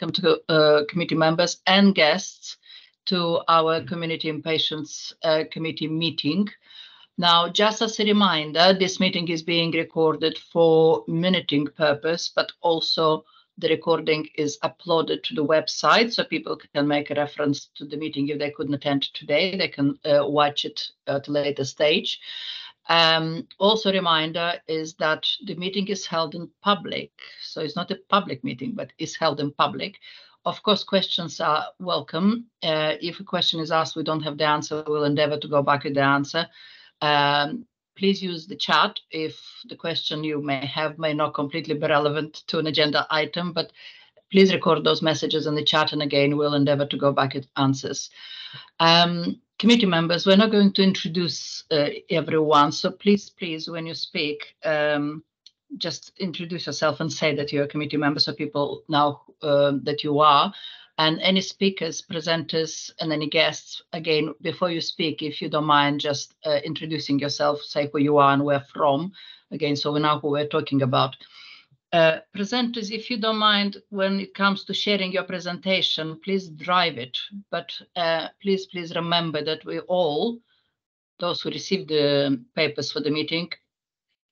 welcome to uh, committee members and guests to our Community and Patients uh, Committee meeting. Now, just as a reminder, this meeting is being recorded for minuting purpose, but also the recording is uploaded to the website so people can make a reference to the meeting if they couldn't attend today. They can uh, watch it at a later stage. Um, also, reminder is that the meeting is held in public, so it's not a public meeting, but is held in public. Of course, questions are welcome. Uh, if a question is asked, we don't have the answer, we'll endeavor to go back with the answer. Um, please use the chat if the question you may have may not completely be relevant to an agenda item, but please record those messages in the chat and again, we'll endeavor to go back with answers. Um, committee members, we're not going to introduce uh, everyone, so please, please, when you speak, um, just introduce yourself and say that you're a committee member so people know uh, that you are. And any speakers, presenters, and any guests, again, before you speak, if you don't mind just uh, introducing yourself, say who you are and where from, again, so we know who we're talking about. Uh, presenters, if you don't mind, when it comes to sharing your presentation, please drive it. But uh, please, please remember that we all, those who received the papers for the meeting,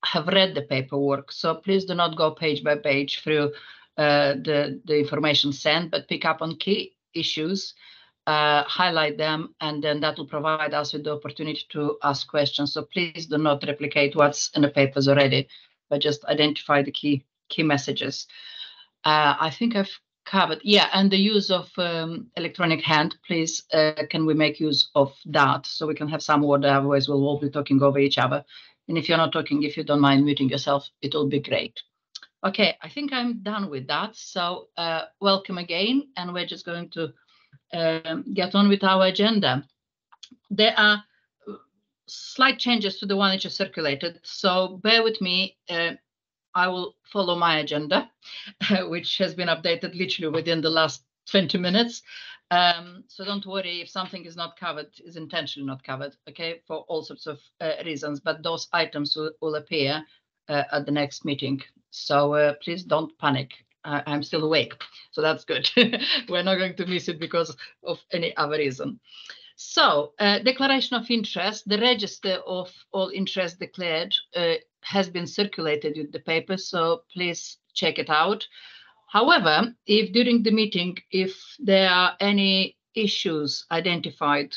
have read the paperwork. So please do not go page by page through uh, the, the information sent, but pick up on key issues, uh, highlight them, and then that will provide us with the opportunity to ask questions. So please do not replicate what's in the papers already, but just identify the key key messages. Uh, I think I've covered, yeah, and the use of um, electronic hand, please, uh, can we make use of that so we can have some order, otherwise we'll all be talking over each other. And if you're not talking, if you don't mind muting yourself, it will be great. Okay, I think I'm done with that. So uh, welcome again, and we're just going to um, get on with our agenda. There are slight changes to the one that you circulated, so bear with me. Uh, I will follow my agenda, which has been updated literally within the last 20 minutes. Um, so don't worry if something is not covered, is intentionally not covered, okay, for all sorts of uh, reasons, but those items will, will appear uh, at the next meeting. So uh, please don't panic. I'm still awake, so that's good. We're not going to miss it because of any other reason. So, uh, declaration of interest, the register of all interest declared uh, has been circulated with the paper, so please check it out. However, if during the meeting, if there are any issues identified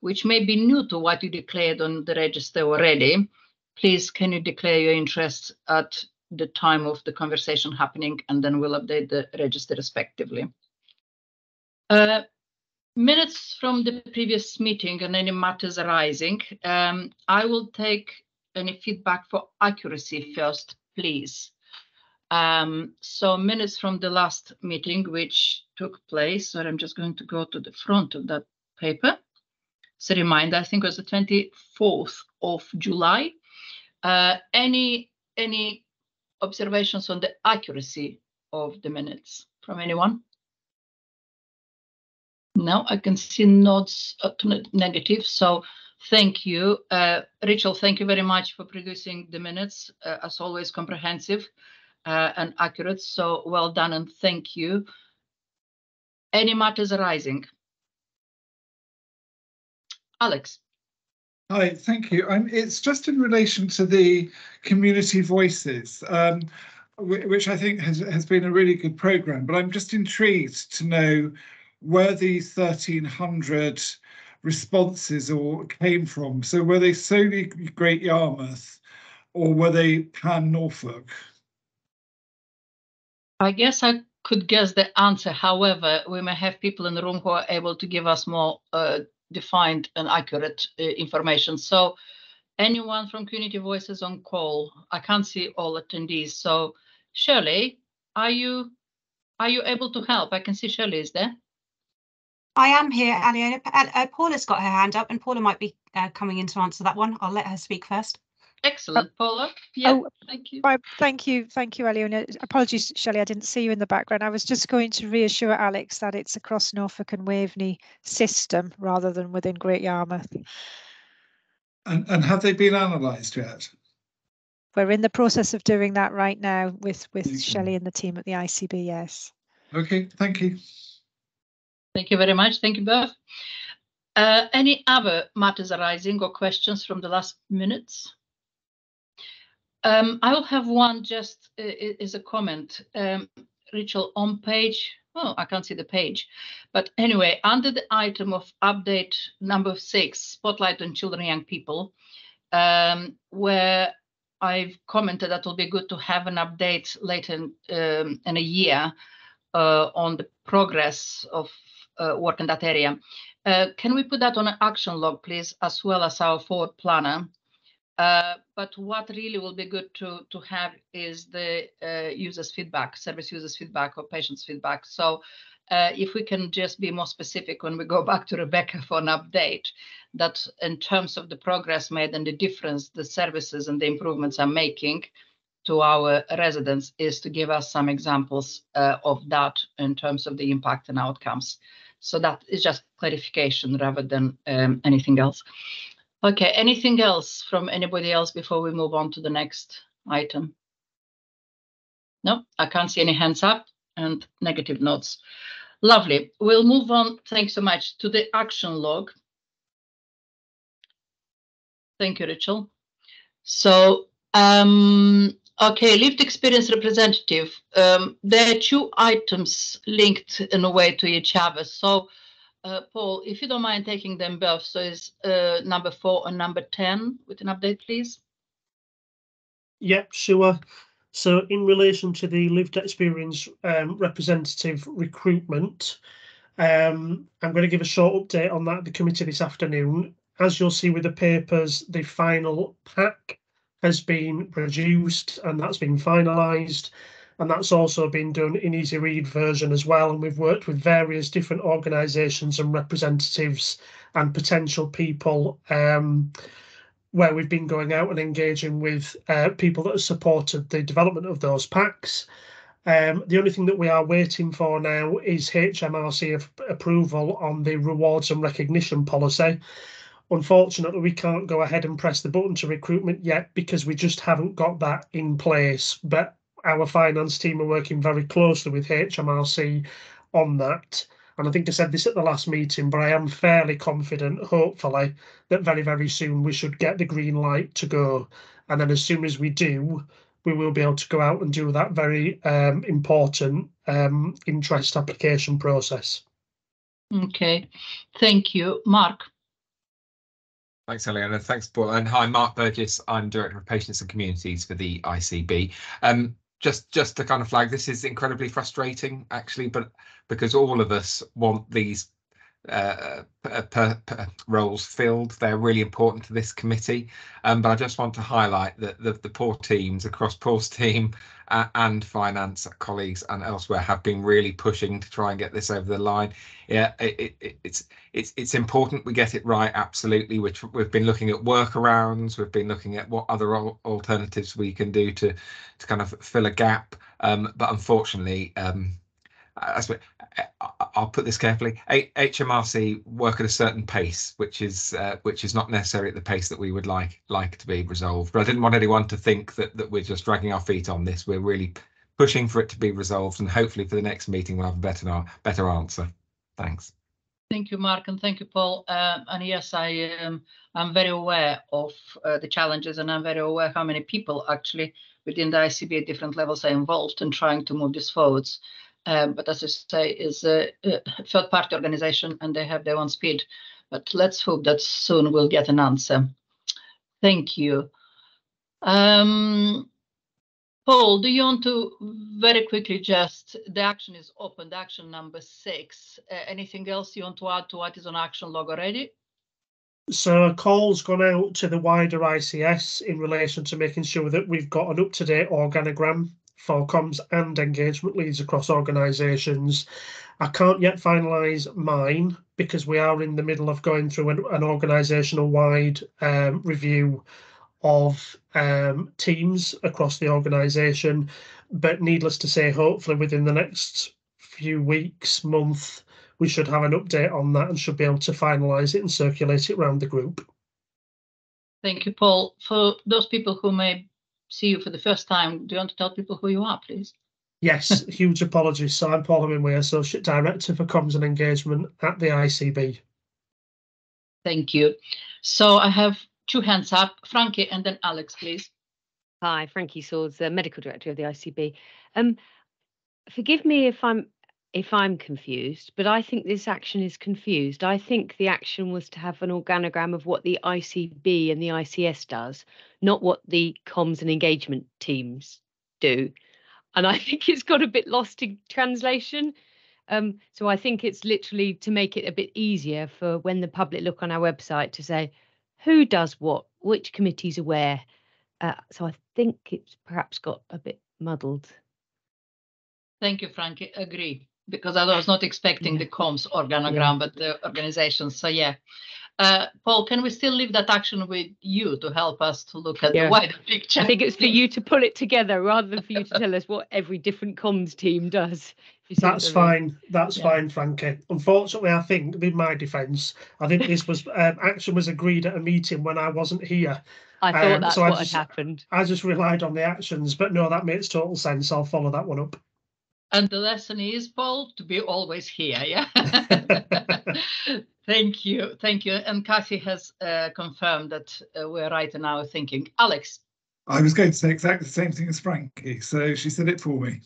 which may be new to what you declared on the register already, please can you declare your interest at the time of the conversation happening and then we'll update the register respectively. Uh, minutes from the previous meeting and any matters arising. Um, I will take any feedback for accuracy first, please. Um, so minutes from the last meeting, which took place, so I'm just going to go to the front of that paper. It's a reminder, I think it was the 24th of July. Uh, any, any observations on the accuracy of the minutes from anyone? No, I can see nods to negative, so thank you. Uh, Rachel, thank you very much for producing the minutes, uh, as always comprehensive uh, and accurate. So well done and thank you. Any matters arising? Alex. Hi, thank you. Um, it's just in relation to the community voices, um, which I think has, has been a really good program, but I'm just intrigued to know where these 1300 responses or came from. So were they solely Great Yarmouth or were they Pan Norfolk? I guess I could guess the answer. However, we may have people in the room who are able to give us more uh, defined and accurate uh, information. So anyone from Community Voices on call? I can't see all attendees. So Shirley, are you are you able to help? I can see Shirley is there. I am here, Aliona. Uh, Paula's got her hand up, and Paula might be uh, coming in to answer that one. I'll let her speak first. Excellent, Paula. Yeah, oh, thank you. Right, thank you, thank you, Aliona. Apologies, Shelley, I didn't see you in the background. I was just going to reassure Alex that it's across Norfolk and Waveney system rather than within Great Yarmouth. And, and have they been analysed yet? We're in the process of doing that right now with with Shelley and the team at the ICB. Yes. Okay, thank you. Thank you very much. Thank you both. Uh, any other matters arising or questions from the last minutes? Um, I will have one just uh, as a comment. Um, Rachel, on page, oh, I can't see the page. But anyway, under the item of update number six, spotlight on children and young people, um, where I've commented that it will be good to have an update later in, um, in a year uh, on the progress of uh, work in that area. Uh, can we put that on an action log, please, as well as our forward planner? Uh, but what really will be good to, to have is the uh, users feedback, service users feedback or patients feedback. So uh, if we can just be more specific when we go back to Rebecca for an update, that in terms of the progress made and the difference the services and the improvements are making to our residents is to give us some examples uh, of that in terms of the impact and outcomes. So that is just clarification rather than um, anything else. Okay, anything else from anybody else before we move on to the next item? No, I can't see any hands up and negative notes. Lovely. We'll move on, thanks so much, to the action log. Thank you, Rachel. So, um, okay, lived experience representative. Um, there are two items linked in a way to each other. So uh, Paul, if you don't mind taking them both, so it's uh, number four and number 10 with an update, please. Yep, sure. So in relation to the lived experience um, representative recruitment, um, I'm going to give a short update on that at the committee this afternoon. As you'll see with the papers, the final pack has been produced and that's been finalised and that's also been done in easy read version as well. And we've worked with various different organisations and representatives and potential people um, where we've been going out and engaging with uh, people that have supported the development of those packs. Um, the only thing that we are waiting for now is HMRC approval on the rewards and recognition policy. Unfortunately, we can't go ahead and press the button to recruitment yet because we just haven't got that in place. But our finance team are working very closely with HMRC on that. And I think I said this at the last meeting, but I am fairly confident, hopefully, that very, very soon we should get the green light to go. And then as soon as we do, we will be able to go out and do that very um, important um, interest application process. Okay, thank you. Mark. Thanks, Aliona. Thanks, Paul. And hi, Mark Burgess. I'm Director of Patients and Communities for the ICB. Um, just just to kind of flag this is incredibly frustrating actually but because all of us want these uh, per, per roles filled. They're really important to this committee. Um, but I just want to highlight that the, the poor teams across Paul's team uh, and finance colleagues and elsewhere have been really pushing to try and get this over the line. Yeah, it, it, it's it's it's important we get it right. Absolutely, which we've been looking at workarounds. We've been looking at what other alternatives we can do to to kind of fill a gap. Um, but unfortunately, um, I'll put this carefully. HMRC work at a certain pace, which is uh, which is not necessarily at the pace that we would like like to be resolved. But I didn't want anyone to think that that we're just dragging our feet on this. We're really pushing for it to be resolved, and hopefully for the next meeting we'll have a better better answer. Thanks. Thank you, Mark, and thank you, Paul. Uh, and yes, I am. I'm very aware of uh, the challenges, and I'm very aware how many people actually within the ICB at different levels are involved in trying to move this forwards. Um, but as I say, is a, a third-party organization and they have their own speed. But let's hope that soon we'll get an answer. Thank you. Um, Paul, do you want to very quickly just, the action is open, the action number six. Uh, anything else you want to add to what is on action log already? So a call's gone out to the wider ICS in relation to making sure that we've got an up-to-date organogram for comms and engagement leads across organisations. I can't yet finalise mine because we are in the middle of going through an, an organisational wide um, review of um, teams across the organisation. But needless to say, hopefully within the next few weeks, month, we should have an update on that and should be able to finalise it and circulate it around the group. Thank you, Paul. For those people who may see you for the first time, do you want to tell people who you are, please? Yes, huge apologies. So I'm Paul Hemingway, Associate Director for Comms and Engagement at the ICB. Thank you. So I have two hands up, Frankie and then Alex, please. Hi, Frankie Swords, the Medical Director of the ICB. Um, forgive me if I'm if I'm confused, but I think this action is confused. I think the action was to have an organogram of what the ICB and the ICS does, not what the comms and engagement teams do. And I think it's got a bit lost in translation. Um, so I think it's literally to make it a bit easier for when the public look on our website to say who does what, which committees are where. Uh, so I think it's perhaps got a bit muddled. Thank you, Frankie. Agree because I was not expecting the comms organogram, but the organization. So yeah. Uh, Paul, can we still leave that action with you to help us to look at Yeah. the wider picture? I think it's for you to pull it together rather than for you to tell us what every different comms team does. if you see what That's fine. That's Yeah. fine, Frankie. Unfortunately, I think, in my defence, I think this was um, action was agreed at a meeting when I wasn't here. I thought Um, that's so I what just- had happened. I just relied on the actions, but no, that makes total sense. I'll follow that one up. And the lesson is, Paul, to be always here. Yeah. thank you. Thank you. And Kathy has uh, confirmed that uh, we're right in our thinking. Alex, I was going to say exactly the same thing as Frankie, so she said it for me.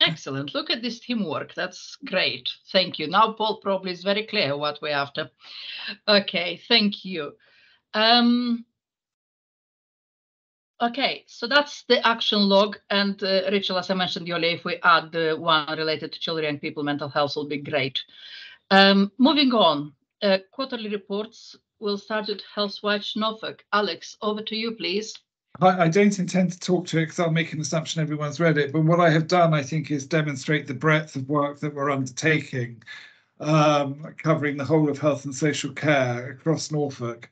excellent. Look at this teamwork. That's great. Thank you. Now, Paul probably is very clear what we're after. Okay. Thank you. Um, Okay, so that's the action log. And uh, Rachel, as I mentioned earlier, if we add the one related to children and people mental health will be great. Um, moving on, uh, quarterly reports will start with Health Watch Norfolk. Alex, over to you, please. I, I don't intend to talk to it because I'll make an assumption everyone's read it. But what I have done, I think, is demonstrate the breadth of work that we're undertaking, um, covering the whole of health and social care across Norfolk.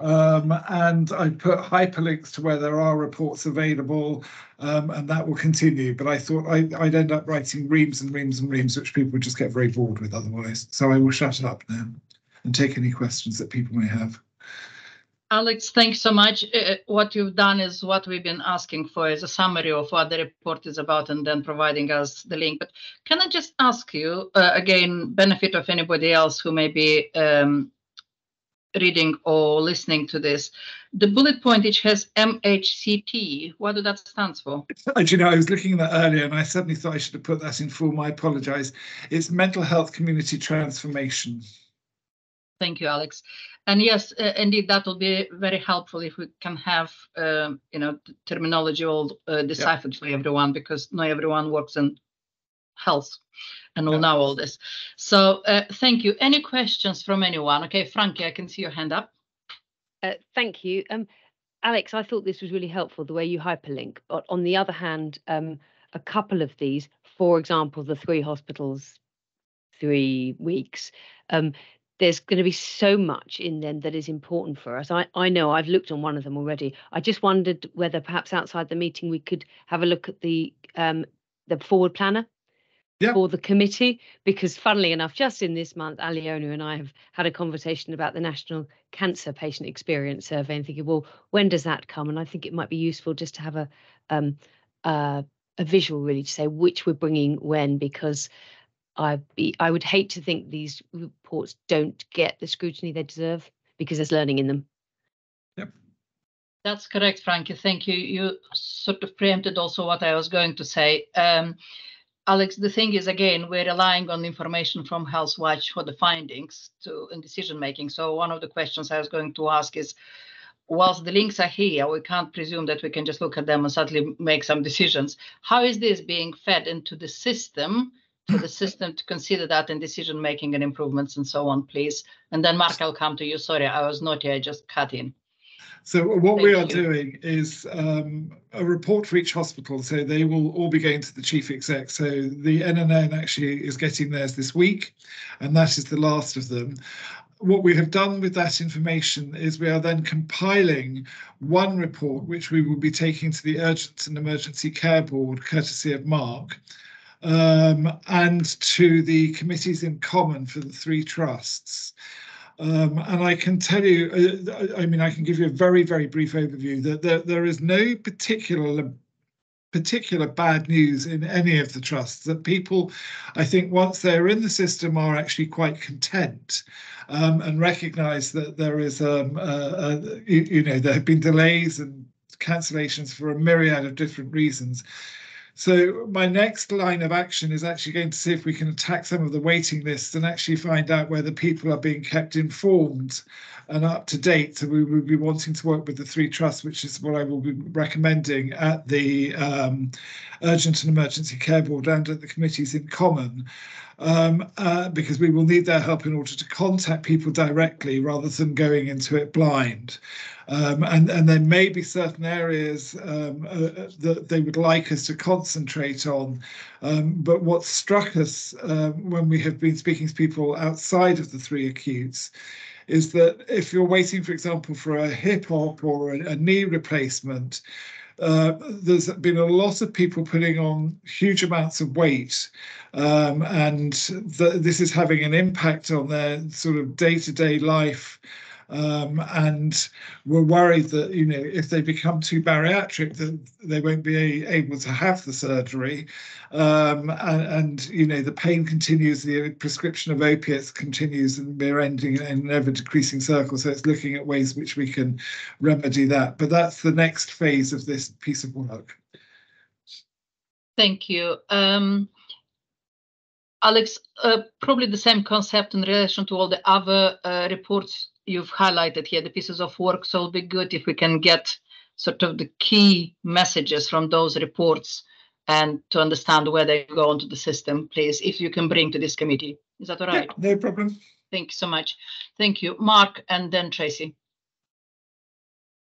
Um, and I put hyperlinks to where there are reports available, um, and that will continue. But I thought I, I'd end up writing reams and reams and reams, which people would just get very bored with otherwise. So I will shut up now and take any questions that people may have. Alex, thanks so much. Uh, what you've done is what we've been asking for is a summary of what the report is about and then providing us the link. But can I just ask you, uh, again, benefit of anybody else who may be um, reading or listening to this, the bullet point which has MHCT, what do that stands for? And you know, I was looking at that earlier and I suddenly thought I should have put that in full. I apologise. It's mental health community transformation. Thank you, Alex. And yes, uh, indeed, that will be very helpful if we can have, um, you know, the terminology all uh, deciphered for everyone because not everyone works in health and all Yeah. know all this. So uh, thank you. Any questions from anyone? Okay, Frankie, I can see your hand up. Uh, thank you. Um, Alex, I thought this was really helpful the way you hyperlink. But on the other hand, um, a couple of these, for example, the three hospitals, three weeks, um, there's going to be so much in them that is important for us. I, I know I've looked on one of them already. I just wondered whether perhaps outside the meeting we could have a look at the um, the forward planner Yeah. for the committee, because funnily enough, just in this month, Aliona and I have had a conversation about the National Cancer Patient Experience Survey and thinking, well, when does that come? And I think it might be useful just to have a um, uh, a visual really to say which we're bringing when, because I be I would hate to think these reports don't get the scrutiny they deserve because there's learning in them. Yep. That's correct, Frankie. Thank you. You sort of preempted also what I was going to say. Um, Alex, the thing is, again, we're relying on information from Health Watch for the findings to in decision making. So one of the questions I was going to ask is, whilst the links are here, we can't presume that we can just look at them and suddenly make some decisions. How is this being fed into the system for the system to consider that in decision making and improvements and so on, please? And then Mark, I'll come to you. Sorry, I was naughty. I just cut in. So what we are you. doing is um, a report for each hospital. So they will all be going to the chief exec. So the NNN actually is getting theirs this week, and that is the last of them. What we have done with that information is we are then compiling one report, which we will be taking to the Urgent and Emergency Care Board, courtesy of Mark, um, and to the committees in common for the three trusts. Um, and I can tell you, uh, I mean, I can give you a very, very brief overview that there, there is no particular particular bad news in any of the trusts that people, I think, once they're in the system, are actually quite content um, and recognise that there is, um, uh, you, you know, there have been delays and cancellations for a myriad of different reasons. So my next line of action is actually going to see if we can attack some of the waiting lists and actually find out whether people are being kept informed and up to date. So we will be wanting to work with the three trusts, which is what I will be recommending at the um, Urgent and Emergency Care Board and at the committees in common. Um, uh, because we will need their help in order to contact people directly rather than going into it blind. Um, and, and there may be certain areas um, uh, that they would like us to concentrate on. Um, but what struck us uh, when we have been speaking to people outside of the three acutes is that if you're waiting, for example, for a hip op or a, a knee replacement, uh, there's been a lot of people putting on huge amounts of weight, um, and this is having an impact on their sort of day-to-day life um, and we're worried that you know if they become too bariatric that they won't be able to have the surgery. Um, and, and, you know the pain continues the prescription of opiates continues and we're ending in an ever decreasing circle. So it's looking at ways which we can remedy that. But that's the next phase of this piece of work. Thank you. Um, Alex, uh, probably the same concept in relation to all the other uh, reports you've highlighted here, the pieces of work. So it'll be good if we can get sort of the key messages from those reports and to understand where they go into the system, please, if you can bring to this committee. Is that all right? Yeah, no problem. Thank you so much. Thank you. Mark and then Tracy.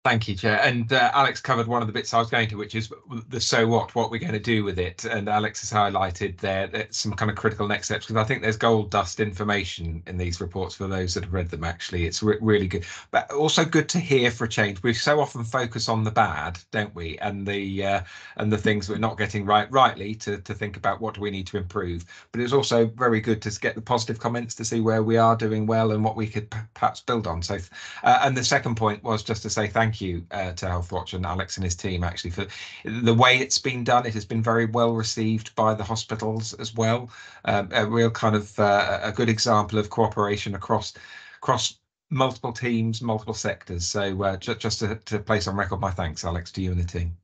Thank you, Chair. And uh, Alex covered one of the bits I was going to, which is the so what, what we're going to do with it. And Alex has highlighted there some kind of critical next steps because I think there's gold dust information in these reports for those that have read them. Actually, it's re really good, but also good to hear for a change. We so often focus on the bad, don't we? And the uh, and the things we're not getting right rightly to to think about what do we need to improve. But it's also very good to get the positive comments to see where we are doing well and what we could perhaps build on. So, uh, and the second point was just to say thank thank you uh, to Healthwatch and Alex and his team actually for the way it's been done. It has been very well received by the hospitals as well. Um, a real kind of uh, a good example of cooperation across across multiple teams, multiple sectors. So uh, just, just to, to place on record my thanks, Alex, to you and the team.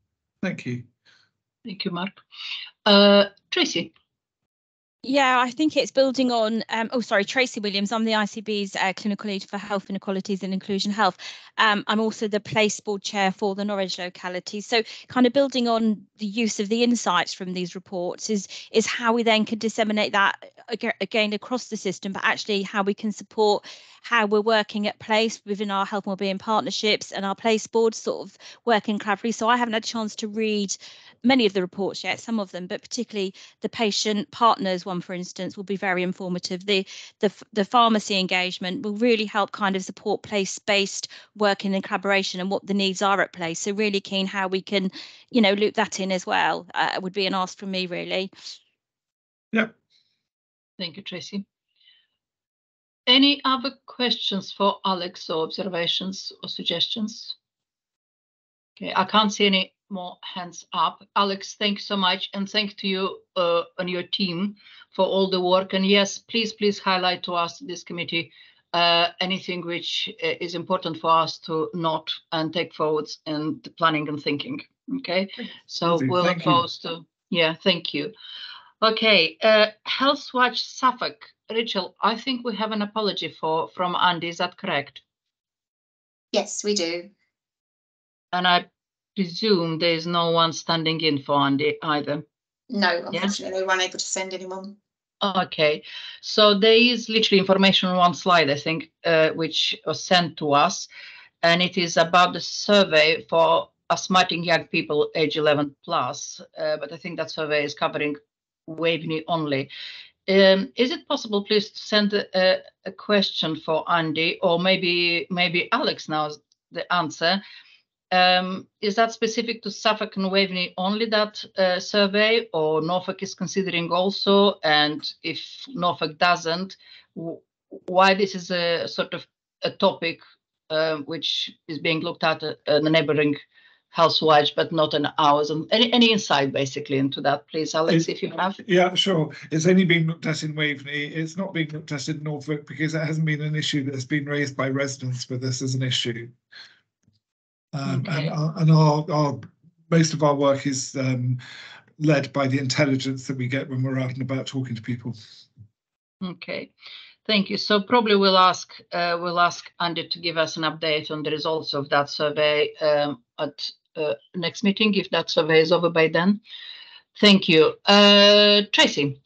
Thank you. Thank you, Mark. Uh, Tracy. Yeah, I think it's building on. Um, oh, sorry, Tracy Williams. I'm the ICB's uh, clinical lead for health inequalities and inclusion health. Um, I'm also the place board chair for the Norwich locality. So, kind of building on the use of the insights from these reports is is how we then can disseminate that again across the system, but actually how we can support how we're working at place within our health and wellbeing partnerships and our place boards sort of working collaboratively. So I haven't had a chance to read many of the reports yet, some of them, but particularly the patient partners one, for instance, will be very informative. The the the pharmacy engagement will really help kind of support place-based working in collaboration and what the needs are at place. So really keen how we can, you know, loop that in as well. Uh, would be an ask from me really. Yep. Thank you, Tracy. Any other questions for Alex or observations or suggestions? Okay, I can't see any more hands up. Alex, thanks so much. And thank to you uh, and your team for all the work. And yes, please, please highlight to us, this committee, uh, anything which uh, is important for us to note and take forwards in the planning and thinking. Okay, so we'll thank oppose to, yeah, thank you. Okay, uh, Health Watch Suffolk. Rachel, I think we have an apology for from Andy. Is that correct? Yes, we do. And I presume there is no one standing in for Andy either. No, unfortunately, we weren't able to send anyone. Okay, so there is literally information on one slide, I think, uh, which was sent to us, and it is about the survey for asthmatic young people age 11 plus. Uh, but I think that survey is covering Waveney only. Um, is it possible, please, to send a, a, question for Andy or maybe maybe Alex knows the answer? Um, is that specific to Suffolk and Waveney only that uh, survey, or Norfolk is considering also? And if Norfolk doesn't, why this is a sort of a topic uh, which is being looked at uh, in the neighbouring Health Watch, but not in ours. And any, any insight basically into that, please, Alex, if you have. Yeah, sure. It's only being looked at in Waveney. It's not being looked at in Norfolk because it hasn't been an issue that has been raised by residents with this as an issue. Um, Okay. and our, and our, our most of our work is um, led by the intelligence that we get when we're out and about talking to people. Okay, thank you. So probably we'll ask, uh, we'll ask Andy to give us an update on the results of that survey um, at uh, next meeting, if that survey is over by then. Thank you. Uh, Tracy?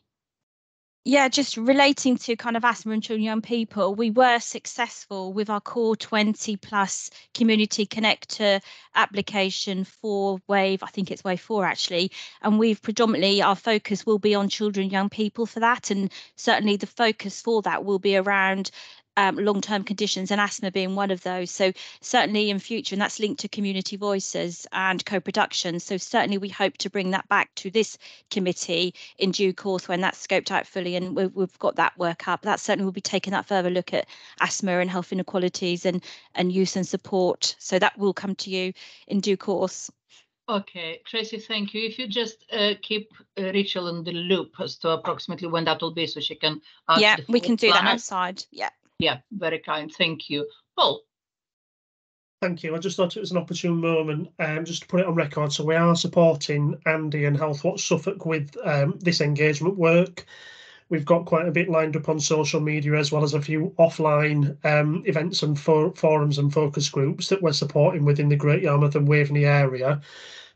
Yeah, just relating to kind of asthma in children and young people, we were successful with our core 20 plus community connector application for wave, I think it's wave four actually. And we've predominantly, our focus will be on children young people for that. And certainly the focus for that will be around um, long-term conditions and asthma being one of those. So certainly in future, and that's linked to community voices and co-production. So certainly we hope to bring that back to this committee in due course when that's scoped out fully and we've, we've got that work up. That certainly will be taking that further look at asthma and health inequalities and, and use and support. So that will come to you in due course. Okay, Tracy, thank you. If you just uh, keep uh, Rachel in the loop as to approximately when that will be, so she can. ask yeah, we can do that outside. Yeah. Yeah, very kind. Thank you. Paul? Thank you. I just thought it was an opportune moment um, just to put it on record. So we are supporting Andy and HealthWatch Suffolk with um, this engagement work. We've got quite a bit lined up on social media as well as a few offline um, events and for forums and focus groups that we're supporting within the Great Yarmouth and Waveney area.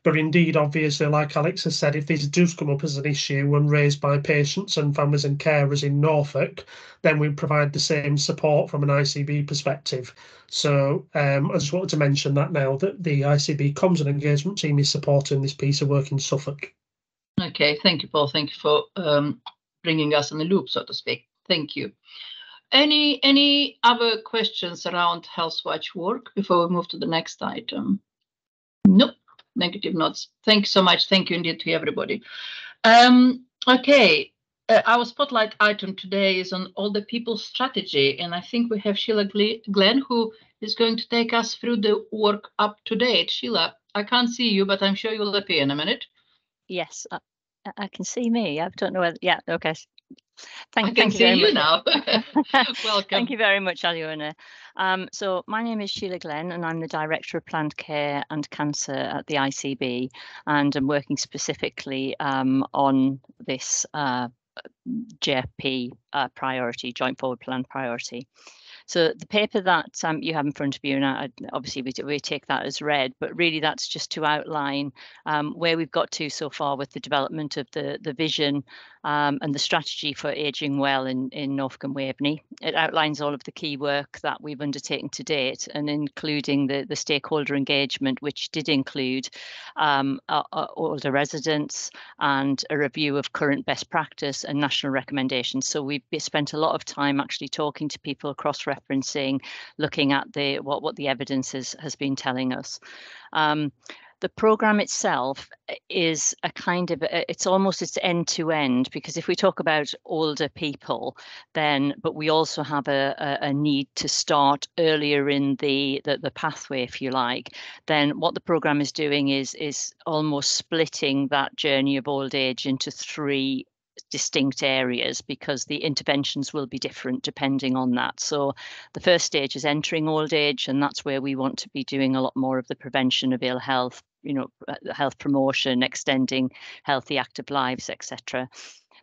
But indeed, obviously, like Alex has said, if these do come up as an issue and raised by patients and families and carers in Norfolk, then we provide the same support from an ICB perspective. So um, I just wanted to mention that now that the ICB comms and engagement team is supporting this piece of work in Suffolk. Okay, thank you, Paul. Thank you for um, bringing us in the loop, so to speak. Thank you. Any any other questions around Health Watch work before we move to the next item? Nope, negative notes. Thanks so much. Thank you indeed to everybody. Um, okay, uh, our spotlight item today is on all the people strategy, and I think we have Sheila Gle- Glenn who is going to take us through the work up to date. Sheila, I can't see you, but I'm sure you'll appear in a minute. Yes, I, I- I can see me. I don't know whether, yeah, okay. Thank, I can thank you see very you much. now. Welcome. Thank you very much, Aliona. Um, so my name is Sheila Glenn and I'm the Director of Planned Care and Cancer at the ICB and I'm working specifically um, on this uh, JFP uh, priority, Joint Forward Plan priority. So the paper that um, you have in front of you, and I, obviously we, we take that as read, but really that's just to outline um, where we've got to so far with the development of the, the vision um, and the strategy for ageing well in, in Norfolk and Waveney. It outlines all of the key work that we've undertaken to date and including the, the stakeholder engagement, which did include um, older residents and a review of current best practice and national recommendations. So we've spent a lot of time actually talking to people, cross-referencing, looking at the what, what the evidence has, has been telling us. Um, the program itself is a kind of it's almost it's end to end because if we talk about older people then but we also have a, a, a need to start earlier in the, the the pathway if you like then what the program is doing is is almost splitting that journey of old age into three distinct areas because the interventions will be different depending on that. So the first stage is entering old age, and that's where we want to be doing a lot more of the prevention of ill health, you know, uh, health promotion, extending healthy active lives, etc.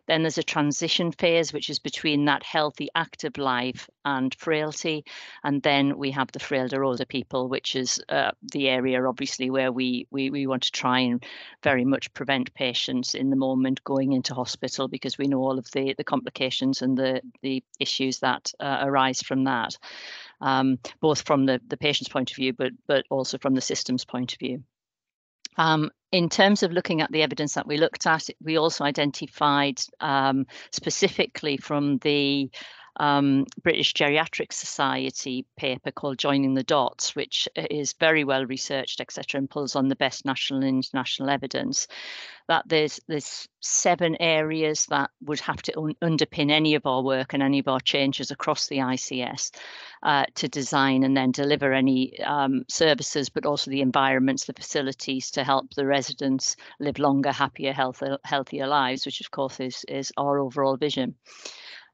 Then there's a transition phase, which is between that healthy active life and frailty. And then we have the frailder older people, which is uh, the area obviously where we, we we want to try and very much prevent patients in the moment going into hospital because we know all of the the complications and the the issues that uh, arise from that, um, both from the the patient's point of view, but but also from the system's point of view. Um, in terms of looking at the evidence that we looked at, we also identified um, specifically from the um, British Geriatric Society paper called Joining the Dots, which is very well researched, etc., and pulls on the best national and international evidence. That there's there's seven areas that would have to un underpin any of our work and any of our changes across the ICS uh, to design and then deliver any um, services, but also the environments, the facilities to help the residents live longer, happier, healthier, healthier lives, which of course is is our overall vision.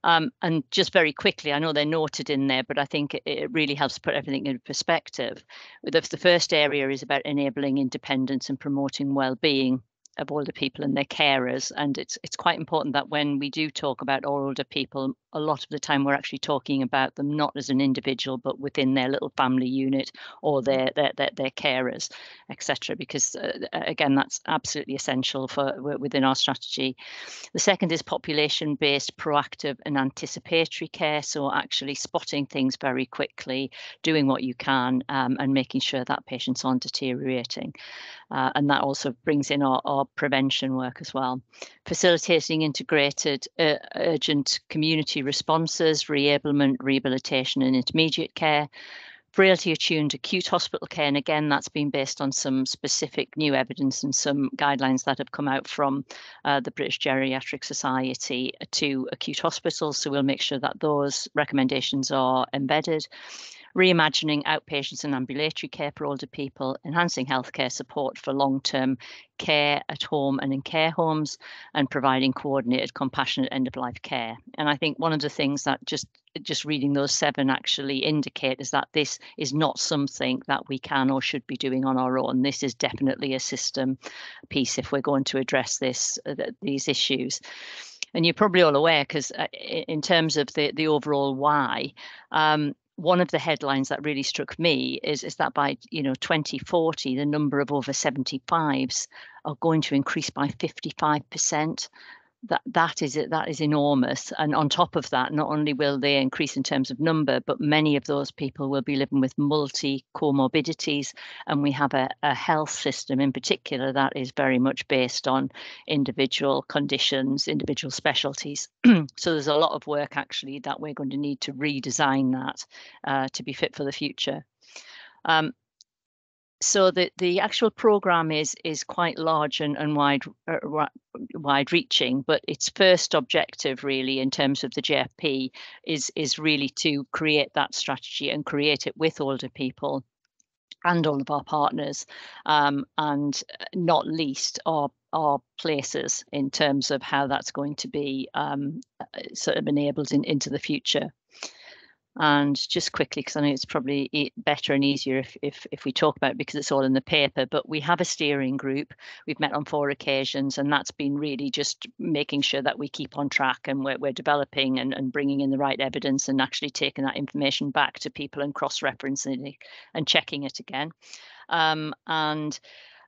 Um, and just very quickly, I know they're noted in there, but I think it, it really helps put everything in perspective. The, the first area is about enabling independence and promoting well-being of older people and their carers. And it's it's quite important that when we do talk about older people, a lot of the time we're actually talking about them not as an individual, but within their little family unit or their their their, their carers, etc. Because uh, again, that's absolutely essential for within our strategy. The second is population-based, proactive, and anticipatory care. So actually spotting things very quickly, doing what you can, um, and making sure that patients aren't deteriorating. Uh, and that also brings in our, our prevention work as well. Facilitating integrated uh, urgent community responses, reablement, rehabilitation and intermediate care, frailty attuned acute hospital care. And again, that's been based on some specific new evidence and some guidelines that have come out from uh, the British Geriatric Society to acute hospitals. So we'll make sure that those recommendations are embedded reimagining outpatients and ambulatory care for older people, enhancing healthcare support for long-term care at home and in care homes, and providing coordinated, compassionate end-of-life care. And I think one of the things that just just reading those seven actually indicate is that this is not something that we can or should be doing on our own. This is definitely a system piece if we're going to address this uh, these issues and you're probably all aware because uh, in terms of the the overall why um, one of the headlines that really struck me is, is that by you know 2040 the number of over 75s are going to increase by 55% that that is that is enormous. And on top of that not only will they increase in terms of number but many of those people will be living with multi comorbidities and we have a, a health system in particular that is very much based on individual conditions individual specialties. So there's a lot of work actually that we're going to need to redesign that uh, to be fit for the future. Um, so the the actual program is is quite large and, and wide uh, wide reaching but its first objective really in terms of the JFP is is really to create that strategy and create it with older people and all of our partners um, and uh, not least our our places in terms of how that's going to be um, uh, sort of enabled in, into the future and just quickly because i know it's probably better and easier if, if if we talk about it because it's all in the paper but we have a steering group. We've met on four occasions and that's been really just making sure that we keep on track and we're, we're developing and, and bringing in the right evidence and actually taking that information back to people and cross-referencing it and checking it again. Um, and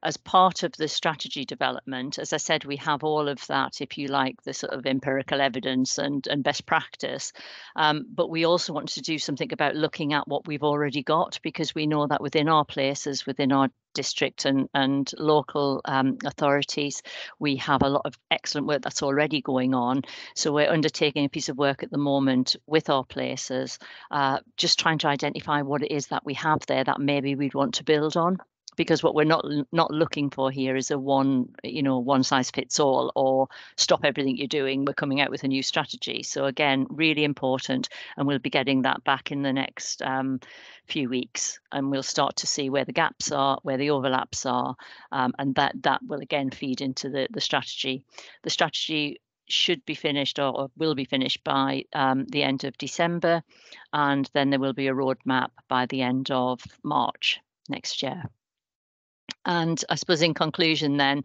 as part of the strategy development, as I said, we have all of that, if you like, the sort of empirical evidence and, and best practice. Um, but we also want to do something about looking at what we've already got because we know that within our places, within our district and, and local um, authorities. We have a lot of excellent work that's already going on. So we're undertaking a piece of work at the moment with our places, uh, just trying to identify what it is that we have there that maybe we'd want to build on because what we're not not looking for here is a one you know one size fits all or stop everything you're doing we're coming out with a new strategy so again really important and we'll be getting that back in the next um, few weeks and we'll start to see where the gaps are where the overlaps are um, and that that will again feed into the the strategy the strategy should be finished or, or will be finished by um, the end of December, and then there will be a roadmap by the end of March next year. And I suppose in conclusion, then,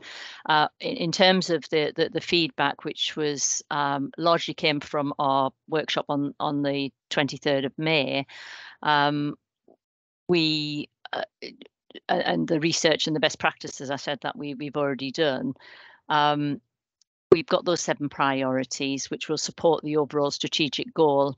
uh, in, in, terms of the, the, the feedback, which was um, largely came from our workshop on on the 23rd of May, um, we uh, and the research and the best practices I said that we we've already done. Um, we've got those seven priorities which will support the overall strategic goal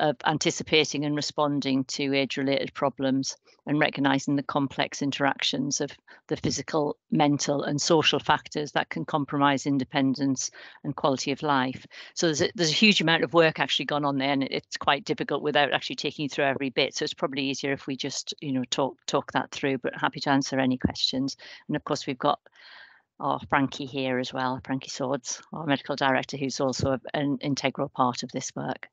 of anticipating and responding to age-related problems and recognizing the complex interactions of the physical, mental and social factors that can compromise independence and quality of life. So there's a, there's a huge amount of work actually gone on there and it's quite difficult without actually taking you through every bit. So it's probably easier if we just, you know, talk talk that through, but happy to answer any questions. And of course, we've got our Frankie here as well, Frankie Swords, our medical director, who's also an integral part of this work.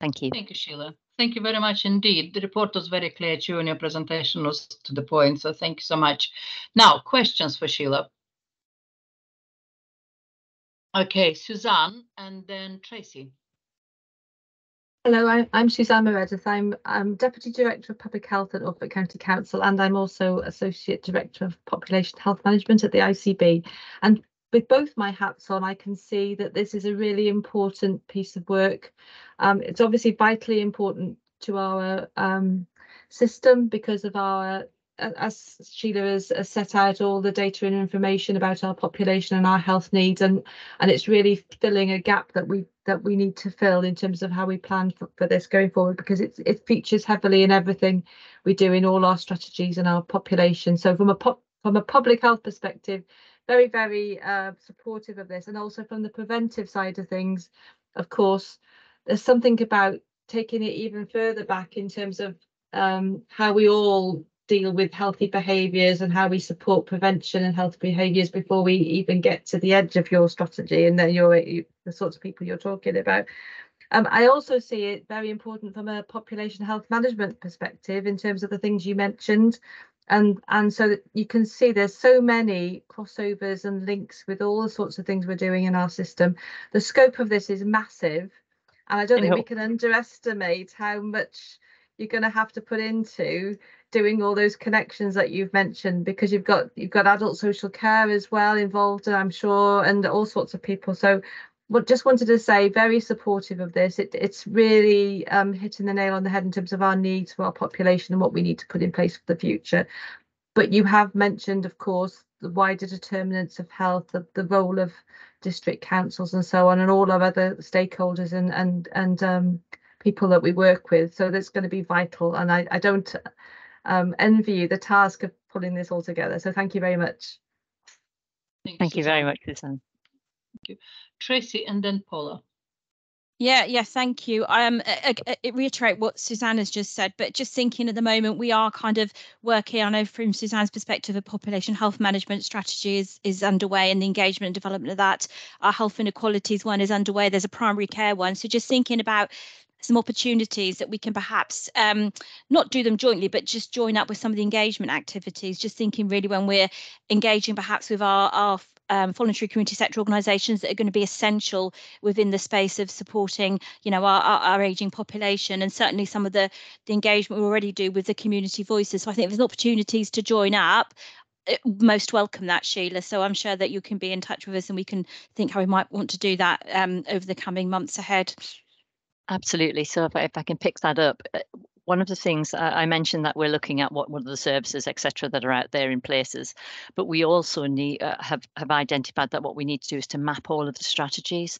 Thank you. Thank you, Sheila. Thank you very much indeed. The report was very clear too, and your presentation was to the point. So thank you so much. Now, questions for Sheila. Okay, Suzanne and then Tracy. Hello, I, I'm Suzanne Meredith. I'm, I'm Deputy Director of Public Health at Norfolk County Council, and I'm also Associate Director of Population Health Management at the ICB. And with both my hats on, I can see that this is a really important piece of work. Um, it's obviously vitally important to our um, system because of our, as Sheila has, has, set out, all the data and information about our population and our health needs, and and it's really filling a gap that we that we need to fill in terms of how we plan for, for this going forward because it it features heavily in everything we do in all our strategies and our population. So from a pop, from a public health perspective, very, very uh, supportive of this. And also from the preventive side of things, of course, there's something about taking it even further back in terms of um, how we all deal with healthy behaviours and how we support prevention and healthy behaviours before we even get to the edge of your strategy and then you're you, the sorts of people you're talking about. Um, I also see it very important from a population health management perspective in terms of the things you mentioned and and so you can see there's so many crossovers and links with all the sorts of things we're doing in our system. The scope of this is massive and i don't think we can underestimate how much you're going to have to put into doing all those connections that you've mentioned because you've got you've got adult social care as well involved and i'm sure and all sorts of people. So well, just wanted to say very supportive of this. It, it's really um, hitting the nail on the head in terms of our needs for our population and what we need to put in place for the future. But you have mentioned, of course, the wider determinants of health, the, the role of district councils and so on, and all our other stakeholders and and and um, people that we work with. So that's going to be vital. And I, I don't um, envy you the task of pulling this all together. So thank you very much. Thank, thank you, very much, Susan. Thank you. Tracy and then Paula. Yeah, yeah, thank you. Um, I, I, I reiterate what Susanna's just said, but just thinking at the moment we are kind of working. I know from Susanna's perspective, a population health management strategy is is underway, and the engagement and development of that. Our health inequalities one is underway. There's a primary care one. So just thinking about some opportunities that we can perhaps um, not do them jointly, but just join up with some of the engagement activities. Just thinking really when we're engaging perhaps with our, our um, voluntary community sector organisations that are going to be essential within the space of supporting, you know, our, our, our ageing population, and certainly some of the the engagement we already do with the community voices. So I think there's opportunities to join up. Uh, most welcome that Sheila. So I'm sure that you can be in touch with us, and we can think how we might want to do that um, over the coming months ahead. Absolutely. So if I, if I can pick that up, uh, one of the things I mentioned that we're looking at what, what are the services, etc., that are out there in places, but we also need uh, have have identified that what we need to do is to map all of the strategies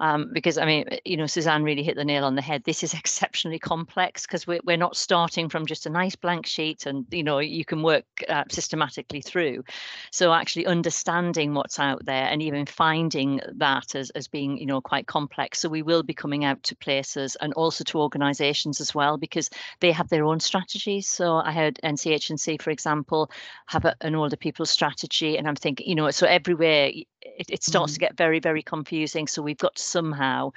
um, because I mean, you know, Suzanne really hit the nail on the head. This is exceptionally complex because we're, we're not starting from just a nice blank sheet and, you know, you can work uh, systematically through. So actually understanding what's out there and even finding that as, as being, you know, quite complex. So we will be coming out to places and also to organizations as well, because they have their own strategies. So I heard NCH&C, for example, have a, an older people strategy. And I'm thinking, you know, so everywhere it, it starts mm. to get very, very confusing. So we've got to somehow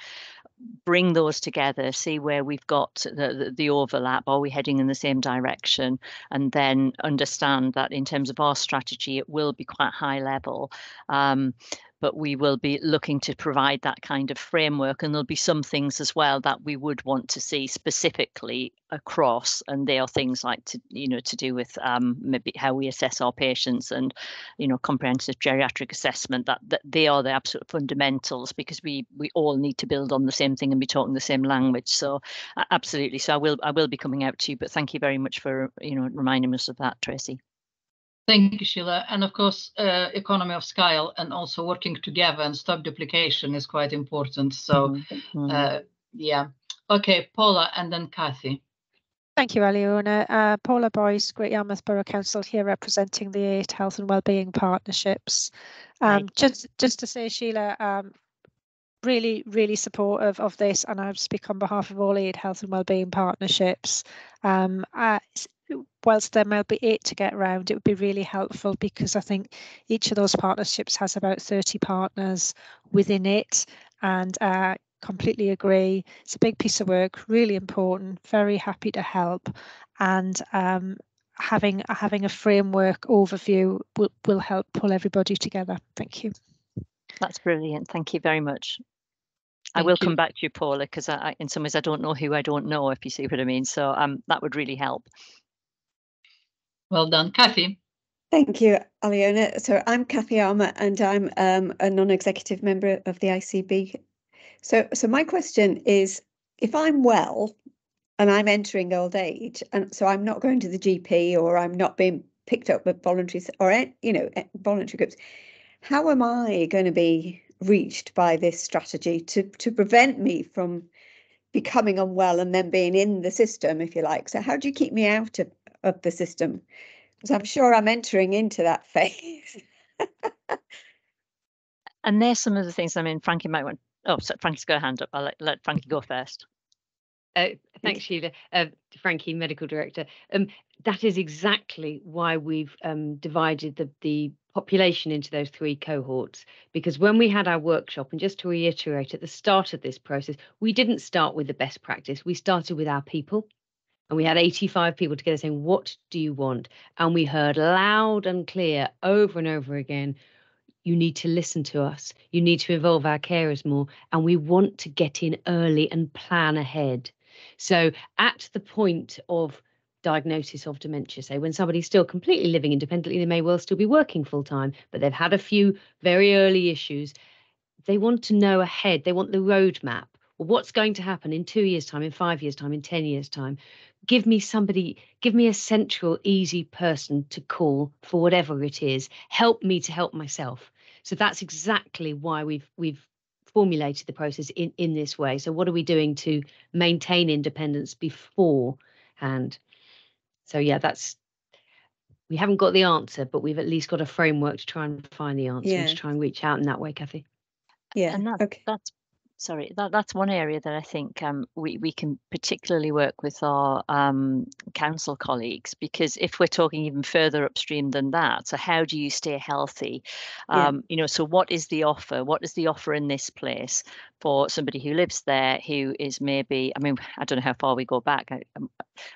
bring those together, see where we've got the, the, the, overlap, are we heading in the same direction, and then understand that in terms of our strategy, it will be quite high level. Um, but we will be looking to provide that kind of framework and there'll be some things as well that we would want to see specifically across and they are things like to you know to do with um, maybe how we assess our patients and you know comprehensive geriatric assessment that, that they are the absolute fundamentals because we we all need to build on the same thing and be talking the same language. So absolutely. So i will i will be coming out to you but thank you very much for you know reminding us of that tracy Thank you, Sheila. And of course, uh, economy of scale and also working together and stop duplication is quite important. So, mm -hmm. uh, yeah. Okay, Paula and then Kathy. Thank you, Aliona. Uh, Paula Boyce, Great Yarmouth Borough Council here representing the eight health and wellbeing partnerships. Um, just, just to say, Sheila, um, really, really supportive of this, and I speak on behalf of all eight health and wellbeing partnerships. Um, uh, whilst there might be eight to get around, it would be really helpful because I think each of those partnerships has about 30 partners within it. And uh, completely agree. It's a big piece of work, really important, very happy to help. And um, having having a framework overview will, will help pull everybody together. Thank you. That's brilliant. Thank you very much. I will come back to you, Paula, because in some ways I don't know who I don't know, if you see what I mean. So um, that would really help. Well done, Kathy. Thank you, Aliona. So I'm Kathy Armour and I'm um, a non-executive member of the ICB. So, so my question is, if I'm well and I'm entering old age, and so I'm not going to the GP or I'm not being picked up with voluntary or you know voluntary groups, how am I going to be reached by this strategy to to prevent me from becoming unwell and then being in the system, if you like? So how do you keep me out of, of the system? Because I'm sure I'm entering into that phase. and there's some of the things. I mean, Frankie might want. Oh, so Frankie's got a hand up. I'll let, let Frankie go first. Uh, thanks, Sheila. Uh, Frankie, medical director. Um, that is exactly why we've um, divided the the population into those three cohorts. Because when we had our workshop, and just to reiterate, at the start of this process, we didn't start with the best practice. We started with our people. And we had 85 people together saying, What do you want? And we heard loud and clear over and over again, You need to listen to us. You need to involve our carers more. And we want to get in early and plan ahead. So, at the point of diagnosis of dementia, say when somebody's still completely living independently, they may well still be working full time, but they've had a few very early issues. They want to know ahead, they want the roadmap. Well, what's going to happen in two years' time, in five years' time, in 10 years' time? give me somebody, give me a central, easy person to call for whatever it is. Help me to help myself. So that's exactly why we've we've formulated the process in in this way. So what are we doing to maintain independence beforehand? So yeah, that's we haven't got the answer, but we've at least got a framework to try and find the answer yeah. and to try and reach out in that way, Kathy. Yeah, and that, okay. that's sorry, that, that's one area that I think um, we, we can particularly work with our um, council colleagues because if we're talking even further upstream than that, so how do you stay healthy? Um, yeah. You know, so what is the offer? What is the offer in this place for somebody who lives there who is maybe, I mean, I don't know how far we go back, um,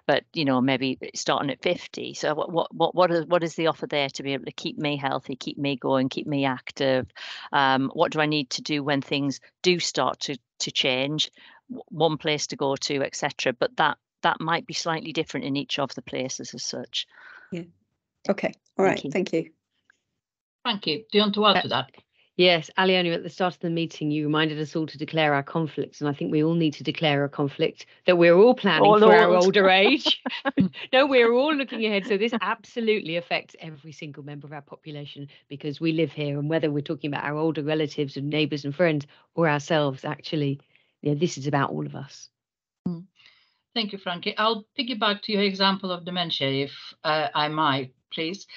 but you know, maybe starting at 50. So what what what what is what is the offer there to be able to keep me healthy, keep me going, keep me active? Um, what do I need to do when things do start to to change? One place to go to, etc. But that that might be slightly different in each of the places as such. Yeah. Okay. All right. Thank you. Thank you. Thank you. Do you want to add uh, to that? Yes, Aliona, at the start of the meeting, you reminded us all to declare our conflicts, and I think we all need to declare a conflict that we're all planning all for old. our older age. no, we're all looking ahead. So this absolutely affects every single member of our population because we live here, and whether we're talking about our older relatives and neighbours and friends or ourselves, actually, know, this is about all of us. Mm. Thank you, Frankie. I'll piggyback to your example of dementia, if uh, I might, please.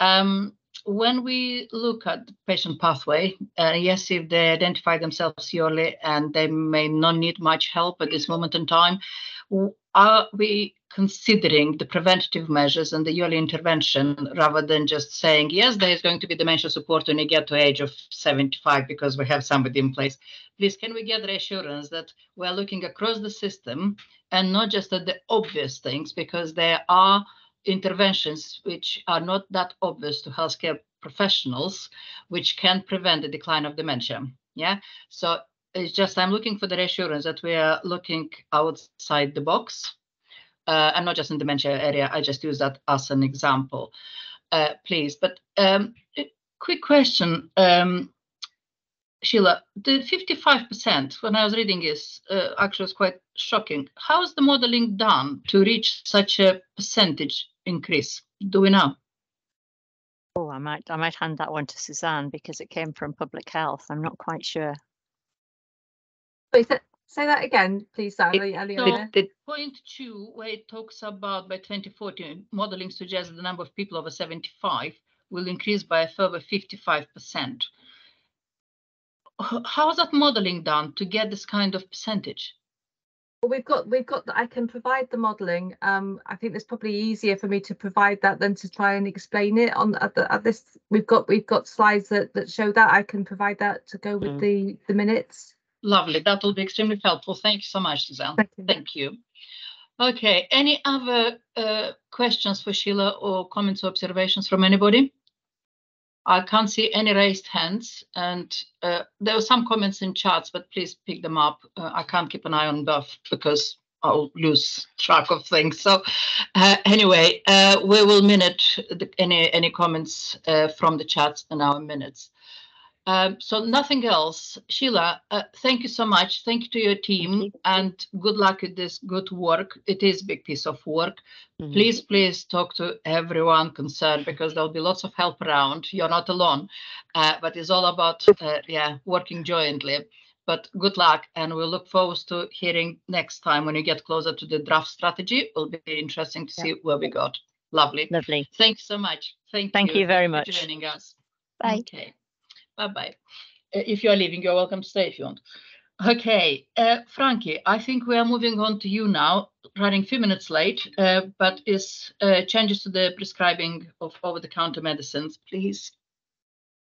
Um, when we look at the patient pathway, uh, yes, if they identify themselves early and they may not need much help at this moment in time, are we considering the preventative measures and the early intervention rather than just saying, yes, there is going to be dementia support when you get to age of 75 because we have somebody in place. Please, can we get reassurance that we're looking across the system and not just at the obvious things because there are interventions which are not that obvious to healthcare professionals, which can prevent the decline of dementia. Yeah. So it's just I'm looking for the reassurance that we are looking outside the box. Uh, and not just in dementia area. I just use that as an example, uh, please. But um, quick question, um, Sheila. The 55% when I was reading is uh, actually was quite shocking. How is the modeling done to reach such a percentage increase? Do we know? Oh, I might I might hand that one to Suzanne because it came from public health. I'm not quite sure. Is Say that again, please, Sally. So, point two, where it talks about by 2040, modeling suggests the number of people over 75 will increase by a further 55%. How is that modeling done to get this kind of percentage? Well, we've got we've got that I can provide the modelling. Um, I think it's probably easier for me to provide that than to try and explain it on at, the, at this. We've got we've got slides that that show that. I can provide that to go with mm. the the minutes. Lovely. That will be extremely helpful. Thank you so much, Suzanne. Thank you. Thank you. Okay. Any other uh, questions for Sheila or comments or observations from anybody? I can't see any raised hands, and uh, there are some comments in chats, but please pick them up. Uh, I can't keep an eye on both because I'll lose track of things. So uh, anyway, uh, we will minute the, any any comments uh, from the chats in our minutes. Um, so nothing else. Sheila, uh, thank you so much. Thank you to your team and good luck with this good work. It is a big piece of work. Mm -hmm. Please, please talk to everyone concerned because there'll be lots of help around. You're not alone, uh, but it's all about, uh, yeah, working jointly. But good luck and we'll look forward to hearing next time when you get closer to the draft strategy. It will be interesting to see where we got. Lovely. Lovely. Thanks so much. Thank, Thank you. you very much. For joining us. Bye. Okay. Bye-bye. Uh, if you're leaving, you're welcome to stay if you want. Okay, uh, Frankie, I think we are moving on to you now, running a few minutes late, uh, but is uh, changes to the prescribing of over-the-counter medicines, please.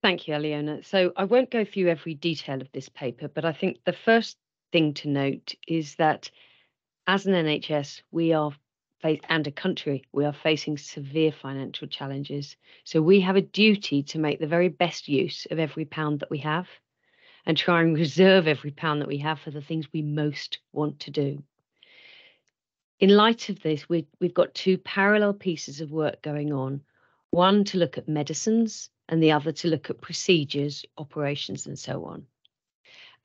Thank you, Aliona. So I won't go through every detail of this paper, but I think the first thing to note is that as an NHS, we are and a country, we are facing severe financial challenges. So we have a duty to make the very best use of every pound that we have and try and reserve every pound that we have for the things we most want to do. In light of this, we, we've got two parallel pieces of work going on. One to look at medicines and the other to look at procedures, operations, and so on.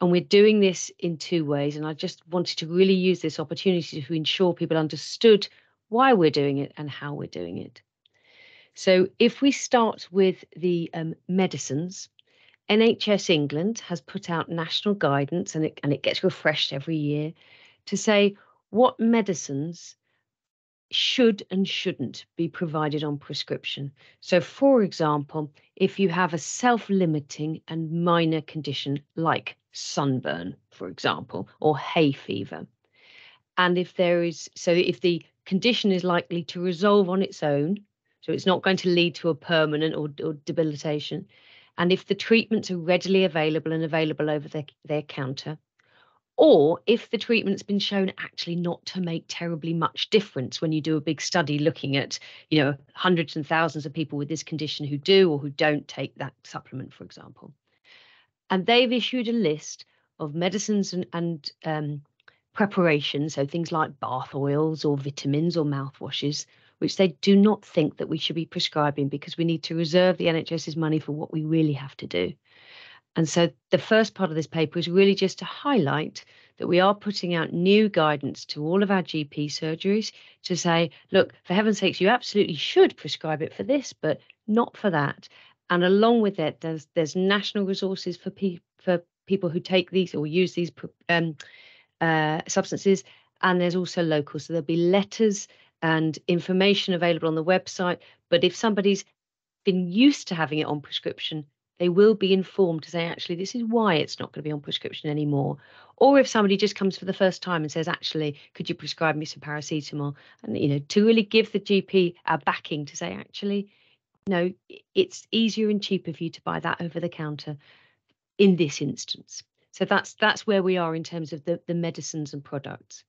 And we're doing this in two ways. And I just wanted to really use this opportunity to ensure people understood why we're doing it and how we're doing it. So if we start with the um, medicines, NHS England has put out national guidance and it, and it gets refreshed every year to say what medicines should and shouldn't be provided on prescription. So, for example, if you have a self limiting and minor condition like sunburn, for example, or hay fever, and if there is, so if the condition is likely to resolve on its own. So it's not going to lead to a permanent or, or debilitation. And if the treatments are readily available and available over their, their counter, or if the treatment's been shown actually not to make terribly much difference when you do a big study looking at you know hundreds and thousands of people with this condition who do or who don't take that supplement for example and they've issued a list of medicines and, and um, preparation, so things like bath oils or vitamins or mouthwashes, which they do not think that we should be prescribing because we need to reserve the NHS's money for what we really have to do. And so the first part of this paper is really just to highlight that we are putting out new guidance to all of our GP surgeries to say, look, for heaven's sakes, you absolutely should prescribe it for this, but not for that. And along with it, there's there's national resources for pe- for people who take these or use these um, uh, substances, and there's also local. So there'll be letters and information available on the website. But if somebody's been used to having it on prescription, they will be informed to say, actually, this is why it's not going to be on prescription anymore. Or if somebody just comes for the first time and says, actually, could you prescribe me some paracetamol? And, you know, to really give the GP a backing to say, actually, no, it's easier and cheaper for you to buy that over the counter in this instance. So that's that's where we are in terms of the, the medicines and products.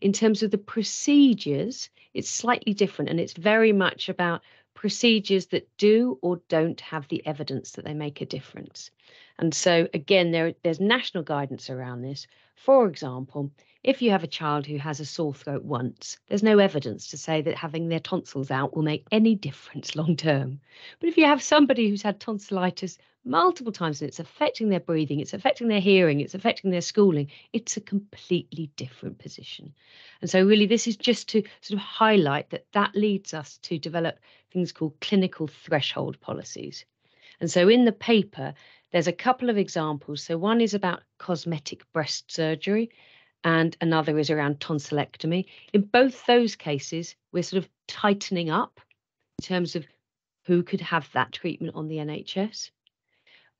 In terms of the procedures, it's slightly different and it's very much about procedures that do or don't have the evidence that they make a difference. And so again, there, there's national guidance around this. For example, if you have a child who has a sore throat once, there's no evidence to say that having their tonsils out will make any difference long term. But if you have somebody who's had tonsillitis multiple times and it's affecting their breathing, it's affecting their hearing, it's affecting their schooling, it's a completely different position. And so, really, this is just to sort of highlight that that leads us to develop things called clinical threshold policies. And so, in the paper, there's a couple of examples. So one is about cosmetic breast surgery and another is around tonsillectomy. In both those cases, we're sort of tightening up in terms of who could have that treatment on the NHS.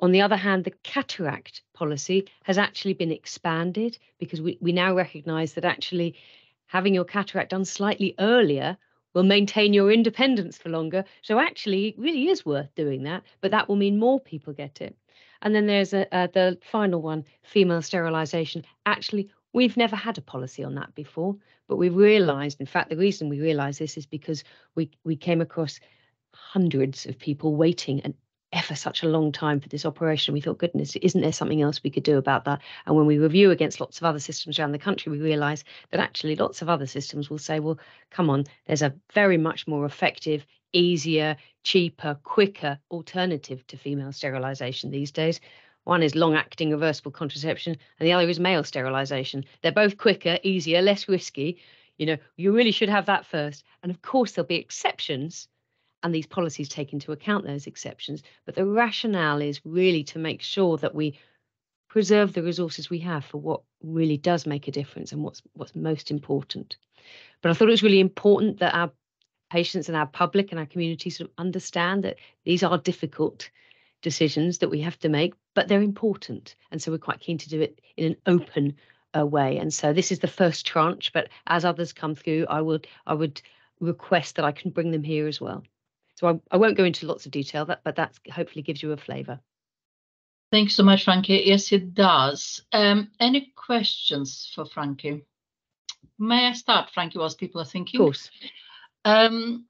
On the other hand, the cataract policy has actually been expanded because we, we now recognise that actually having your cataract done slightly earlier will maintain your independence for longer. So actually, it really is worth doing that, but that will mean more people get it. And then there's a, uh, the final one, female sterilisation. Actually, we've never had a policy on that before, but we've realised, in fact, the reason we realised this is because we we came across hundreds of people waiting and ever such a long time for this operation. We thought, goodness, isn't there something else we could do about that? And when we review against lots of other systems around the country, we realise that actually lots of other systems will say, well, come on, there's a very much more effective, easier, cheaper, quicker alternative to female sterilisation these days. One is long acting reversible contraception, and the other is male sterilisation. They're both quicker, easier, less risky. You know, you really should have that first. And of course, there'll be exceptions and these policies take into account those exceptions. But the rationale is really to make sure that we preserve the resources we have for what really does make a difference and what's what's most important. But I thought it was really important that our patients and our public and our community sort of understand that these are difficult decisions that we have to make, but they're important. And so we're quite keen to do it in an open uh, way. And so this is the first tranche, but as others come through, I would I would request that I can bring them here as well. So I, I won't go into lots of detail, that, but that hopefully gives you a flavour. Thanks so much, Frankie. Yes, it does. Um, any questions for Frankie? May I start, Frankie, whilst people are thinking? Of course. Um,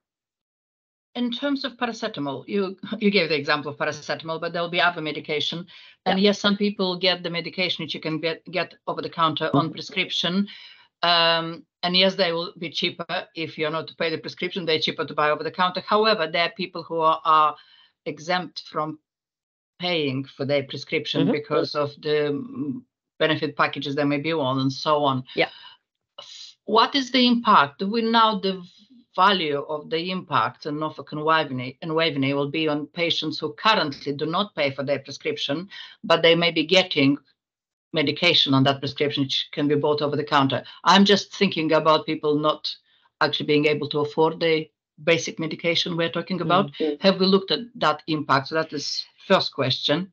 in terms of paracetamol, you you gave the example of paracetamol, but there'll be other medication. And yes, some people get the medication which you can get, get over the counter on prescription. Um, and yes, they will be cheaper if you're not to pay the prescription. They're cheaper to buy over the counter. However, there are people who are, are exempt from paying for their prescription Mhm. because of the benefit packages they may be on and so on. Yeah. What is the impact? Do we now the value of the impact in Norfolk and Waveney, and Waveney will be on patients who currently do not pay for their prescription, but they may be getting medication on that prescription which can be bought over the counter. I'm just thinking about people not actually being able to afford the basic medication we're talking about. Mm-hmm. Have we looked at that impact? So that is first question.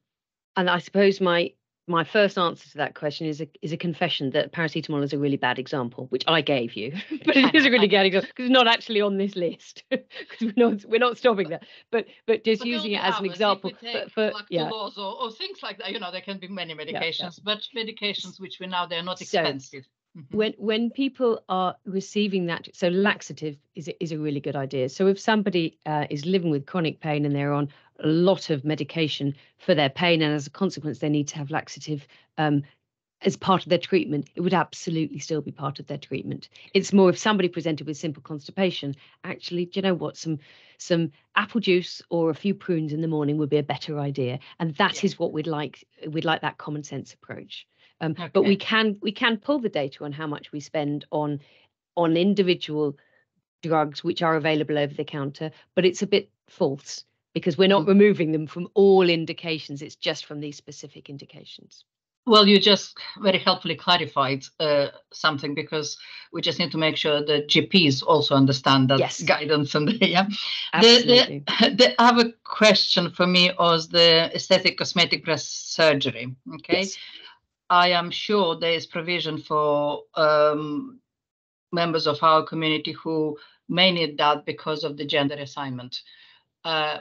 And I suppose my my first answer to that question is a is a confession that paracetamol is a really bad example, which I gave you, but it is a really bad example because it's not actually on this list because we're not we're not stopping that. But but just But using it as an example for, for yeah. or, or things like that, you know, there can be many yeah. medications, but medications which we know they're not expensive. Mhm. when when people are receiving that so laxative is a, is a really good idea so if somebody uh, is living with chronic pain and they're on a lot of medication for their pain and as a consequence they need to have laxative um, as part of their treatment. It would absolutely still be part of their treatment. It's more if somebody presented with simple constipation actually do you know what? Some some apple juice or a few prunes in the morning would be a better idea. And that is Yeah. what we'd like we'd like that common sense approach. Um, but we can we can pull the data on how much we spend on on individual drugs which are available over the counter but it's a bit false because we're not Mm. removing them from all indications it's just from these specific indications Well, you just very helpfully clarified uh, something because we just need to make sure that GPs also understand that Yes. guidance and yeah. absolutely The, the, the other question for me was the aesthetic cosmetic breast surgery. Okay. Yes. I am sure there is provision for um, members of our community who may need that because of the gender assignment. Uh,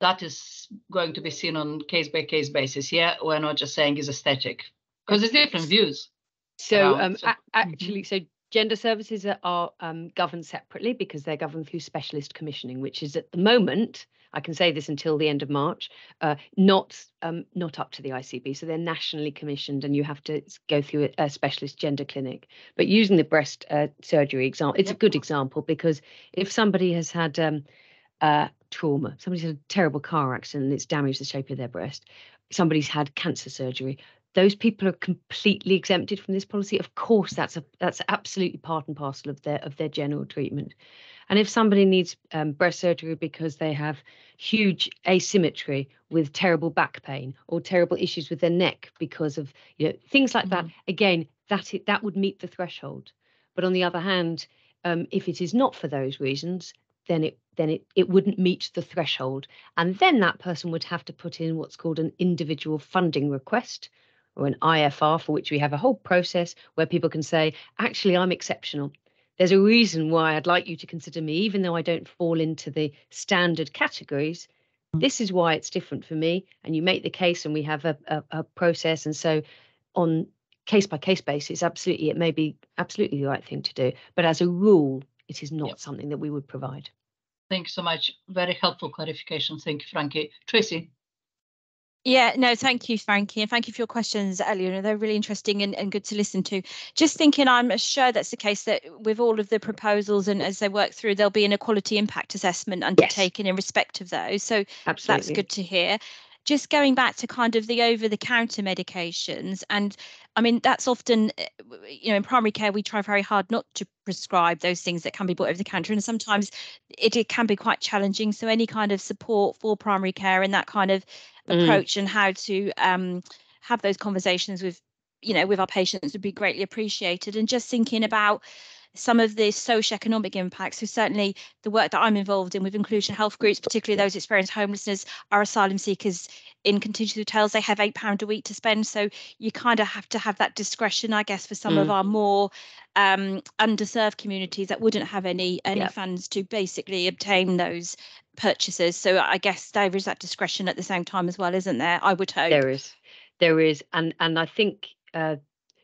that is going to be seen on case by case basis. Yeah, we're not just saying is aesthetic because there's different views. So, um, so- a- actually, so gender services are, um, governed separately because they're governed through specialist commissioning, which is at the moment, I can say this until the end of March, uh, not um, not up to the ICB. So they're nationally commissioned, and you have to go through a, a specialist gender clinic. But using the breast uh, surgery example, it's a good example because if somebody has had um, uh, trauma, somebody's had a terrible car accident and it's damaged the shape of their breast, somebody's had cancer surgery those people are completely exempted from this policy. Of course, that's a that's absolutely part and parcel of their of their general treatment. And if somebody needs um, breast surgery because they have huge asymmetry with terrible back pain or terrible issues with their neck because of you know things like that, again, that it, that would meet the threshold. But on the other hand, um, if it is not for those reasons, then it then it, it wouldn't meet the threshold. And then that person would have to put in what's called an individual funding request or an IFR, for which we have a whole process where people can say, actually, I'm exceptional. There's a reason why I'd like you to consider me, even though I don't fall into the standard categories. Mm. This is why it's different for me. And you make the case, and we have a, a, a process. And so, on case by case basis, absolutely, it may be absolutely the right thing to do. But as a rule, it is not yep. something that we would provide. Thank you so much. Very helpful clarification. Thank you, Frankie. Tracy. Yeah, no, thank you, Frankie, and thank you for your questions, Aliona. They're really interesting and, and good to listen to. Just thinking, I'm sure that's the case that with all of the proposals and as they work through, there'll be an equality impact assessment undertaken yes. in respect of those. So Absolutely. that's good to hear just going back to kind of the over the counter medications and i mean that's often eh, you know in primary care we try very hard not to prescribe those things that can be bought over the counter and sometimes it, it can be quite challenging so any kind of support for primary care and that kind of mm. approach and how to um, have those conversations with you know with our patients would be greatly appreciated and just thinking about some of the socio-economic impacts. So certainly the work that I'm involved in with inclusion health groups, particularly those experiencing homelessness, are asylum seekers in contingency hotels. They have eight pound a week to spend. So you kind of have to have that discretion, I guess, for some mm. of our more um, underserved communities that wouldn't have any any yep. funds to basically obtain those purchases. So I guess there is that discretion at the same time as well, isn't there? I would hope there is, there is, and and I think uh,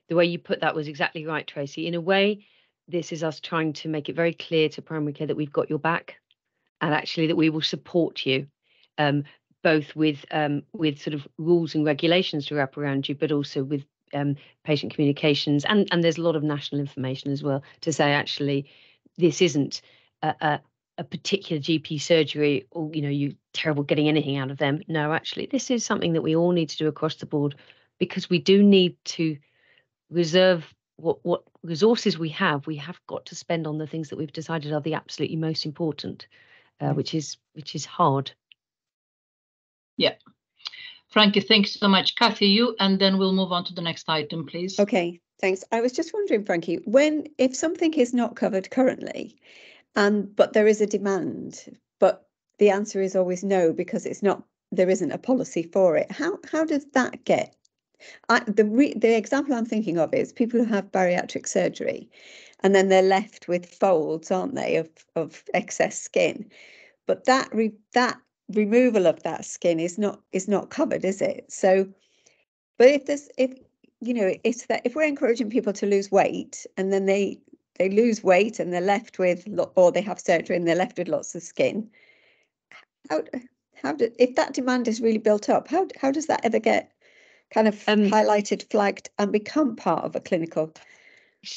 the way you put that was exactly right, Tracy. In a way, this is us trying to make it very clear to primary care that we've got your back and actually that we will support you um, both with um, with sort of rules and regulations to wrap around you but also with um, patient communications and and there's a lot of national information as well to say actually this isn't a, a, a particular GP surgery or you know you terrible getting anything out of them. No actually this is something that we all need to do across the board because we do need to reserve what what resources we have, we have got to spend on the things that we've decided are the absolutely most important, uh, mm. which is which is hard. Yeah. Frankie, thanks so much. Kathy, you, and then we'll move on to the next item, please. Okay, thanks. I was just wondering, Frankie, when if something is not covered currently, and but there is a demand, but the answer is always no because it's not there isn't a policy for it. How how does that get I, the re, the example I'm thinking of is people who have bariatric surgery, and then they're left with folds, aren't they, of of excess skin, but that re, that removal of that skin is not is not covered, is it? So, but if there's if you know it's that if we're encouraging people to lose weight and then they they lose weight and they're left with or they have surgery and they're left with lots of skin, how how do if that demand is really built up, how how does that ever get kind of um, highlighted, flagged, and become part of a clinical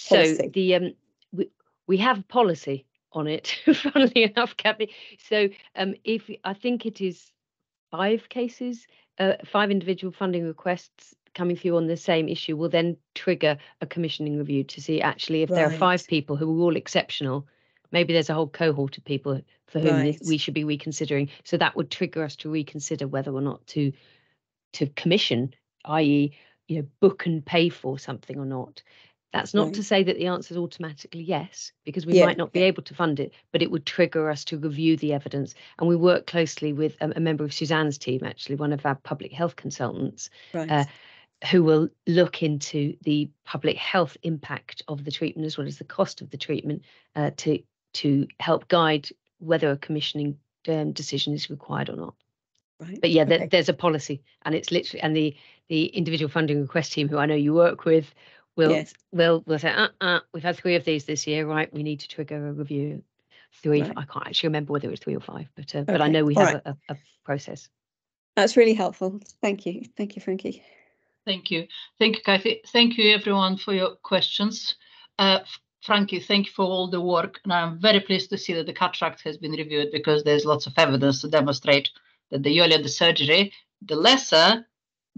policy? So the um, we, we have policy on it, funnily enough, Kathy. So um, if I think it is five cases, uh, five individual funding requests coming through on the same issue will then trigger a commissioning review to see actually if right. there are five people who are all exceptional maybe there's a whole cohort of people for whom right. we should be reconsidering so that would trigger us to reconsider whether or not to to commission i.e., you know, book and pay for something or not. That's not right. to say that the answer is automatically yes, because we yeah. might not be able to fund it, but it would trigger us to review the evidence. And we work closely with a, a member of Suzanne's team, actually, one of our public health consultants, right. uh, who will look into the public health impact of the treatment as well as the cost of the treatment uh, to to help guide whether a commissioning um, decision is required or not. Right. But yeah, okay. there, there's a policy, and it's literally and the the individual funding request team, who I know you work with, will yes. will will say, uh, uh, we've had three of these this year, right? We need to trigger a review. Three, right. I can't actually remember whether it was three or five, but uh, okay. but I know we All have right. a, a, process. That's really helpful. Thank you, thank you, Frankie. Thank you, thank you, Kathy. Thank you, everyone, for your questions. Uh, Frankie, thank you for all the work, and I'm very pleased to see that the cataract has been reviewed because there's lots of evidence to demonstrate that the earlier the surgery, the lesser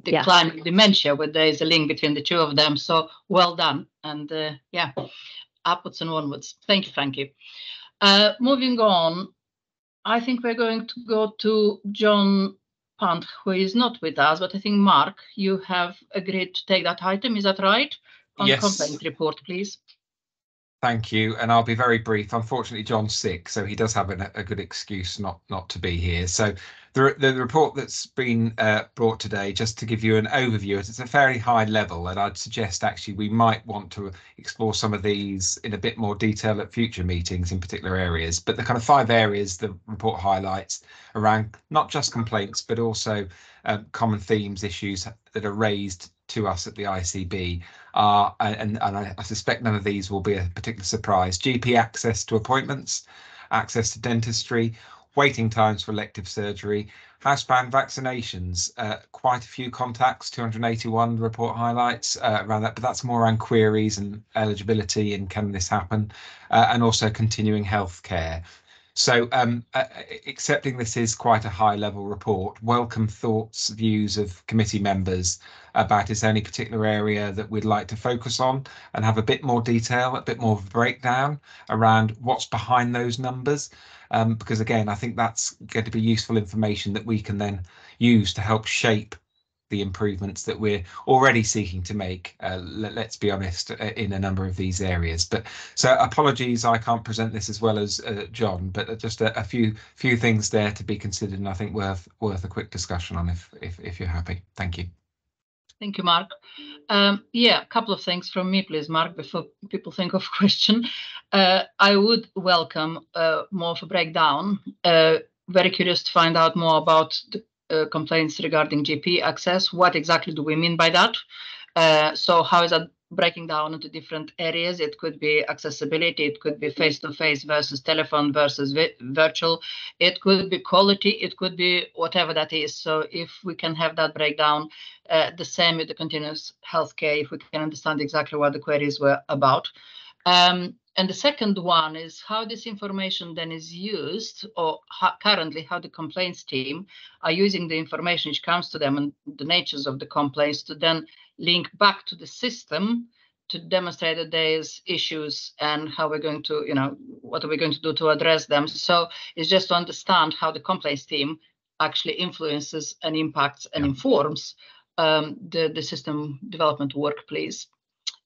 decline yeah. dementia, where there is a link between the two of them. So well done. And uh, yeah, upwards and onwards. Thank you, Frankie. Uh, moving on, I think we're going to go to John Punt, who is not with us, but I think Mark, you have agreed to take that item. Is that right? On yes. complaint report, please. Thank you, and I'll be very brief. Unfortunately, John's sick, so he does have a, a good excuse not not to be here. So the, the report that's been uh, brought today, just to give you an overview, it's a fairly high level, and I'd suggest actually we might want to explore some of these in a bit more detail at future meetings in particular areas. But the kind of five areas the report highlights around not just complaints, but also um, common themes, issues that are raised to us at the ICB are, and, and I, I suspect none of these will be a particular surprise, GP access to appointments, access to dentistry, waiting times for elective surgery, housebound vaccinations, uh, quite a few contacts, 281 report highlights uh, around that, but that's more around queries and eligibility and can this happen, uh, and also continuing health care. So um, uh, accepting this is quite a high level report, welcome thoughts, views of committee members about is there any particular area that we'd like to focus on and have a bit more detail, a bit more breakdown around what's behind those numbers. Um, because again, I think that's going to be useful information that we can then use to help shape the improvements that we're already seeking to make, uh, let, us be honest, uh, in a number of these areas. But so apologies, I can't present this as well as uh, John, but just a, a, few few things there to be considered, and I think worth worth a quick discussion on if if, if you're happy. Thank you. Thank you, Mark. Um, yeah, a couple of things from me, please, Mark, before people think of question. Uh, I would welcome uh, more of a breakdown. Uh, very curious to find out more about the uh, complaints regarding GP access. What exactly do we mean by that? Uh, so how is that breaking down into different areas? It could be accessibility, it could be face-to-face versus telephone versus virtual, it could be quality, it could be whatever that is. So if we can have that breakdown, uh, the same with the continuous healthcare, if we can understand exactly what the queries were about. Um, and the second one is how this information then is used, or how, currently how the complaints team are using the information which comes to them and the natures of the complaints to then link back to the system to demonstrate that there is issues and how we're going to, you know, what are we going to do to address them. So it's just to understand how the complaints team actually influences and impacts and yeah. informs um, the, the system development work, please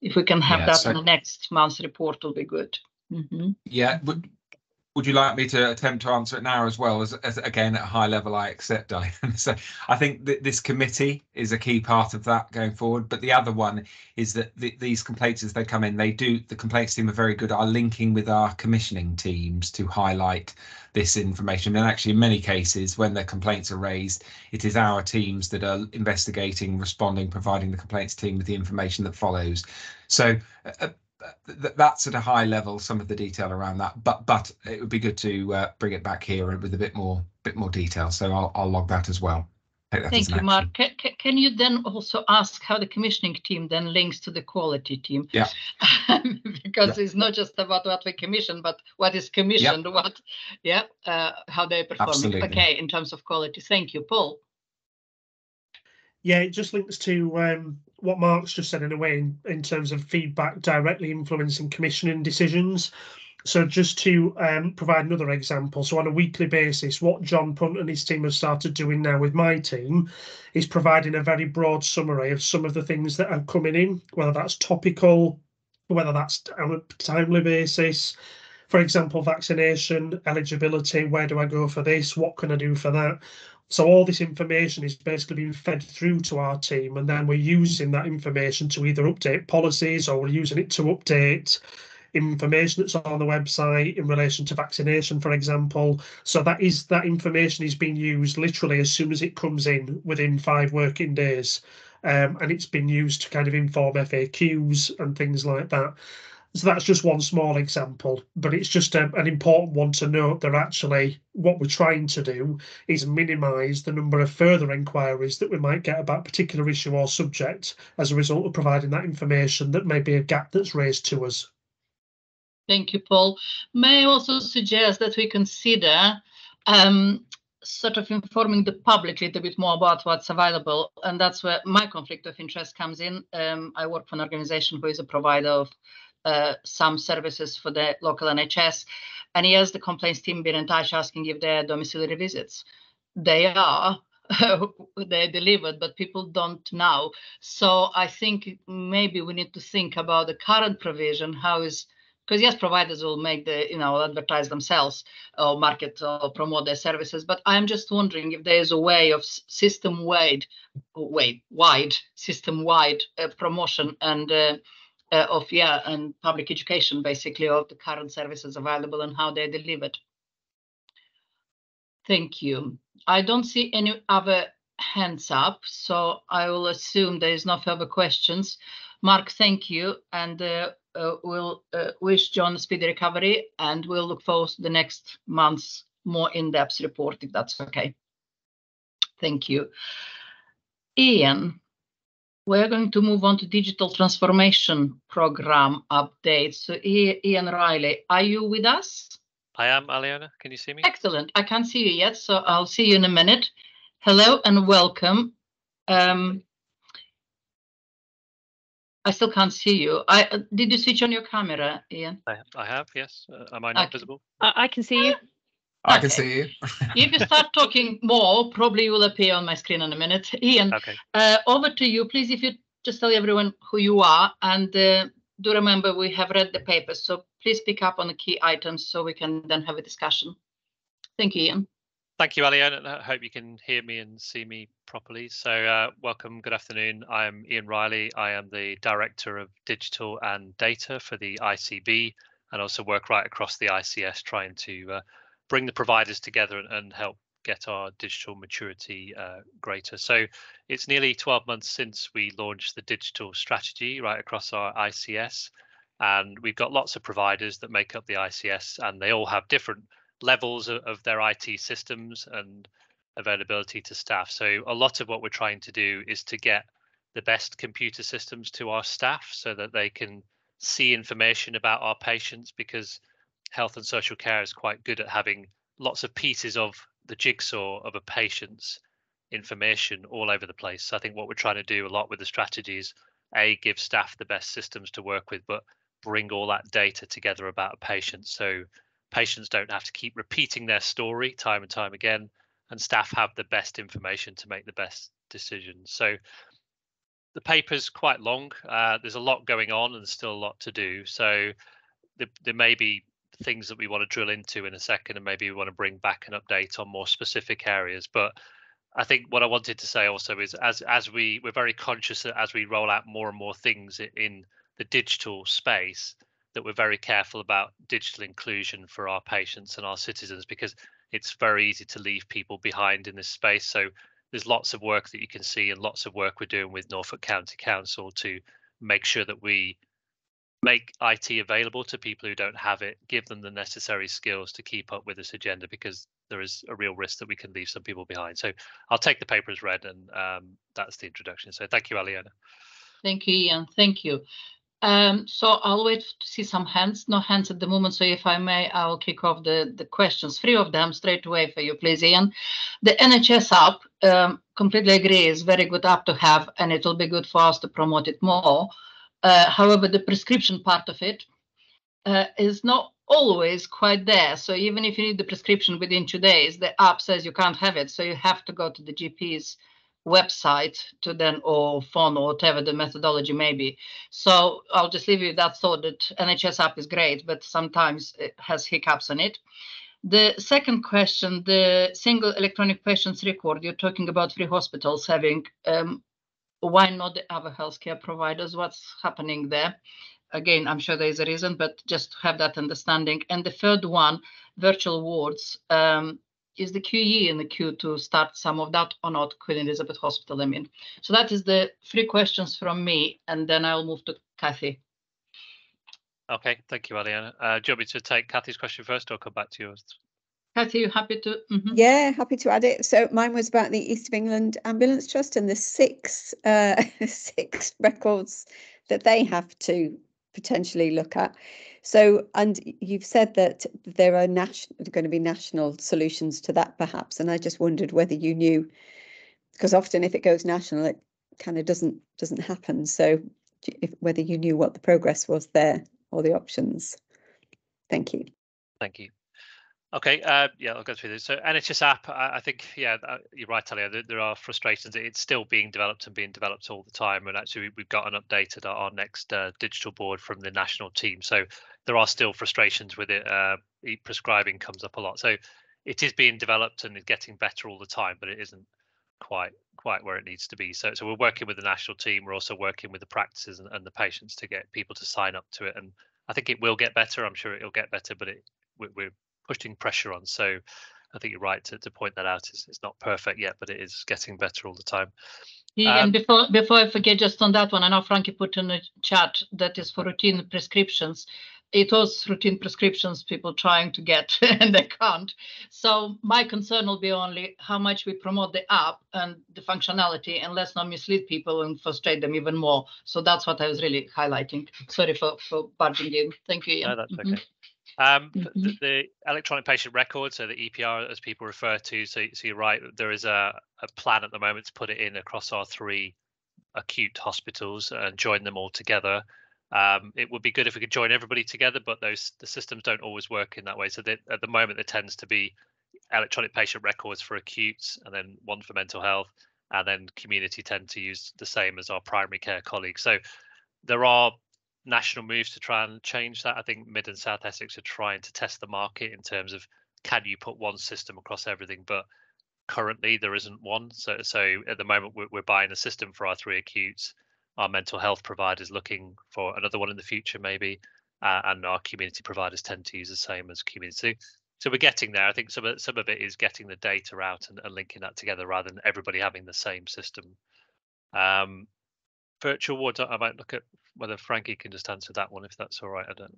if we can have that in the next month's report will be good. Mm -hmm. Yeah, would would you like me to attempt to answer it now as well as, as again at a high level I accept I so I think that this committee is a key part of that going forward but the other one is that the, these complaints as they come in they do the complaints team are very good are linking with our commissioning teams to highlight this information. And actually, in many cases, when the complaints are raised, it is our teams that are investigating, responding, providing the complaints team with the information that follows. So uh, that's at a high level, some of the detail around that. But but it would be good to uh, bring it back here with a bit more bit more detail. So I'll, I'll log that as well. Thank you, Mark. Can, can, you then also ask how the commissioning team then links to the quality team? Yeah. because yeah. it's not just about what we commission, but what is commissioned, yeah. what, yeah, uh, how they perform. Absolutely. Okay, in terms of quality. Thank you, Paul. Yeah, it just links to um, what Mark's just said in a way in, in terms of feedback directly influencing commissioning decisions. So just to um, provide another example, so on a weekly basis, what John Punt and his team have started doing now with my team is providing a very broad summary of some of the things that are coming in, whether that's topical, whether that's on a timely basis. For example, vaccination, eligibility, where do I go for this? What can I do for that? So all this information is basically being fed through to our team, and then we're using that information to either update policies or we're using it to update information that's on the website in relation to vaccination, for example. So that is that information is being used literally as soon as it comes in within five working days. Um, and it's been used to kind of inform FAQs and things like that. So that's just one small example, but it's just a, an important one to note that actually what we're trying to do is minimise the number of further inquiries that we might get about particular issue or subject as a result of providing that information that may be a gap that's raised to us. Thank you, Paul. May I also suggest that we consider um, sort of informing the public a little bit more about what's available, and that's where my conflict of interest comes in. Um, I work for an organization who is a provider of uh, some services for the local NHS, and yes, the complaints team been in touch asking if they're domiciliary visits. They are, they're delivered, but people don't know. So I think maybe we need to think about the current provision, how is because yes, providers will make the, you know, advertise themselves or market or promote their services. But I'm just wondering if there is a way of system wide, wide, wide, system wide uh, promotion and uh, uh, of yeah, and public education basically of the current services available and how they're delivered. Thank you. I don't see any other hands up, so I will assume there is no further questions. Mark, thank you, and uh, uh, we'll uh, wish John a speedy recovery, and we'll look forward to the next month's more in-depth report, if that's okay. Thank you. Ian, we're going to move on to digital transformation program updates. So Ian Riley, are you with us? I am, Aliona. Can you see me? Excellent. I can't see you yet, so I'll see you in a minute. Hello and welcome. Um, I still can't see you. I uh, did you switch on your camera, Ian? I, I have, yes. Uh, am I not Okay. visible? I, I can see you. I can see you. if you start talking more, probably you will appear on my screen in a minute. Ian, Okay. uh, over to you. Please, if you just tell everyone who you are and uh, do remember we have read the papers, so please pick up on the key items so we can then have a discussion. Thank you, Ian. Thank you, Aliona. and I hope you can hear me and see me properly. So, uh, welcome. Good afternoon. I am Ian Riley. I am the Director of Digital and Data for the ICB and also work right across the ICS trying to uh, bring the providers together and, and help get our digital maturity uh, greater. So, it's nearly 12 months since we launched the digital strategy right across our ICS. And we've got lots of providers that make up the ICS, and they all have different levels of, of their IT systems and availability to staff. So a lot of what we're trying to do is to get the best computer systems to our staff so that they can see information about our patients because health and social care is quite good at having lots of pieces of the jigsaw of a patient's information all over the place. So I think what we're trying to do a lot with the strategies, a give staff the best systems to work with, but bring all that data together about a patient. So patients don't have to keep repeating their story time and time again, and staff have the best information to make the best decisions. So the paper's quite long. Uh, there's a lot going on and still a lot to do. So there, there may be things that we want to drill into in a second, and maybe we want to bring back an update on more specific areas. But I think what I wanted to say also is as as we we're very conscious that as we roll out more and more things in the digital space, that we're very careful about digital inclusion for our patients and our citizens because it's very easy to leave people behind in this space. So there's lots of work that you can see and lots of work we're doing with Norfolk County Council to make sure that we make IT available to people who don't have it, give them the necessary skills to keep up with this agenda because there is a real risk that we can leave some people behind. So I'll take the paper as read and um, that's the introduction. So thank you, Aliona. Thank you, Ian. Thank you. Um, so I'll wait to see some hands. No hands at the moment. So if I may, I'll kick off the, the questions. Three of them straight away for you, please, Ian. The NHS app, um, completely agree, is very good app to have, and it will be good for us to promote it more. Uh, however, the prescription part of it uh, is not always quite there. So even if you need the prescription within two days, the app says you can't have it. So you have to go to the GP's website to then or phone or whatever the methodology may be. So I'll just leave you that thought that NHS app is great, but sometimes it has hiccups on it. The second question, the single electronic patients record, you're talking about three hospitals having, um, why not the other healthcare providers? What's happening there? Again, I'm sure there is a reason, but just to have that understanding. And the third one, virtual wards. Um, is the QE in the queue to start some of that or not? Queen Elizabeth Hospital, I mean. So that is the three questions from me, and then I'll move to Kathy. Okay, thank you, Aliona. Uh, do you want me to take Kathy's question first or come back to yours? Kathy, you happy to? mhm. Yeah, happy to add it. So mine was about the East of England Ambulance Trust and the six uh, six records that they have to potentially look at. So, and you've said that there are national going to be national solutions to that, perhaps. And I just wondered whether you knew, because often if it goes national, it kind of doesn't doesn't happen. So, if, whether you knew what the progress was there or the options. Thank you. Thank you. Okay, uh, yeah, I'll go through this. So NHS app, I, think, yeah, uh, you're right, Talia. There, are frustrations. It's still being developed and being developed all the time. And actually, we've got an update at our next uh, digital board from the national team. So there are still frustrations with it. Uh, prescribing comes up a lot. So it is being developed and is getting better all the time, but it isn't quite quite where it needs to be. So so we're working with the national team. We're also working with the practices and, and the patients to get people to sign up to it. And I think it will get better. I'm sure it'll get better, but it we're putting pressure on. So I think you're right to, to point that out. It's, it's not perfect yet, but it is getting better all the time. Yeah, um, and before before I forget, just on that one, I know Frankie put in the chat that is for routine prescriptions. It was routine prescriptions people trying to get and they can't. So my concern will be only how much we promote the app and the functionality, and let's not mislead people and frustrate them even more. So that's what I was really highlighting. Sorry for for barging in. Thank you. Ian. No, that's okay. Mm -hmm. Um, mm-hmm. the, the, electronic patient record, so the EPR, as people refer to. So, so you're right. There is a, a plan at the moment to put it in across our three acute hospitals and join them all together. Um, it would be good if we could join everybody together, but those the systems don't always work in that way. So that at the moment, there tends to be electronic patient records for acutes, and then one for mental health, and then community tend to use the same as our primary care colleagues. So there are national moves to try and change that. I think Mid and South Essex are trying to test the market in terms of can you put one system across everything, but currently there isn't one. So, so at the moment we're, we're buying a system for our three acutes. Our mental health providers looking for another one in the future, maybe, uh, and our community providers tend to use the same as community. So we're getting there. I think some of some of it is getting the data out and, and linking that together rather than everybody having the same system. Um, virtual wards, I might look at whether Frankie can just answer that one if that's all right. I don't.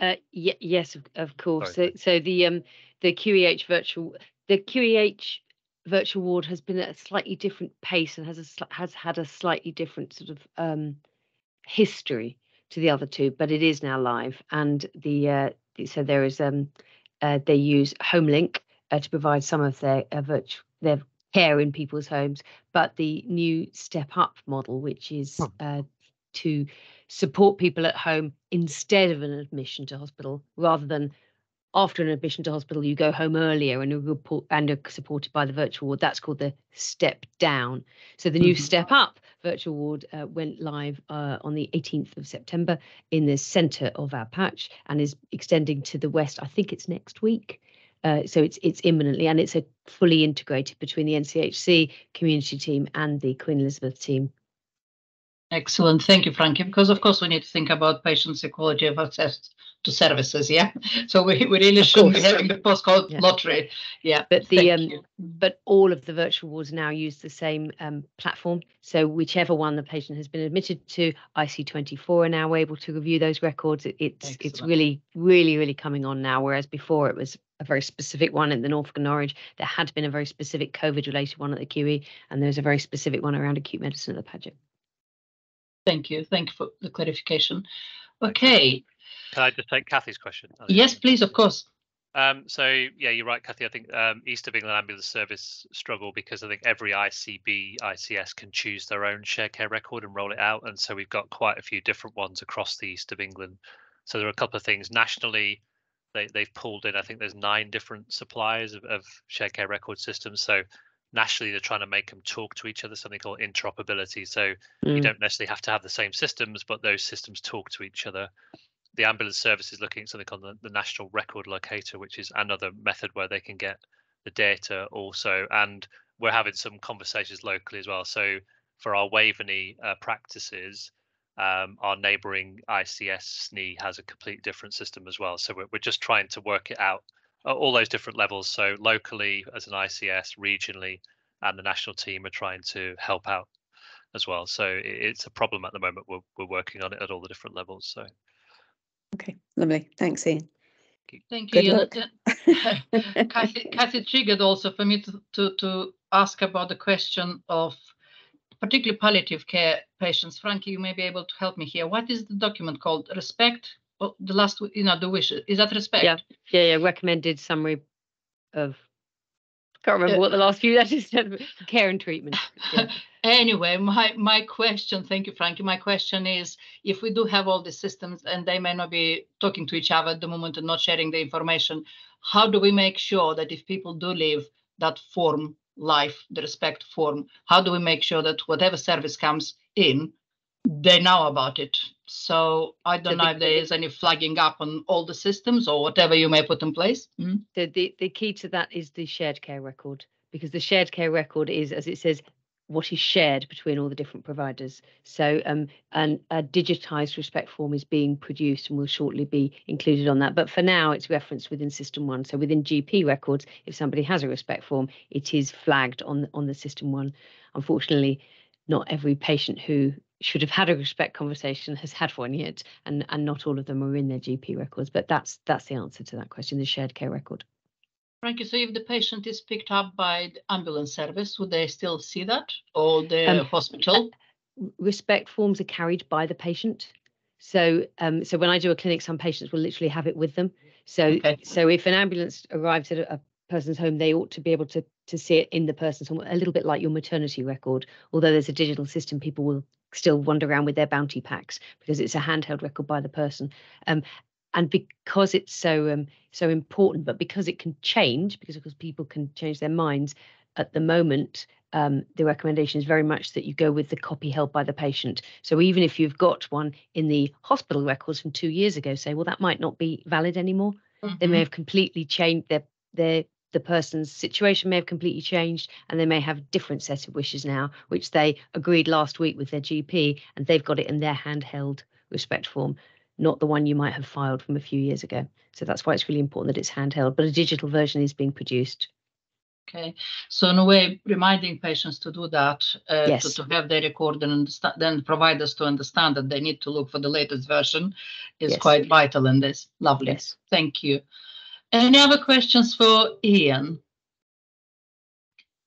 Uh, y- yes, of, of course. Sorry. So, so the um the QEH virtual the QEH virtual ward has been at a slightly different pace and has a has had a slightly different sort of um history to the other two, but it is now live and the uh so there is um uh, they use HomeLink uh, to provide some of their uh, virtual their care in people's homes, but the new Step Up model, which is uh, to support people at home instead of an admission to hospital, rather than after an admission to hospital, you go home earlier and report and are supported by the virtual ward. That's called the step down. So the new mm-hmm. step up virtual ward uh, went live uh, on the 18th of September in the centre of our patch and is extending to the west. I think it's next week. Uh, so it's it's imminently and it's a fully integrated between the NCHC community team and the Queen Elizabeth team. Excellent. Thank you, Frankie. Because of course we need to think about patients' equality of access to services. Yeah. So we, we really shouldn't be having the postcode yeah. lottery. Yeah. But the um but all of the virtual wards now use the same um, platform. So whichever one the patient has been admitted to, IC24 are now able to review those records. It, it's Excellent. it's really really really coming on now. Whereas before it was a very specific one in the Norfolk and Norwich. There had been a very specific COVID related one at the QE, and there's a very specific one around acute medicine at the Paget. Thank you. Thank you for the clarification. Okay. Can I just take Kathy's question? Yes, please, of course. Um, so yeah, you're right, Kathy. I think um, East of England Ambulance Service struggle because I think every ICB, ICS can choose their own share care record and roll it out, and so we've got quite a few different ones across the East of England. So there are a couple of things nationally. They they've pulled in. I think there's nine different suppliers of, of share care record systems. So nationally they're trying to make them talk to each other something called interoperability. So mm. you don't necessarily have to have the same systems but those systems talk to each other. The ambulance service is looking at something called the, the national record locator which is another method where they can get the data also. And we're having some conversations locally as well. So for our waveney uh, practices um, our neighboring ics SNE has a complete different system as well. So we're, we're just trying to work it out all those different levels. So locally as an ICS, regionally, and the national team are trying to help out as well. So it's a problem at the moment. We're we're working on it at all the different levels. So okay, lovely. Thanks, Ian. Thank you. Kathy, uh, Kathy triggered also for me to, to, to ask about the question of particularly palliative care patients. Frankie, you may be able to help me here. What is the document called? Respect? Oh, the last, you know, the wishes. Is that respect? Yeah, yeah, yeah. Recommended summary of. Can't remember uh, what the last few letters said. Care and treatment. Yeah. anyway, my my question, thank you, Frankie. My question is, if we do have all these systems and they may not be talking to each other at the moment and not sharing the information, how do we make sure that if people do leave that form life, the respect form, how do we make sure that whatever service comes in, they know about it? So I don't know if there is any flagging up on all the systems or whatever you may put in place. Mm? The, the, the key to that is the shared care record because the shared care record is, as it says, what is shared between all the different providers. So um, and a digitized respect form is being produced and will shortly be included on that. But for now, it's referenced within SystmOne. So within GP records, if somebody has a respect form, it is flagged on on the SystmOne. Unfortunately, not every patient who should have had a respect conversation has had one yet, and and not all of them are in their GP records. But that's that's the answer to that question: the shared care record. Frankie, so if the patient is picked up by the ambulance service, would they still see that or the um, hospital? Respect forms are carried by the patient. So, um, so when I do a clinic, some patients will literally have it with them. So, okay. so if an ambulance arrives at a, person's home, they ought to be able to to see it in the person's home, a little bit like your maternity record. Although there's a digital system, people will still wander around with their bounty packs because it's a handheld record by the person. Um, and because it's so um, so important but because it can change because of course people can change their minds at the moment um, the recommendation is very much that you go with the copy held by the patient so even if you've got one in the hospital records from two years ago say well that might not be valid anymore mm-hmm. they may have completely changed their their the person's situation may have completely changed and they may have a different set of wishes now which they agreed last week with their gp and they've got it in their handheld respect form not the one you might have filed from a few years ago. So that's why it's really important that it's handheld, but a digital version is being produced. Okay, so in a way, reminding patients to do that, uh, yes. to, to, have their record and understand, then providers to understand that they need to look for the latest version is yes. quite vital in this. Lovely, yes. thank you. Any other questions for Ian?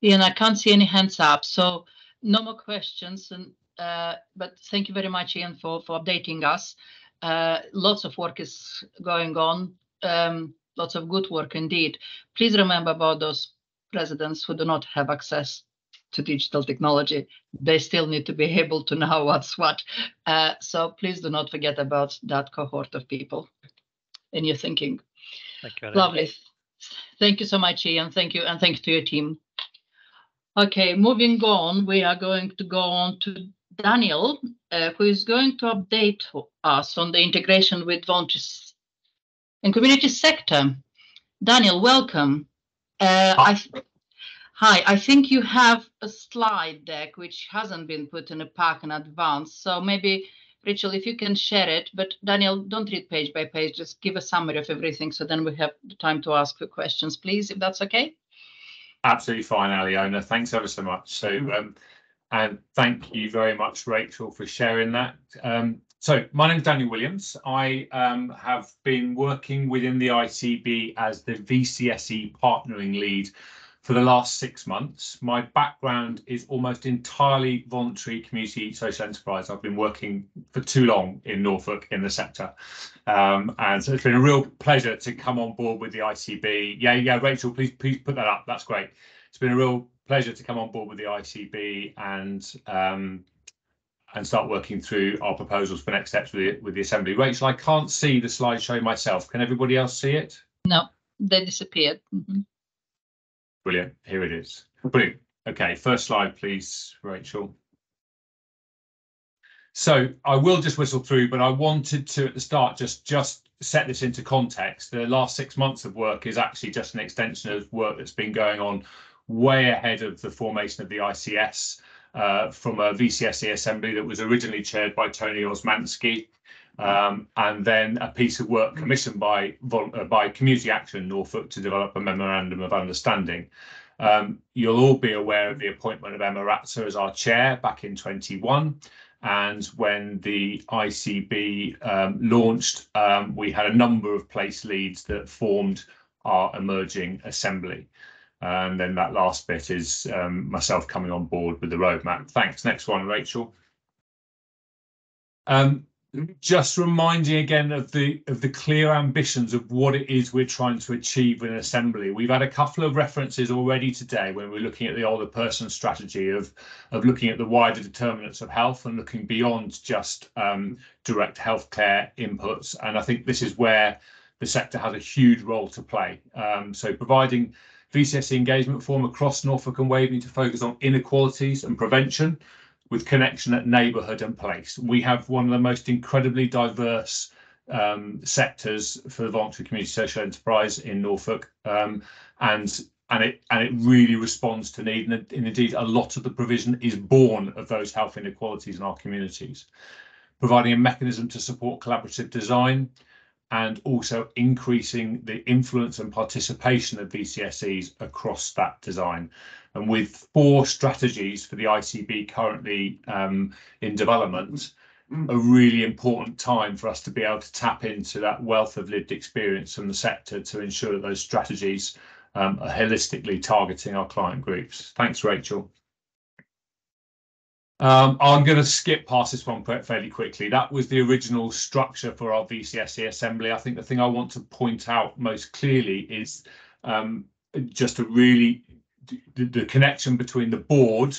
Ian, I can't see any hands up, so no more questions. And uh, but thank you very much, Ian, for for updating us. Uh, lots of work is going on, um, lots of good work indeed. Please remember about those residents who do not have access to digital technology. They still need to be able to know what's what. Uh, so please do not forget about that cohort of people in your thinking. Thank you. Lovely. Thank you so much, Ian. Thank you, and thank you to your team. Okay, moving on, we are going to go on to Daniel, uh, who is going to update us on the integration with volunteers in community sector. Daniel, welcome. Uh, I hi, I think you have a slide deck which hasn't been put in a pack in advance. So maybe, Rachel, if you can share it, but Daniel, don't read page by page, just give a summary of everything so then we have the time to ask for questions, please, if that's okay. Absolutely fine, Aliona. Thanks ever so much. So um, and thank you very much, Rachel, for sharing that. Um, so my name is Daniel Williams. I um, have been working within the ICB as the VCSE partnering lead for the last six months. My background is almost entirely voluntary community social enterprise. I've been working for too long in Norfolk in the sector. Um, and so it's been a real pleasure to come on board with the ICB. Yeah, yeah, Rachel, please, please put that up. That's great. It's been a real pleasure to come on board with the ICB and um, and start working through our proposals for next steps with the, with the Assembly. Rachel, I can't see the slideshow myself. Can everybody else see it? No, they disappeared. Mm -hmm. Brilliant. Here it is. Brilliant. Okay, first slide, please, Rachel. So I will just whistle through, but I wanted to at the start just just set this into context. The last six months of work is actually just an extension of work that's been going on way ahead of the formation of the ICS uh, from a VCSE assembly that was originally chaired by Tony Osmansky. Um, and then a piece of work commissioned by uh, by Community Action Norfolk to develop a memorandum of understanding. Um, you'll all be aware of the appointment of Emma Ratzer as our chair back in 21. And when the ICB um, launched, um, we had a number of place leads that formed our emerging assembly. And then that last bit is um, myself coming on board with the roadmap. Thanks. Next one, Rachel. Um, just reminding again of the of the clear ambitions of what it is we're trying to achieve in assembly. We've had a couple of references already today when we're looking at the older person strategy of of looking at the wider determinants of health and looking beyond just um, direct healthcare inputs. And I think this is where the sector has a huge role to play. Um, so providing VCSE engagement form across Norfolk and Waveney to focus on inequalities and prevention with connection at neighbourhood and place. We have one of the most incredibly diverse um, sectors for the voluntary community social enterprise in Norfolk, um, and and it and it really responds to need. And, and indeed, a lot of the provision is born of those health inequalities in our communities, providing a mechanism to support collaborative design, and also increasing the influence and participation of VCSEs across that design. And with four strategies for the ICB currently um, in development, a really important time for us to be able to tap into that wealth of lived experience from the sector to ensure that those strategies um, are holistically targeting our client groups. Thanks, Rachel. Um, I'm going to skip past this one fairly quickly. That was the original structure for our VCSE assembly. I think the thing I want to point out most clearly is um, just a really the, the, connection between the board,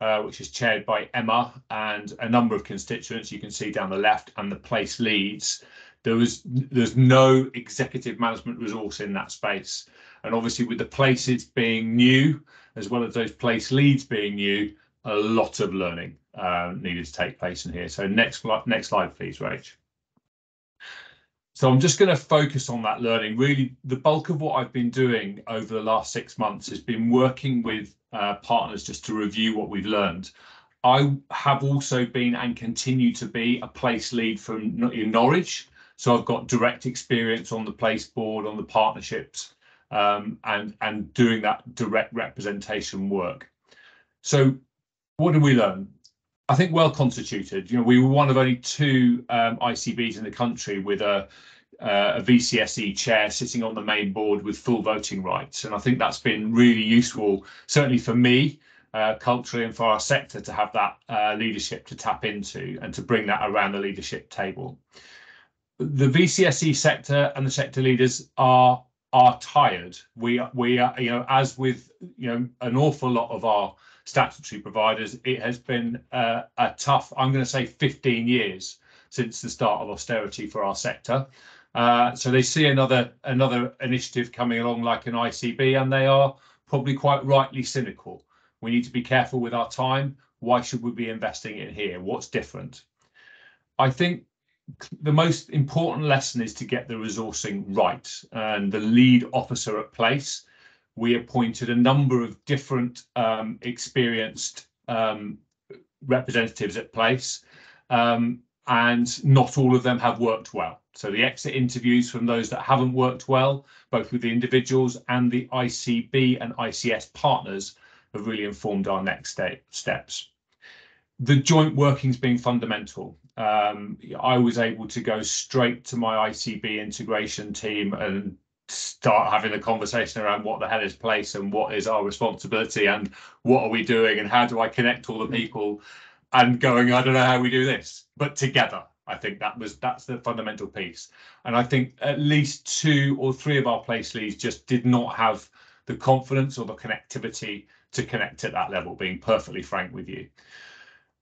uh, which is chaired by Emma, and a number of constituents you can see down the left, and the place leads. There was there's no executive management resource in that space, and obviously with the places being new, as well as those place leads being new, a lot of learning uh, needed to take place in here. So next, next slide, please, Rach. So I'm just going to focus on that learning. Really, the bulk of what I've been doing over the last six months has been working with uh, partners just to review what we've learned. I have also been and continue to be a place lead from Norwich. So I've got direct experience on the place board, on the partnerships, um, and, and doing that direct representation work. So what did we learn? I think well constituted. You know, we were one of only two um, ICBs in the country with a, uh, a VCSE chair sitting on the main board with full voting rights, and I think that's been really useful, certainly for me, uh, culturally, and for our sector to have that uh, leadership to tap into and to bring that around the leadership table. The VCSE sector and the sector leaders are are tired. We we are you know as with you know an awful lot of our statutory providers. It has been uh, a tough, I'm going to say 15 years since the start of austerity for our sector. Uh, so they see another another initiative coming along like an ICB and they are probably quite rightly cynical. We need to be careful with our time. Why should we be investing in here? What's different? I think the most important lesson is to get the resourcing right and the lead officer at place we appointed a number of different um, experienced um, representatives at place, um, and not all of them have worked well. So the exit interviews from those that haven't worked well, both with the individuals and the ICB and ICS partners, have really informed our next steps. The joint workings being fundamental. Um, I was able to go straight to my ICB integration team and start having a conversation around what the hell is place and what is our responsibility and what are we doing and how do I connect all the mm. people and going, I don't know how we do this, but together. I think that was that's the fundamental piece. And I think at least two or three of our place leads just did not have the confidence or the connectivity to connect at that level, being perfectly frank with you.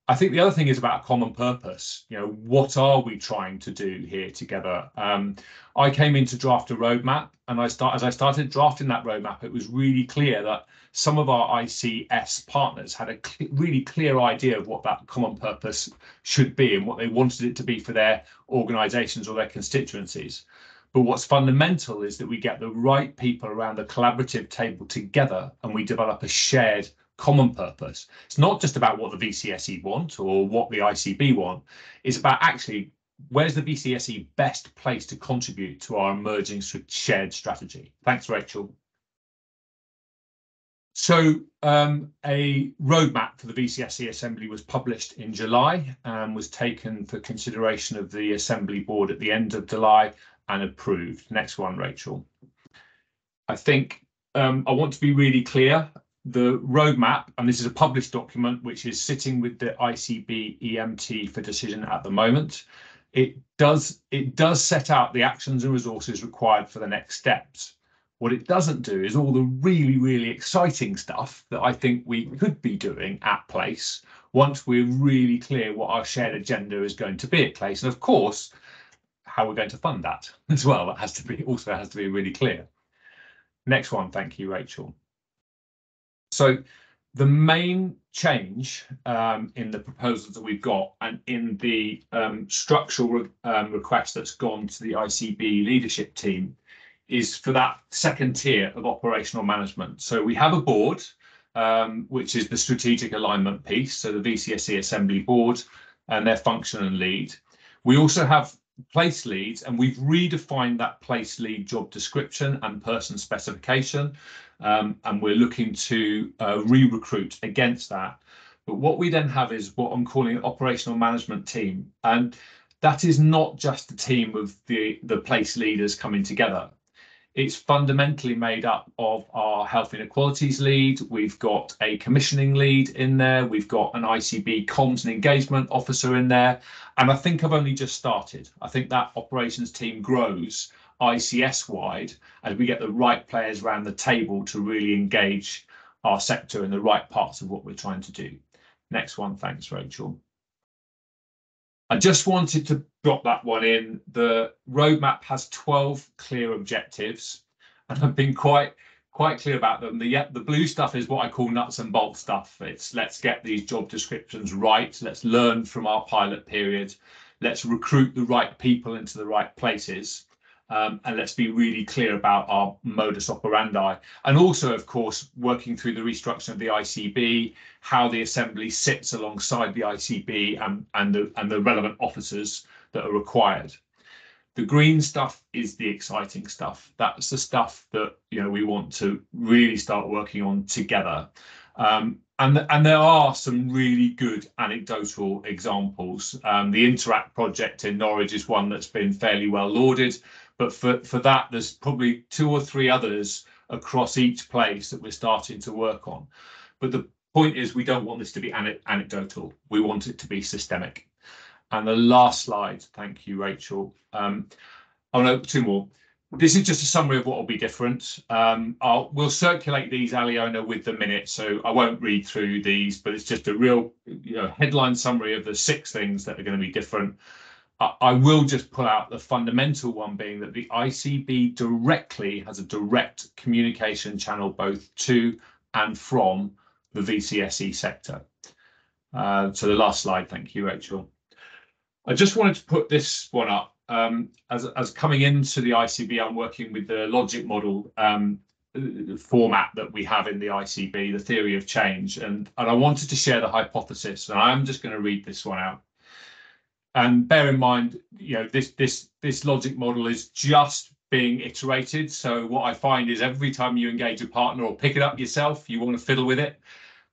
I think the other thing is about a common purpose. You know, what are we trying to do here together? Um, I came in to draft a roadmap, and I start as I started drafting that roadmap, it was really clear that some of our ICS partners had a cl really clear idea of what that common purpose should be and what they wanted it to be for their organisations or their constituencies. But what's fundamental is that we get the right people around the collaborative table together and we develop a shared common purpose. It's not just about what the VCSE want or what the ICB want. It's about actually where's the VCSE best place to contribute to our emerging shared strategy. Thanks, Rachel. So um, a roadmap for the VCSE Assembly was published in July and was taken for consideration of the Assembly Board at the end of July and approved. Next one, Rachel. I think um, I want to be really clear. The roadmap, and this is a published document which is sitting with the ICB EMT for decision at the moment. It does it does set out the actions and resources required for the next steps. What it doesn't do is all the really, really exciting stuff that I think we could be doing at Place once we're really clear what our shared agenda is going to be at Place. And of course, how we're going to fund that as well. That has to be also has to be really clear. Next one, thank you, Rachel. So the main change um, in the proposals that we've got and in the um, structural um, request that's gone to the ICB leadership team is for that second tier of operational management. So we have a board, um, which is the strategic alignment piece, so the VCSE Assembly Board and their function and lead. We also have place leads and we've redefined that place lead job description and person specification um, and we're looking to uh, re-recruit against that but what we then have is what i'm calling an operational management team and that is not just a team of the the place leaders coming together it's fundamentally made up of our health inequalities lead. We've got a commissioning lead in there. We've got an ICB comms and engagement officer in there. And I think I've only just started. I think that operations team grows ICS wide as we get the right players around the table to really engage our sector in the right parts of what we're trying to do. Next one. Thanks, Rachel. I just wanted to drop that one in. The roadmap has 12 clear objectives, and I've been quite quite clear about them. The the blue stuff is what I call nuts and bolts stuff. It's let's get these job descriptions right. Let's learn from our pilot period. Let's recruit the right people into the right places. Um, and let's be really clear about our modus operandi. And also, of course, working through the restructuring of the ICB, how the assembly sits alongside the ICB and, and, the, and the relevant officers that are required. The green stuff is the exciting stuff. That's the stuff that you know we want to really start working on together. Um, and, and there are some really good anecdotal examples. Um, the Interact project in Norwich is one that's been fairly well lauded. But for, for that, there's probably two or three others across each place that we're starting to work on. But the point is, we don't want this to be anecdotal. We want it to be systemic. And the last slide, thank you, Rachel. Um, oh no, two more. This is just a summary of what will be different. Um, I'll, we'll circulate these, Aliona, with the minutes, so I won't read through these, but it's just a real you know, headline summary of the six things that are going to be different. I will just pull out the fundamental one being that the ICB directly has a direct communication channel both to and from the VCSE sector. Uh, so the last slide, thank you, Rachel. I just wanted to put this one up. Um, as, as coming into the ICB, I'm working with the logic model um, format that we have in the ICB, the theory of change. And, and I wanted to share the hypothesis, and I'm just going to read this one out. And bear in mind, you know, this this this logic model is just being iterated. So what I find is every time you engage a partner or pick it up yourself, you want to fiddle with it.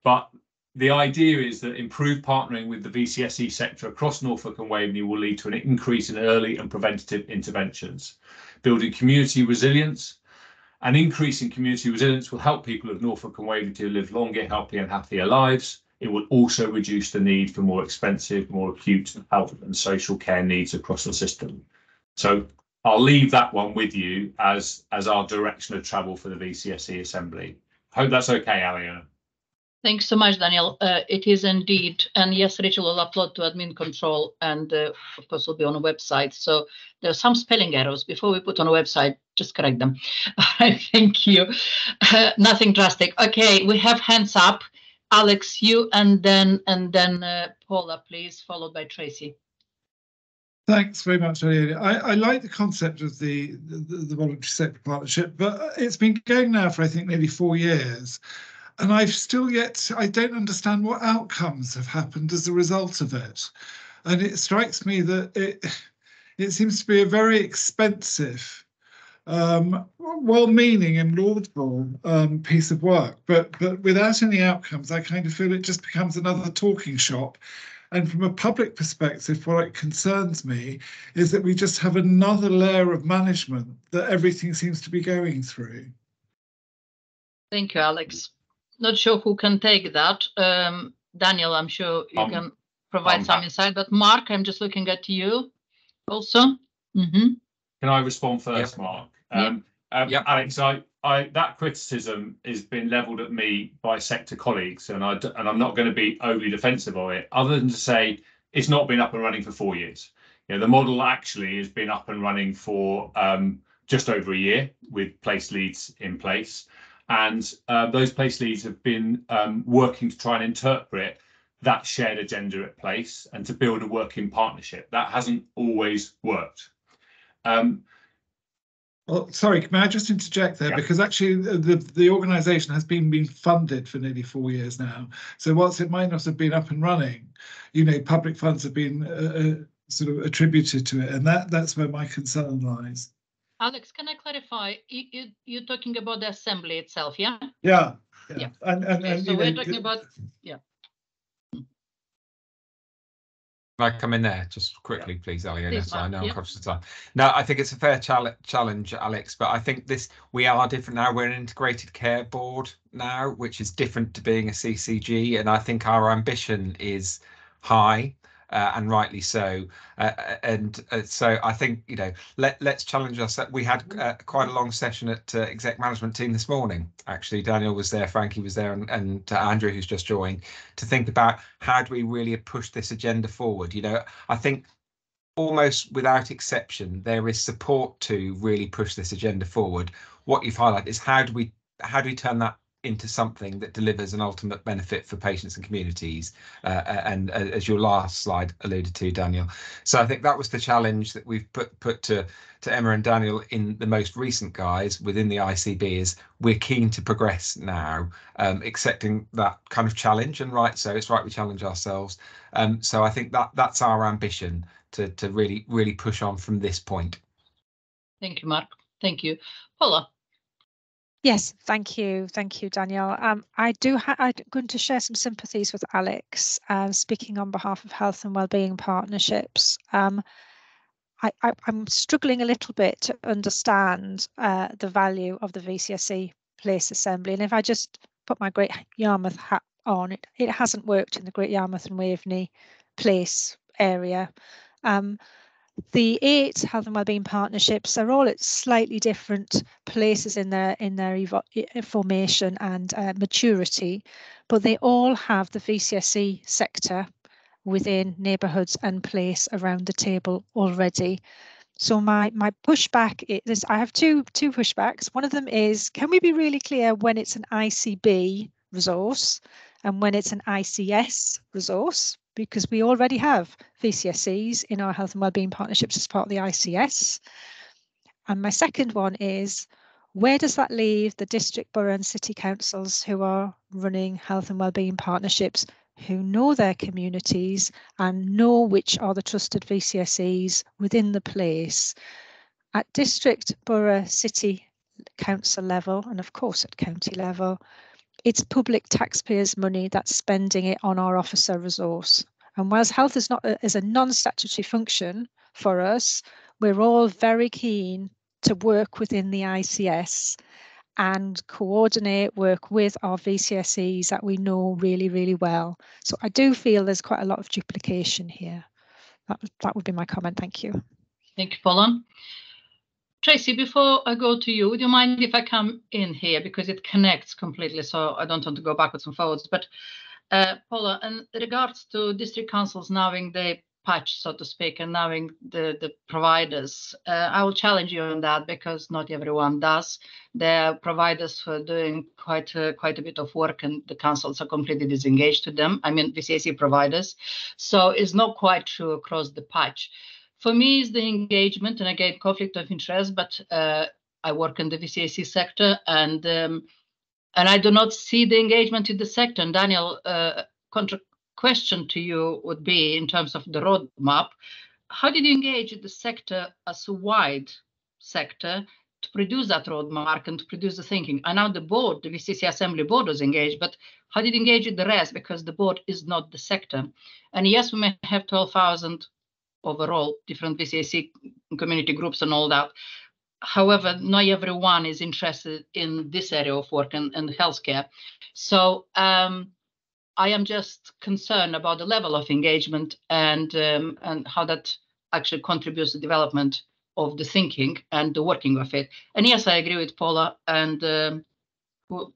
But the idea is that improved partnering with the VCSE sector across Norfolk and Waveney will lead to an increase in early and preventative interventions, building community resilience. An increase in community resilience will help people of Norfolk and Waveney to live longer, healthier and happier lives. It will also reduce the need for more expensive, more acute health and social care needs across the system. So I'll leave that one with you as, as our direction of travel for the VCSE Assembly. Hope that's okay, Aliona. Thanks so much, Daniel. Uh, it is indeed. And yes, Rachel will upload to admin control and uh, of course will be on a website. So there are some spelling errors. Before we put on a website, just correct them. Thank you. Uh, nothing drastic. Okay, we have hands up. Alex, you and then and then uh, Paula, please, followed by Tracy. Thanks very much, I, I like the concept of the, the, the voluntary sector partnership, but it's been going now for I think nearly four years, and I've still yet I don't understand what outcomes have happened as a result of it, and it strikes me that it it seems to be a very expensive um, well-meaning and laudable um, piece of work, but but without any outcomes, I kind of feel it just becomes another talking shop. And from a public perspective, what it concerns me is that we just have another layer of management that everything seems to be going through. Thank you, Alex. Not sure who can take that. Um, Daniel, I'm sure you Um, can provide um, some insight, but Mark, I'm just looking at you also. Mhm. Can I respond first, Mark? Yeah. Um, um, Alex, I, I, that criticism has been levelled at me by sector colleagues, and I, and I'm not going to be overly defensive of it, other than to say it's not been up and running for four years. You know, the model actually has been up and running for um, just over a year with place leads in place, and uh, those place leads have been um, working to try and interpret that shared agenda at place and to build a working partnership. That hasn't always worked. Um, Well, sorry, may I just interject there? Because actually the, the, the organisation has been being funded for nearly four years now. So whilst it might not have been up and running, you know, public funds have been uh, uh, sort of attributed to it. And that that's where my concern lies. Alex, can I clarify? You, you, you're talking about the assembly itself, yeah? Yeah. Yeah. Yeah. And, and, Okay, and so you we're know, talking about, yeah. Can I come in there just quickly, please, Ali? Please, so I know I'm yeah. conscious of time. No, I think it's a fair chal- challenge, Alex, but I think this we are different now. We're an integrated care board now, which is different to being a CCG, and I think our ambition is high. Uh, and rightly so, uh, and uh, so I think you know let let's challenge us. We had uh, quite a long session at uh, exec management team this morning. Actually, Daniel was there, Frankie was there, and, and uh, Andrew, who's just joined, to think about how do we really push this agenda forward. You know, I think almost without exception, there is support to really push this agenda forward. What you've highlighted is how do we how do we turn that into something that delivers an ultimate benefit for patients and communities, uh, and uh, as your last slide alluded to, Daniel. So I think that was the challenge that we've put put to to Emma and Daniel in the most recent guise within the ICB is we're keen to progress now, um, accepting that kind of challenge and right. So it's right we challenge ourselves. Um, so I think that that's our ambition to to really really push on from this point. Thank you, Mark. Thank you. Paula, Yes, thank you, thank you, Danielle. Um, I do. I'm going to share some sympathies with Alex, uh, speaking on behalf of Health and Wellbeing Partnerships. Um, I, I'm struggling a little bit to understand uh, the value of the VCSE Place Assembly, and if I just put my Great Yarmouth hat on, it it hasn't worked in the Great Yarmouth and Waveney Place area. Um, the eight health and wellbeing partnerships are all at slightly different places in their in their formation and uh, maturity, but they all have the VCSE sector within neighbourhoods and place around the table already. So my my pushback is I have two two pushbacks. One of them is can we be really clear when it's an ICB resource and when it's an ICS resource? Because we already have VCSEs in our health and wellbeing partnerships as part of the ICS. And my second one is where does that leave the district, borough, and city councils who are running health and wellbeing partnerships, who know their communities and know which are the trusted VCSEs within the place? At district, borough, city council level, and of course at county level, it's public taxpayers' money that's spending it on our officer resource. And whilst health is not a, is a non-statutory function for us, we're all very keen to work within the ICS and coordinate work with our VCSEs that we know really, really well. So I do feel there's quite a lot of duplication here. That, that would be my comment. Thank you. thank you, Paula. Tracy, before I go to you, would you mind if I come in here because it connects completely, so I don't want to go backwards and forwards. But uh, Paula, in regards to district councils knowing the patch, so to speak, and knowing the the providers, uh, I will challenge you on that because not everyone does. Are providers are doing quite a, quite a bit of work, and the councils are completely disengaged to them. I mean, VCSE providers, so it's not quite true across the patch for me is the engagement and again conflict of interest but uh, i work in the vcse sector and um, and i do not see the engagement in the sector. And daniel uh, contra- question to you would be in terms of the roadmap how did you engage the sector as a wide sector to produce that roadmap and to produce the thinking? I know the board the vcse assembly board was engaged but how did you engage with the rest? Because the board is not the sector. And yes we may have 12000 overall different VCSE community groups and all that. however, not everyone is interested in this area of work and, and healthcare. So um, I am just concerned about the level of engagement and um, and how that actually contributes to development of the thinking and the working of it. And yes, I agree with Paula and um,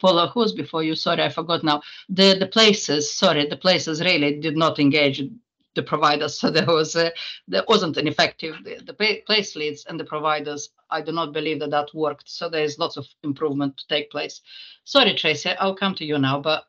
Paula, who was before you? Sorry, I forgot now. The the places, sorry, the places really did not engage the providers, so there was a, there wasn't an effective the, the place leads and the providers. I do not believe that that worked. So there is lots of improvement to take place. Sorry, Tracy, I'll come to you now, but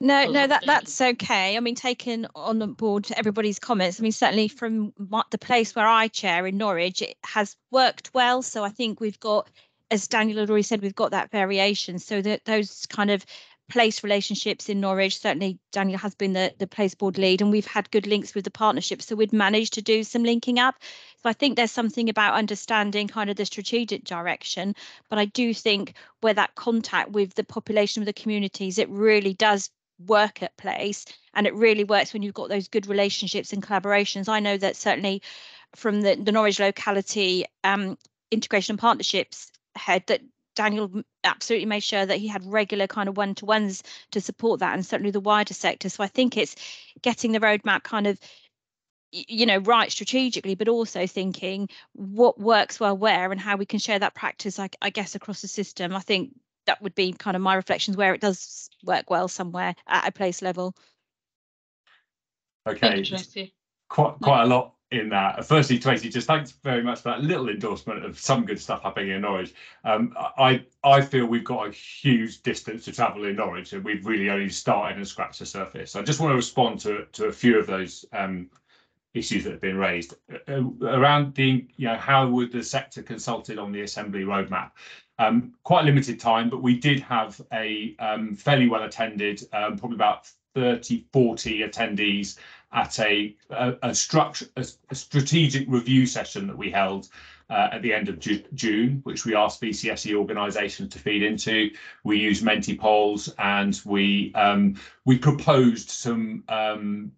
no, no, that that's okay. I mean, taking on board everybody's comments. I mean, certainly from the place where I chair in Norwich, it has worked well. So I think we've got, as Daniel had already said, we've got that variation. So that those kind of place relationships in Norwich. Certainly, Daniel has been the, the place board lead, and we've had good links with the partnership. So we'd managed to do some linking up. So I think there's something about understanding kind of the strategic direction. But I do think where that contact with the population of the communities, it really does work at place and it really works when you've got those good relationships and collaborations i know that certainly from the, the norwich locality um, integration and partnerships head that daniel absolutely made sure that he had regular kind of one-to-ones to support that and certainly the wider sector. So i think it's getting the roadmap kind of you know right strategically but also thinking what works well where and how we can share that practice I, I guess across the system. I think that would be kind of my reflections where it does work well somewhere at a place level. Okay, quite quite a lot in that. Firstly, Tracy, just thanks very much for that little endorsement of some good stuff happening in Norwich. Um, I I feel we've got a huge distance to travel in Norwich, and we've really only started and scratched the surface. I just want to respond to to a few of those um, issues that have been raised uh, around the you know how would the sector consulted on the assembly roadmap um, quite limited time, but we did have a um, fairly well attended, um, probably about 30, 40 attendees at a, a, a, structure, a, a strategic review session that we held uh, at the end of Ju June, which we asked VCSE organisations to feed into. We used Menti-polls and we um, we proposed some um,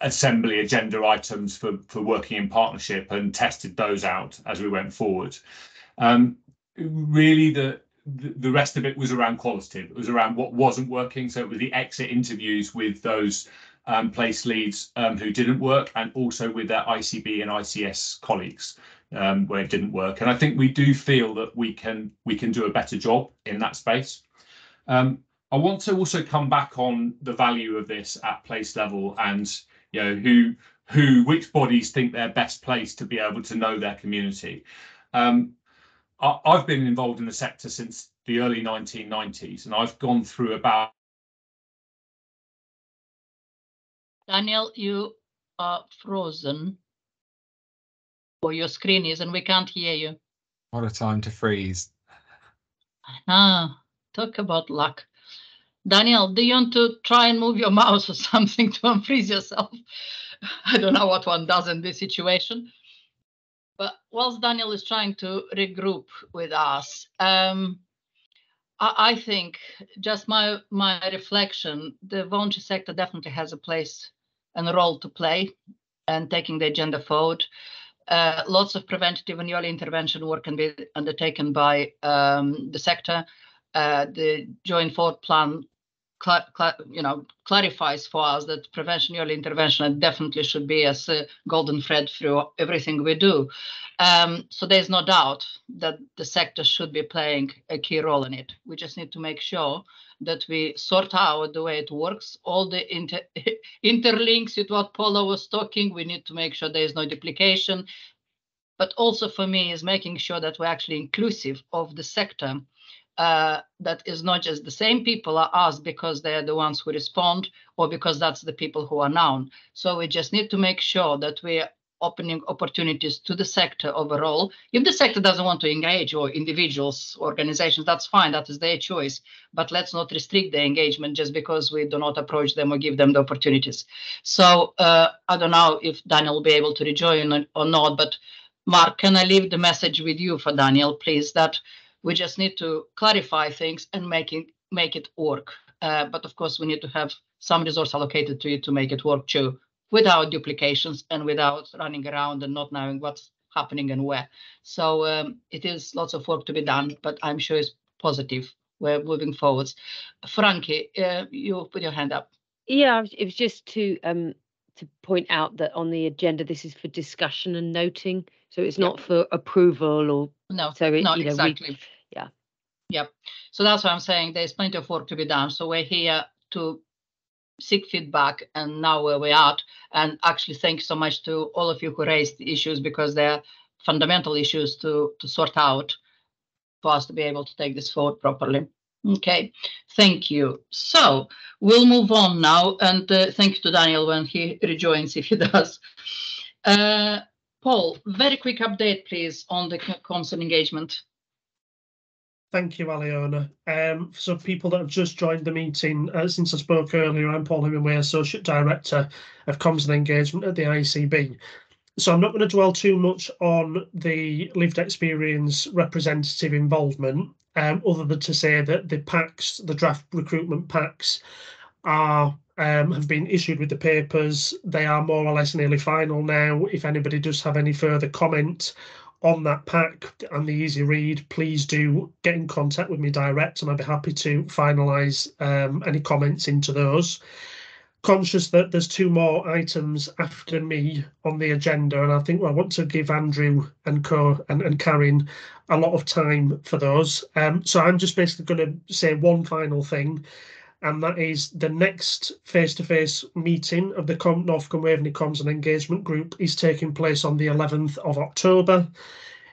assembly agenda items for, for working in partnership and tested those out as we went forward. Um, really the the rest of it was around qualitative. It was around what wasn't working. So it was the exit interviews with those um, place leads um, who didn't work, and also with their ICB and ICS colleagues um, where it didn't work. And I think we do feel that we can we can do a better job in that space. Um, I want to also come back on the value of this at place level, and you know who who which bodies think they're best placed to be able to know their community. Um, I've been involved in the sector since the early 1990s, and I've gone through about. Daniel, you are frozen. Or your screen is, and we can't hear you. What a time to freeze. Ah, talk about luck. Daniel, do you want to try and move your mouse or something to unfreeze yourself? I don't know what one does in this situation. But whilst Daniel is trying to regroup with us, um, I, I, think just my my reflection, the voluntary sector definitely has a place and a role to play and taking the agenda forward. Uh, lots of preventative and early intervention work can be undertaken by um, the sector. Uh, the joint forward plan you know, clarifies for us that prevention, and early intervention definitely should be as a golden thread through everything we do. Um, so there's no doubt that the sector should be playing a key role in it. We just need to make sure that we sort out the way it works, all the inter interlinks with what Paula was talking. We need to make sure there is no duplication. But also for me is making sure that we're actually inclusive of the sector uh, that is not just the same people are asked because they're the ones who respond or because that's the people who are known. So we just need to make sure that we're opening opportunities to the sector overall. If the sector doesn't want to engage or individuals, organizations, that's fine, that is their choice. But let's not restrict their engagement just because we do not approach them or give them the opportunities. So uh, I don't know if Daniel will be able to rejoin or not, but Mark, can I leave the message with you for Daniel, please, that we just need to clarify things and make it make it work. Uh, but of course, we need to have some resource allocated to it to make it work too, without duplications and without running around and not knowing what's happening and where. So um, it is lots of work to be done, but I'm sure it's positive. We're moving forwards. Frankie, uh, you put your hand up. Yeah, it was just to um to point out that on the agenda this is for discussion and noting, so it's not for approval or no. So it, not you know, exactly. we, yeah. Yep. So that's what I'm saying. There's plenty of work to be done. So we're here to seek feedback and now where we're at. And actually, thank you so much to all of you who raised the issues because they're fundamental issues to, to sort out for us to be able to take this forward properly. Okay, thank you. So we'll move on now and uh, thank you to Daniel when he rejoins if he does. Uh, Paul, very quick update, please, on the council engagement. Thank you, Aliona. Um, for some people that have just joined the meeting, uh, since I spoke earlier, I'm Paul Hemingway, Associate Director of Comms and Engagement at the ICB. So I'm not going to dwell too much on the lived experience representative involvement, um, other than to say that the packs, the draft recruitment packs, are um, have been issued with the papers. They are more or less nearly final now. If anybody does have any further comment on that pack and the easy read, please do get in contact with me direct and I'd be happy to finalise um, any comments into those. Conscious that there's two more items after me on the agenda, and I think I want to give Andrew and Co and, and Karen a lot of time for those. Um, so I'm just basically going to say one final thing, and that is the next face-to-face meeting of the Com Norfolk Waveney Comms and Engagement Group is taking place on the 11th of October.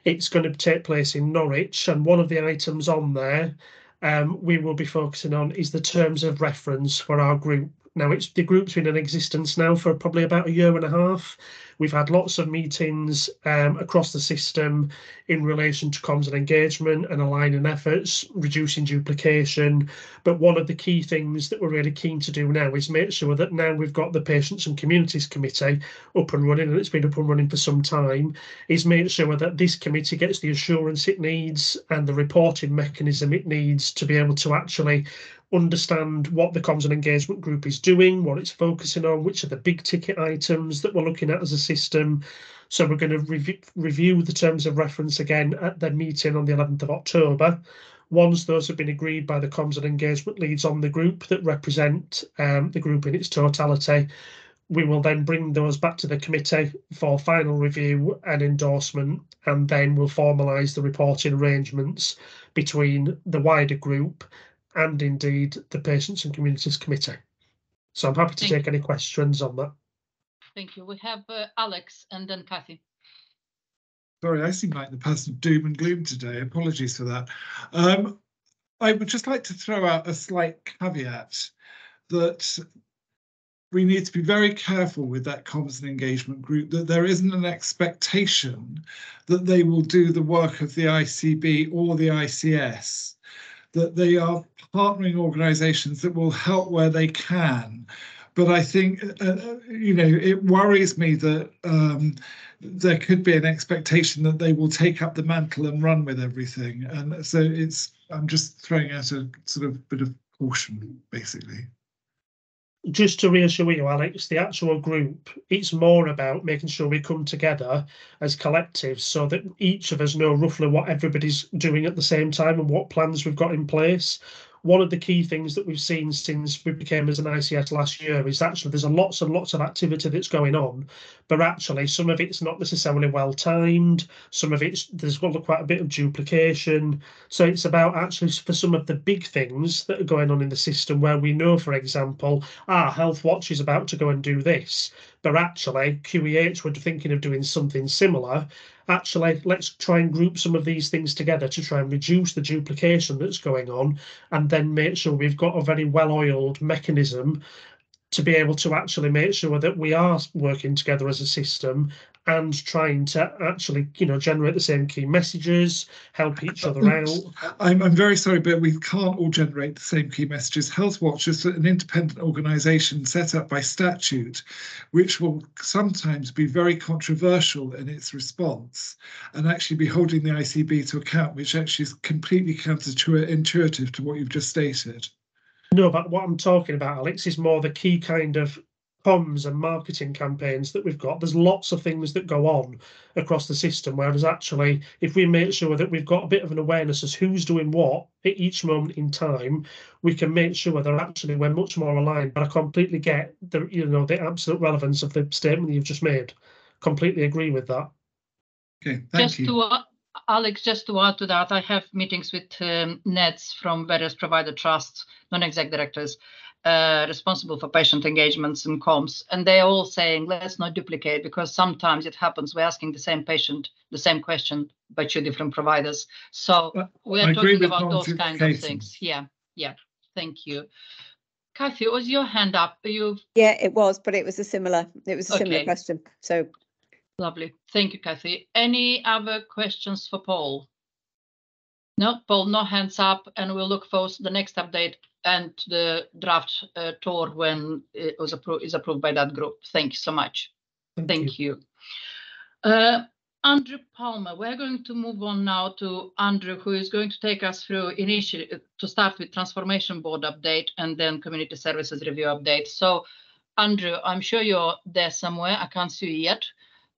It's going to take place in Norwich, and one of the items on there um, we will be focusing on is the terms of reference for our group. Now, it's the group's been in existence now for probably about a year and a half. We've had lots of meetings um, across the system in relation to comms and engagement and aligning efforts, reducing duplication. But one of the key things that we're really keen to do now is make sure that now we've got the Patients and Communities Committee up and running, and it's been up and running for some time, is make sure that this committee gets the assurance it needs and the reporting mechanism it needs to be able to actually understand what the comms and engagement group is doing, what it's focusing on, which are the big ticket items that we're looking at as a system. So we're going to review, review the terms of reference again at the meeting on the 11th of October. Once those have been agreed by the comms and engagement leads on the group that represent um, the group in its totality, we will then bring those back to the committee for final review and endorsement, and then we'll formalise the reporting arrangements between the wider group and indeed the Patients and Communities Committee. So I'm happy to Thank take any questions on that. Thank you. We have uh, Alex and then Kathy. Sorry, I seem like the person of doom and gloom today. Apologies for that. Um, I would just like to throw out a slight caveat that we need to be very careful with that comms and engagement group, that there isn't an expectation that they will do the work of the ICB or the ICS, that they are partnering organizations that will help where they can. But I think, uh, uh, you know, it worries me that um, there could be an expectation that they will take up the mantle and run with everything. And so it's, I'm just throwing out a sort of bit of caution, basically just to reassure you, Alex, the actual group, it's more about making sure we come together as collectives so that each of us know roughly what everybody's doing at the same time and what plans we've got in place one of the key things that we've seen since we became as an ICS last year is actually there's a lots and lots of activity that's going on, but actually some of it's not necessarily well timed. Some of it's there's quite a bit of duplication. So it's about actually for some of the big things that are going on in the system where we know, for example, ah, Healthwatch is about to go and do this, but actually QEH were thinking of doing something similar. Actually let's try and group some of these things together to try and reduce the duplication that's going on and then make sure we've got a very well-oiled mechanism to be able to actually make sure that we are working together as a system and trying to actually, you know, generate the same key messages, help each other out. I'm, I'm very sorry, but we can't all generate the same key messages. Healthwatch is an independent organisation set up by statute, which will sometimes be very controversial in its response and actually be holding the ICB to account, which actually is completely counterintuitive to what you've just stated. No, but what I'm talking about, Alex, is more the key kind of comms and marketing campaigns that we've got, there's lots of things that go on across the system. Whereas actually, if we make sure that we've got a bit of an awareness as who's doing what at each moment in time, we can make sure that actually we're much more aligned. But I completely get the you know the absolute relevance of the statement you've just made. Completely agree with that. Okay, thank Just you. to, uh, Alex, just to add to that, I have meetings with um, NEDs from various provider trusts, non-exec directors, uh, responsible for patient engagements and comms, and they're all saying, let's not duplicate, because sometimes it happens, we're asking the same patient the same question by two different providers. So we're agree talking about those kinds of things. Yeah, yeah, thank you. Kathy, was your hand up? You Yeah, it was, but it was a similar, it was a similar question. So Lovely. Thank you, Kathy. Any other questions for Paul? No, Paul, no hands up, and we'll look for the next update and the draft uh, tour when it was approved, is approved by that group. Thank you so much. Thank you. Uh, Andrew Palmer, we're going to move on now to Andrew, who is going to take us through initially to start with transformation board update and then community services review update. So Andrew, I'm sure you're there somewhere. I can't see you yet.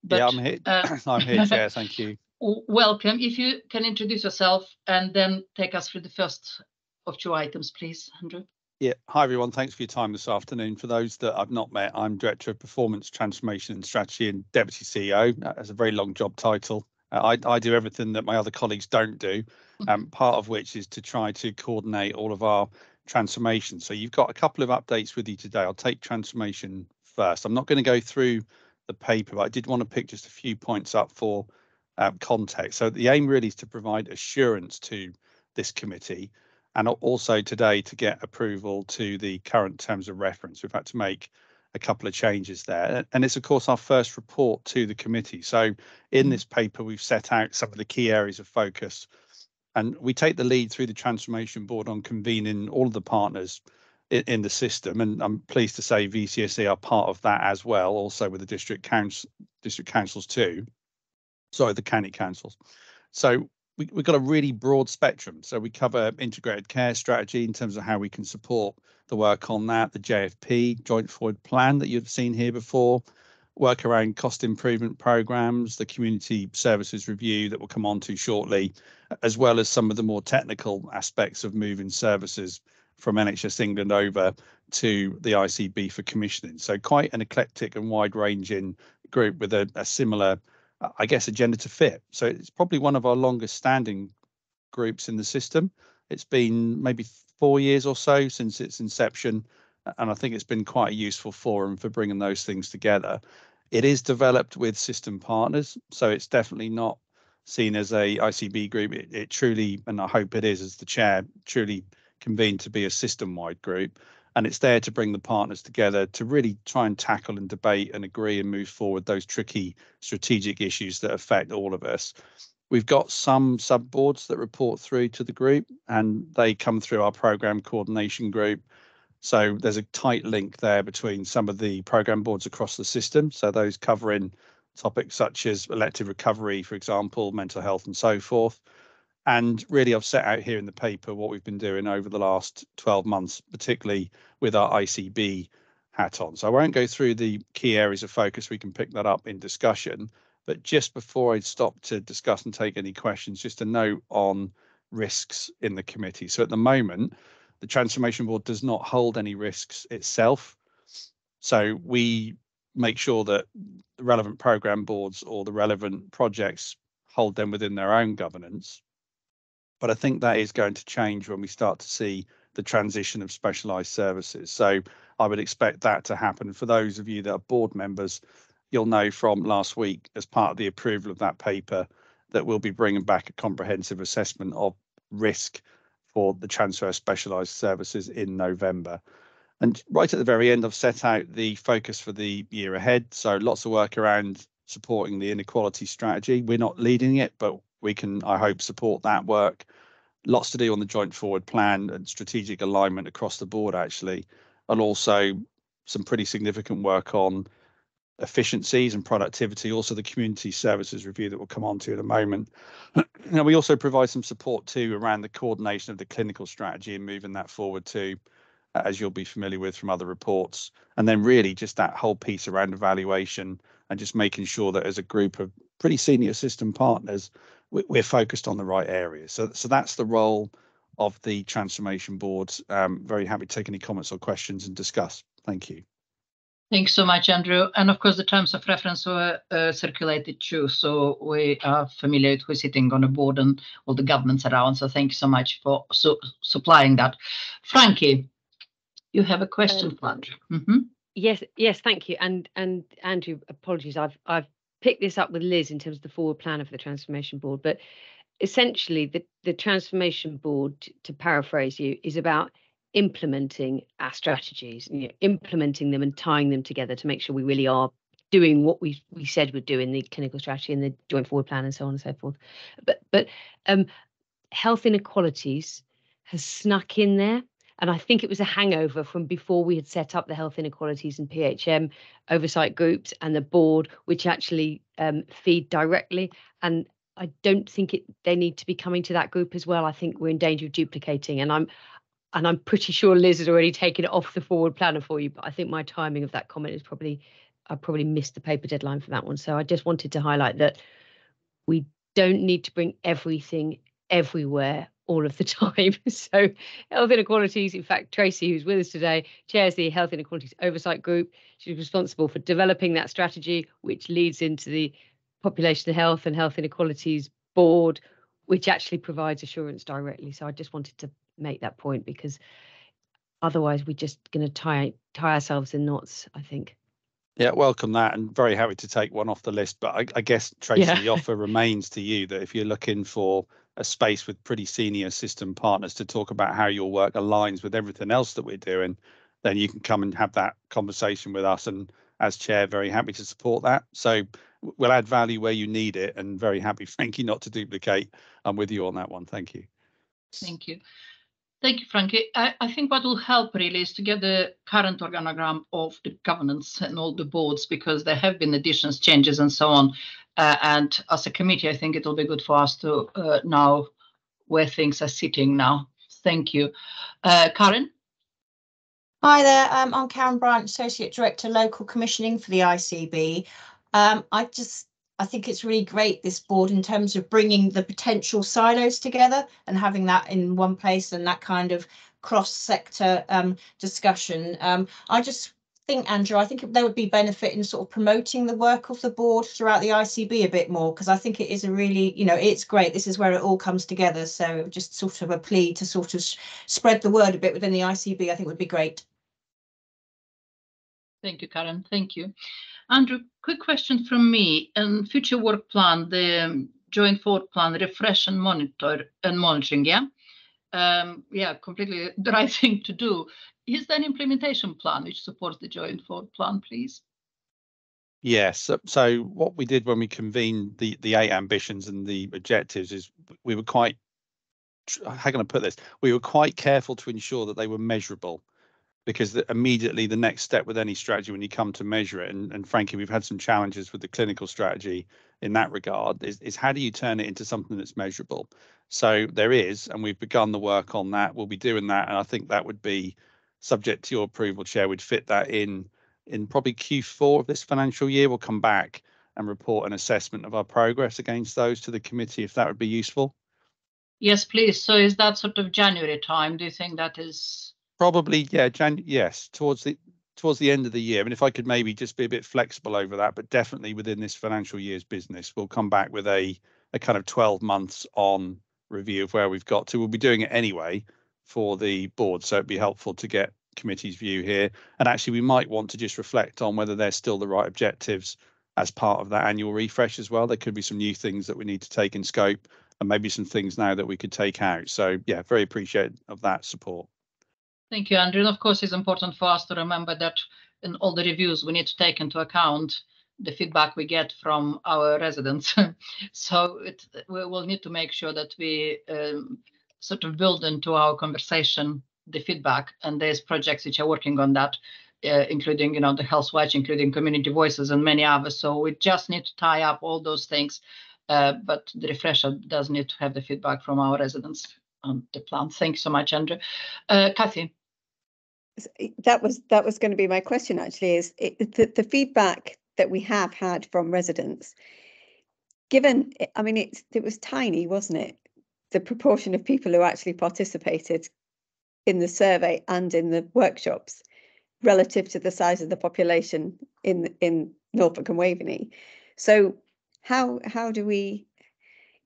Yeah, I'm here. uh, I'm here, Chair. Thank you. Welcome. If you can introduce yourself and then take us through the first of two items, please, Andrew. Yeah. Hi, everyone. Thanks for your time this afternoon. For those that I've not met, I'm Director of Performance, Transformation and Strategy and Deputy CEO. That's a very long job title. Uh, I, I do everything that my other colleagues don't do, um, part of which is to try to coordinate all of our transformation. So you've got a couple of updates with you today. I'll take transformation first. I'm not going to go through the paper, but I did want to pick just a few points up for um, context. So the aim really is to provide assurance to this committee and also today to get approval to the current terms of reference. We've had to make a couple of changes there. And it's of course our first report to the committee. So in mm. this paper, we've set out some of the key areas of focus and we take the lead through the transformation board on convening all of the partners in, in the system. And I'm pleased to say VCSE are part of that as well, also with the district council, district councils too. Sorry, the county councils. So we, we've got a really broad spectrum. So we cover integrated care strategy in terms of how we can support the work on that, the JFP, joint forward plan that you've seen here before, work around cost improvement programs, the community services review that we'll come on to shortly, as well as some of the more technical aspects of moving services from NHS England over to the ICB for commissioning. So quite an eclectic and wide ranging group with a, a similar, I guess, agenda to fit. So it's probably one of our longest standing groups in the system. It's been maybe four years or so since its inception, and I think it's been quite a useful forum for bringing those things together. It is developed with system partners, so it's definitely not seen as a ICB group. It, it truly, and I hope it is, as the chair, truly convened to be a system-wide group, and it's there to bring the partners together to really try and tackle and debate and agree and move forward those tricky strategic issues that affect all of us. We've got some sub boards that report through to the group, and they come through our program coordination group. So there's a tight link there between some of the program boards across the system. So those covering topics such as elective recovery, for example, mental health, and so forth. And really, I've set out here in the paper what we've been doing over the last 12 months, particularly with our ICB hat on. So I won't go through the key areas of focus. We can pick that up in discussion. But just before I stop to discuss and take any questions, just a note on risks in the committee. So at the moment, the Transformation Board does not hold any risks itself. So we make sure that the relevant program boards or the relevant projects hold them within their own governance. But I think that is going to change when we start to see the transition of specialised services. So I would expect that to happen. For those of you that are board members, you'll know from last week, as part of the approval of that paper, that we'll be bringing back a comprehensive assessment of risk for the transfer of specialised services in November. And right at the very end, I've set out the focus for the year ahead. So lots of work around supporting the inequality strategy. We're not leading it, but we can, I hope, support that work. Lots to do on the joint forward plan and strategic alignment across the board, actually, and also some pretty significant work on efficiencies and productivity, also the community services review that we'll come on to in a moment. now, we also provide some support too around the coordination of the clinical strategy and moving that forward too. as you'll be familiar with from other reports. And then really just that whole piece around evaluation and just making sure that as a group of pretty senior system partners, we're focused on the right areas. So, so that's the role of the transformation board. Um, very happy to take any comments or questions and discuss. Thank you. Thanks so much, Andrew. And of course, the terms of reference were uh, circulated too, so we are familiar with who's sitting on the board and all the governments around. So thank you so much for su supplying that. Frankie, you have a question um, for Andrew. Mm -hmm. Yes, yes, thank you. And and Andrew, apologies, I've I've picked this up with Liz in terms of the forward plan of the transformation board, but essentially the the transformation board, to paraphrase you, is about implementing our strategies, you know, implementing them and tying them together to make sure we really are doing what we we said we'd do in the clinical strategy and the joint forward plan and so on and so forth. But but um, health inequalities has snuck in there. And I think it was a hangover from before we had set up the health inequalities and PHM oversight groups and the board, which actually um, feed directly. And I don't think it they need to be coming to that group as well. I think we're in danger of duplicating. And I'm and I'm pretty sure Liz has already taken it off the forward planner for you, but I think my timing of that comment is probably I probably missed the paper deadline for that one. So I just wanted to highlight that we don't need to bring everything everywhere all of the time. so health inequalities, in fact, Tracy, who's with us today, chairs the Health Inequalities Oversight Group. She's responsible for developing that strategy, which leads into the Population Health and Health Inequalities Board, which actually provides assurance directly. So I just wanted to make that point because otherwise we're just going to tie tie ourselves in knots. I think. Yeah, welcome that, and very happy to take one off the list. But I, I guess Tracy, yeah. the offer remains to you that if you're looking for a space with pretty senior system partners to talk about how your work aligns with everything else that we're doing, then you can come and have that conversation with us. And as chair, very happy to support that. So we'll add value where you need it, and very happy, Frankie, not to duplicate. I'm with you on that one. Thank you. Thank you. Thank you, Frankie. I, I, think what will help really is to get the current organogram of the governance and all the boards because there have been additions, changes, and so on. Uh, and as a committee, I think it will be good for us to uh, know where things are sitting now. Thank you. Uh, Karen? Hi there, um, I'm Karen Bryant, Associate Director Local Commissioning for the ICB. Um, I just I think it's really great, this board, in terms of bringing the potential silos together and having that in one place and that kind of cross-sector um, discussion. Um, I just think, Andrew, I think there would be benefit in sort of promoting the work of the board throughout the ICB a bit more, because I think it is a really, you know, it's great. This is where it all comes together. So just sort of a plea to sort of spread the word a bit within the ICB, I think would be great. Thank you, Karen. Thank you. Andrew, quick question from me. And future work plan, the joint forward plan, refresh and monitor and monitoring, yeah? Um, yeah, completely the right thing to do. Is there an implementation plan which supports the joint forward plan, please? Yes. So, so what we did when we convened the the eight ambitions and the objectives is we were quite how can I put this? We were quite careful to ensure that they were measurable because the, immediately the next step with any strategy when you come to measure it and, and frankly we've had some challenges with the clinical strategy in that regard is, is how do you turn it into something that's measurable so there is and we've begun the work on that we'll be doing that and i think that would be subject to your approval chair we'd fit that in in probably q4 of this financial year we'll come back and report an assessment of our progress against those to the committee if that would be useful yes please so is that sort of january time do you think that is Probably, yeah, Jan. Yes, towards the towards the end of the year. And if I could maybe just be a bit flexible over that, but definitely within this financial year's business, we'll come back with a a kind of 12 months on review of where we've got to. We'll be doing it anyway for the board, so it'd be helpful to get committee's view here. And actually, we might want to just reflect on whether they're still the right objectives as part of that annual refresh as well. There could be some new things that we need to take in scope and maybe some things now that we could take out. So yeah, very appreciative of that support. Thank you, Andrew. And of course, it's important for us to remember that in all the reviews, we need to take into account the feedback we get from our residents. so it, we will need to make sure that we um, sort of build into our conversation the feedback. And there's projects which are working on that, uh, including, you know, the Healthwatch, including Community Voices and many others. So we just need to tie up all those things. Uh, but the refresher does need to have the feedback from our residents on the plan. Thanks so much, Andrew. Uh, Kathy. that was that was going to be my question actually is it, the, the feedback that we have had from residents given i mean it it was tiny wasn't it the proportion of people who actually participated in the survey and in the workshops relative to the size of the population in in Norfolk and Waveney. So how how do we,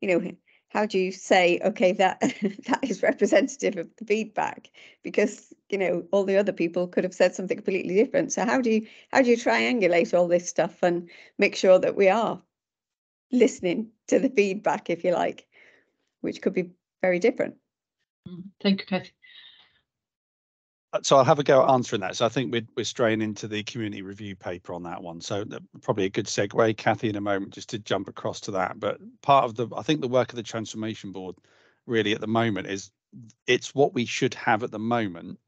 you know, how do you say okay that that is representative of the feedback because you know all the other people could have said something completely different. So how do you how do you triangulate all this stuff and make sure that we are listening to the feedback, if you like, which could be very different. Mm, thank you, Kathy. Uh, so I'll have a go at answering that. So I think we're, we're straying into the community review paper on that one. So probably a good segue, Kathy, in a moment, just to jump across to that. But part of the, I think the work of the transformation board really at the moment is it's what we should have at the moment.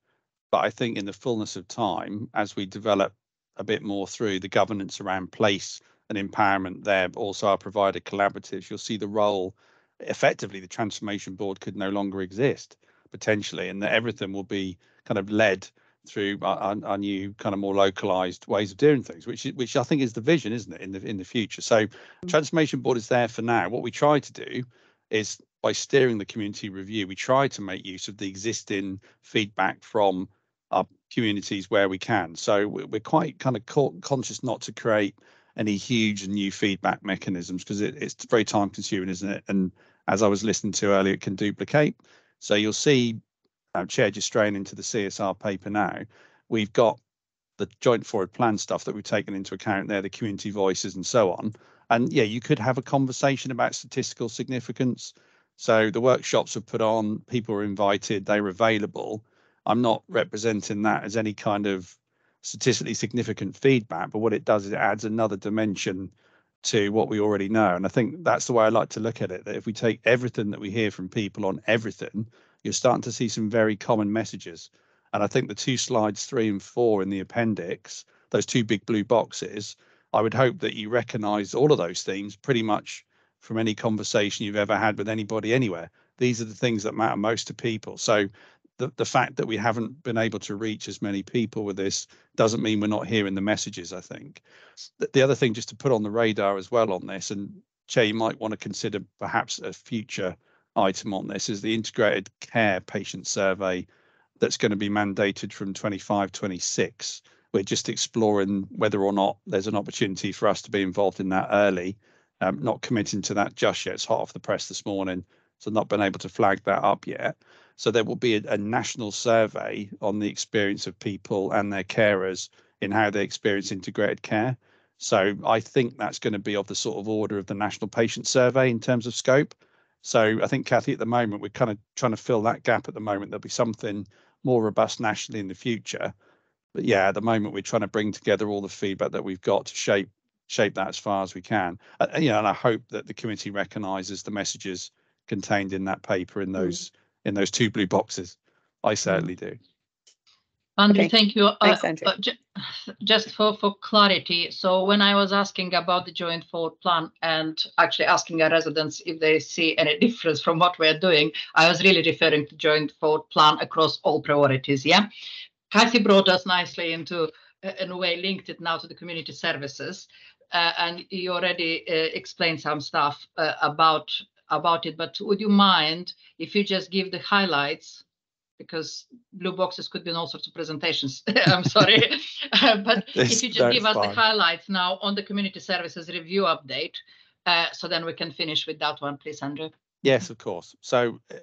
But I think in the fullness of time, as we develop a bit more through the governance around place and empowerment there, but also our provider collaboratives, you'll see the role effectively the transformation board could no longer exist potentially, and that everything will be kind of led through our, our, new kind of more localized ways of doing things, which which I think is the vision, isn't it, in the in the future? So, mm. transformation board is there for now. What we try to do is by steering the community review, we try to make use of the existing feedback from our communities where we can. So we're quite kind of conscious not to create any huge new feedback mechanisms because it, it's very time consuming, isn't it? And as I was listening to earlier, it can duplicate. So you'll see, uh, Chair, just straying into the CSR paper now, we've got the joint forward plan stuff that we've taken into account there, the community voices and so on. And yeah, you could have a conversation about statistical significance. So the workshops are put on, people are invited, they're available. I'm not representing that as any kind of statistically significant feedback, but what it does is it adds another dimension to what we already know. And I think that's the way I like to look at it. That if we take everything that we hear from people on everything, you're starting to see some very common messages. And I think the two slides three and four in the appendix, those two big blue boxes, I would hope that you recognize all of those things pretty much from any conversation you've ever had with anybody anywhere. These are the things that matter most to people. So the, the fact that we haven't been able to reach as many people with this doesn't mean we're not hearing the messages, I think. The, the other thing just to put on the radar as well on this, and Chair, you might want to consider perhaps a future item on this, is the integrated care patient survey that's going to be mandated from 25, 26. We're just exploring whether or not there's an opportunity for us to be involved in that early. Um, not committing to that just yet. It's hot off the press this morning, so not been able to flag that up yet. So there will be a, a, national survey on the experience of people and their carers in how they experience integrated care. So I think that's going to be of the sort of order of the National Patient Survey in terms of scope. So I think, Kathy, at the moment, we're kind of trying to fill that gap at the moment. There'll be something more robust nationally in the future. But yeah, at the moment, we're trying to bring together all the feedback that we've got to shape shape that as far as we can. Uh, you know, and I hope that the committee recognises the messages contained in that paper in mm. those mm in those two blue boxes. I certainly do. Andrew, okay. thank you. Uh, Thanks, Andrew. Uh, just for, for clarity, so when I was asking about the joint forward plan and actually asking our residents if they see any difference from what we're doing, I was really referring to joint forward plan across all priorities, yeah? Kathy brought us nicely into, uh, in a way, linked it now to the community services. Uh, and you already uh, explained some stuff uh, about about it, but would you mind if you just give the highlights? Because blue boxes could be in all sorts of presentations. I'm sorry, but if you just give us the highlights now on the community services review update, uh, so then we can finish with that one, please, Andrew. Yes, of course. So uh,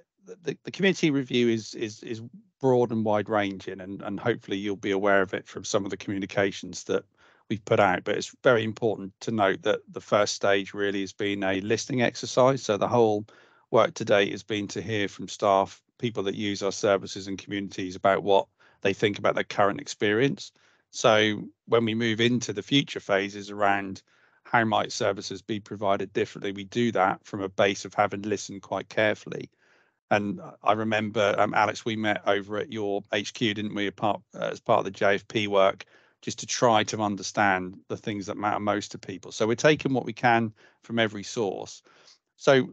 the, the community review is is is broad and wide ranging, and and hopefully you'll be aware of it from some of the communications that we've put out, but it's very important to note that the first stage really has been a listening exercise. So the whole work to date has been to hear from staff, people that use our services and communities about what they think about their current experience. So when we move into the future phases around how might services be provided differently, we do that from a base of having listened quite carefully. And I remember, um, Alex, we met over at your HQ, didn't we, as part of the JFP work, just to try to understand the things that matter most to people. So we're taking what we can from every source. So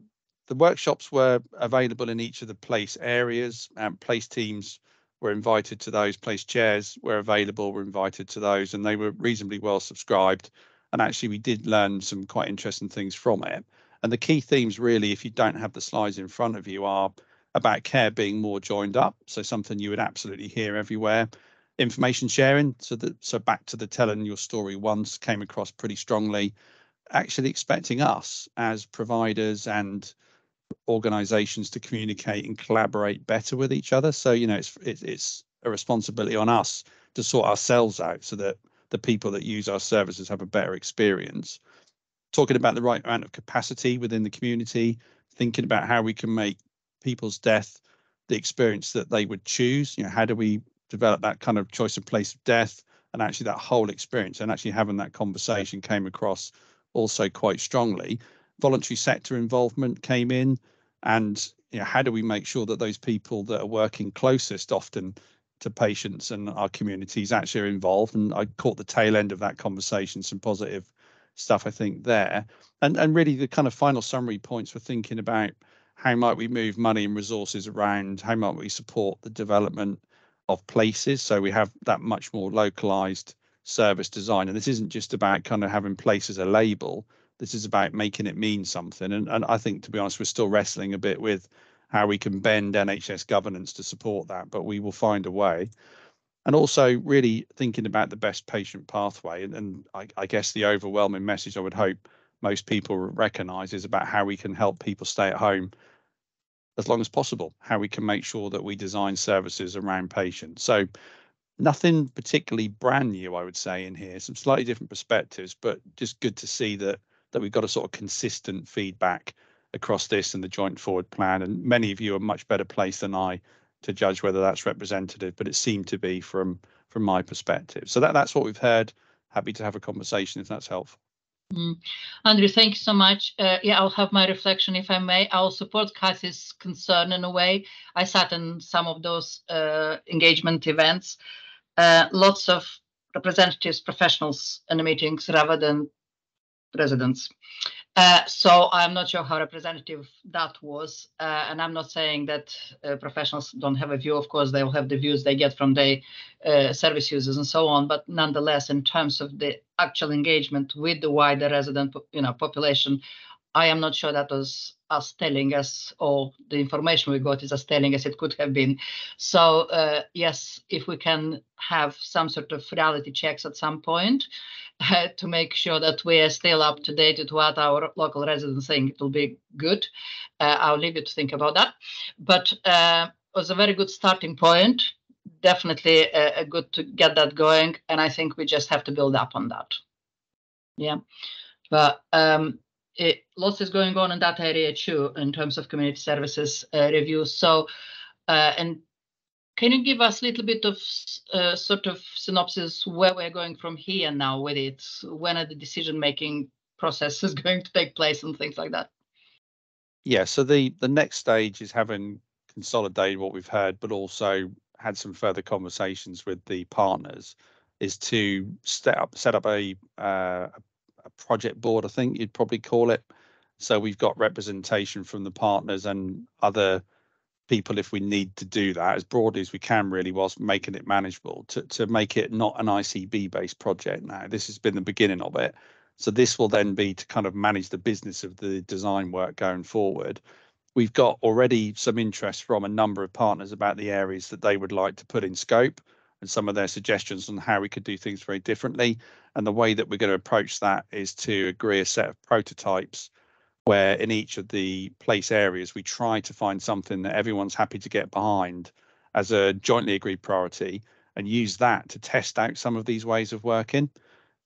the workshops were available in each of the place areas. and place teams were invited to those. Place chairs were available, were invited to those, and they were reasonably well subscribed. And actually, we did learn some quite interesting things from it. And the key themes, really, if you don't have the slides in front of you, are about care being more joined up. So something you would absolutely hear everywhere. Information sharing. So that so back to the telling your story once came across pretty strongly. Actually expecting us as providers and organizations to communicate and collaborate better with each other. So, you know, it's it's a responsibility on us to sort ourselves out so that the people that use our services have a better experience. Talking about the right amount of capacity within the community, thinking about how we can make people's death the experience that they would choose. You know, how do we develop that kind of choice of place of death and actually that whole experience and actually having that conversation came across also quite strongly. Voluntary sector involvement came in and you know, how do we make sure that those people that are working closest often to patients and our communities actually are involved? And I caught the tail end of that conversation some positive stuff I think there. And and really the kind of final summary points we're thinking about how might we move money and resources around? How might we support the development of places. So we have that much more localized service design. And this isn't just about kind of having place as a label. This is about making it mean something. And, and i think to be honest we're still wrestling a bit with how we can bend nhs governance to support that but we will find a way. And also really thinking about the best patient pathway. And, and I, I guess the overwhelming message i would hope most people recognize is about how we can help people stay at home as long as possible, how we can make sure that we design services around patients. So nothing particularly brand new, I would say, in here, some slightly different perspectives, but just good to see that that we've got a sort of consistent feedback across this and the joint forward plan. And many of you are much better placed than I to judge whether that's representative, but it seemed to be from from my perspective. So that, that's what we've heard. Happy to have a conversation if that's helpful. Mm. Andrew, thank you so much. Uh, yeah, I'll have my reflection if I may. I'll support Kathy's concern in a way. I sat in some of those uh, engagement events. Uh, lots of representatives, professionals in the meetings rather than residents. Uh, so I'm not sure how representative that was, uh, and I'm not saying that uh, professionals don't have a view. Of course, they'll have the views they get from their uh, service users and so on. But nonetheless, in terms of the actual engagement with the wider resident, you know, population, I am not sure that was us telling us, or the information we got is as telling as it could have been. So uh, yes, if we can have some sort of reality checks at some point, to make sure that we are still up to date with what our local residents think it will be good. Uh, I'll leave you to think about that. But uh, it was a very good starting point. Definitely uh, good to get that going. And I think we just have to build up on that. Yeah. But um, it, lots is going on in that area too in terms of community services uh, reviews. So, uh, and can you give us a little bit of uh, sort of synopsis where we're going from here now with it? When are the decision-making processes going to take place and things like that? Yeah, so the the next stage is having consolidated what we've heard, but also had some further conversations with the partners, is to set up set up a uh, a project board. I think you'd probably call it. So we've got representation from the partners and other people if we need to do that as broadly as we can really whilst making it manageable to, to make it not an ICB based project now. This has been the beginning of it. So this will then be to kind of manage the business of the design work going forward. We've got already some interest from a number of partners about the areas that they would like to put in scope and some of their suggestions on how we could do things very differently. And the way that we're going to approach that is to agree a set of prototypes where in each of the place areas we try to find something that everyone's happy to get behind as a jointly agreed priority and use that to test out some of these ways of working.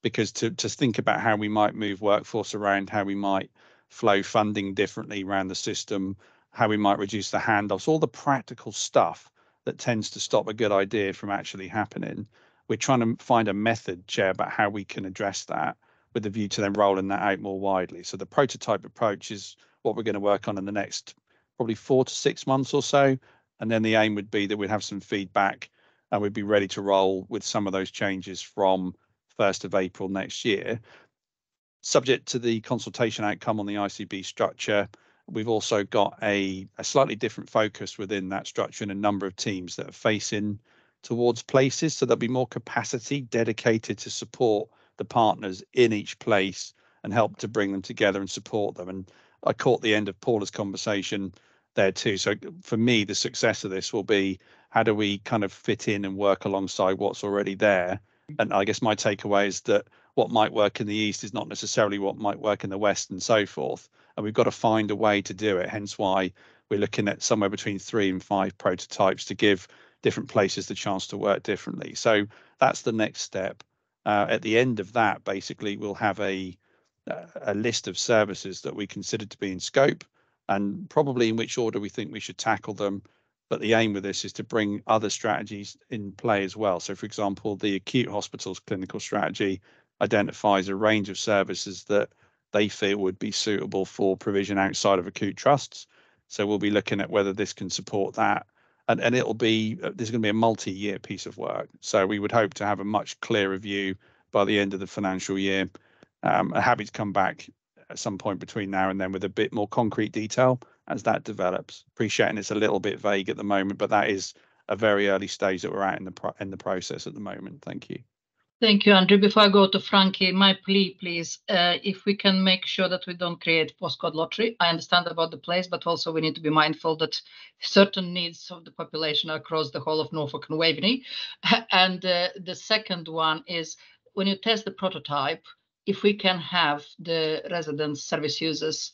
Because to, to think about how we might move workforce around how we might flow funding differently around the system how we might reduce the handoffs all the practical stuff that tends to stop a good idea from actually happening we're trying to find a method chair about how we can address that with a view to then rolling that out more widely. So the prototype approach is what we're going to work on in the next probably four to six months or so. And then the aim would be that we'd have some feedback and we'd be ready to roll with some of those changes from 1st of April next year. Subject to the consultation outcome on the ICB structure We've also got a, a slightly different focus within that structure and a number of teams that are facing towards places. So there'll be more capacity dedicated to support the partners in each place and help to bring them together and support them. And I caught the end of Paula's conversation there too. So for me, the success of this will be how do we kind of fit in and work alongside what's already there? And I guess my takeaway is that what might work in the east is not necessarily what might work in the west and so forth. And we've got to find a way to do it. Hence why we're looking at somewhere between three and five prototypes to give different places the chance to work differently. So that's the next step. Uh, at the end of that, basically, we'll have a a list of services that we consider to be in scope and probably in which order we think we should tackle them. But the aim with this is to bring other strategies in play as well. So, for example, the acute hospitals clinical strategy identifies a range of services that they feel would be suitable for provision outside of acute trusts. So we'll be looking at whether this can support that. And, and it'll be, uh, there's going to be a multi-year piece of work. So we would hope to have a much clearer view by the end of the financial year. Um, I'm happy to come back at some point between now and then with a bit more concrete detail as that develops. Appreciating it's a little bit vague at the moment, but that is a very early stage that we're at in the pro- in the process at the moment. Thank you. Thank you, Andrew. Before I go to Frankie, my plea, please, uh, if we can make sure that we don't create postcode lottery. I understand about the place, but also we need to be mindful that certain needs of the population are across the whole of Norfolk and Waveney. And uh, the second one is when you test the prototype, if we can have the residents, service users,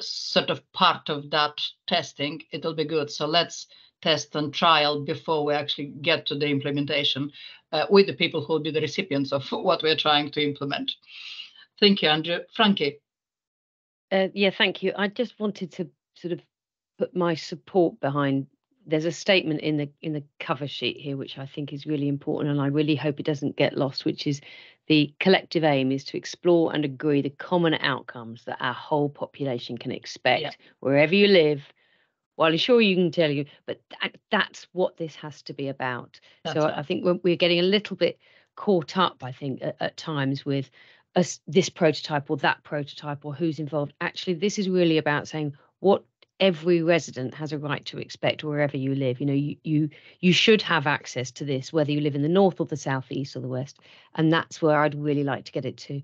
sort of part of that testing, it'll be good. So let's test and trial before we actually get to the implementation uh, with the people who will be the recipients of what we're trying to implement. Thank you, Andrew. Frankie. Uh, yeah, thank you. I just wanted to sort of put my support behind. There's a statement in the in the cover sheet here which I think is really important, and I really hope it doesn't get lost. Which is the collective aim is to explore and agree the common outcomes that our whole population can expect yeah. wherever you live well, I'm sure you can tell you, but that, that's what this has to be about. That's so right. I think we're, we're, getting a little bit caught up, I think, at, at times with us, this prototype or that prototype or who's involved. Actually, this is really about saying what every resident has a right to expect wherever you live. You know, you you you should have access to this, whether you live in the north or the south, east or the west. And that's where I'd really like to get it to.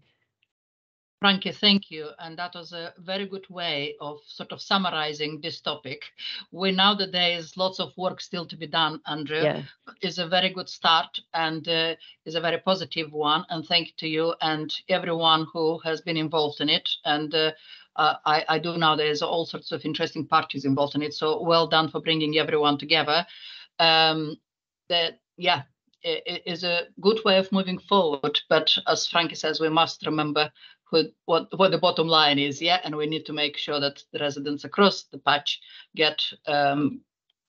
Frankie, thank you. And that was a very good way of sort of summarizing this topic. We know that there is lots of work still to be done, Andrew. Yeah. is a very good start and uh, is a very positive one. And thank you to you and everyone who has been involved in it. And uh, uh, I, I do know there's all sorts of interesting parties involved in it. So well done for bringing everyone together. Um, that, yeah, it is a good way of moving forward. But as Frankie says, we must remember what what the bottom line is yeah and we need to make sure that the residents across the patch get um,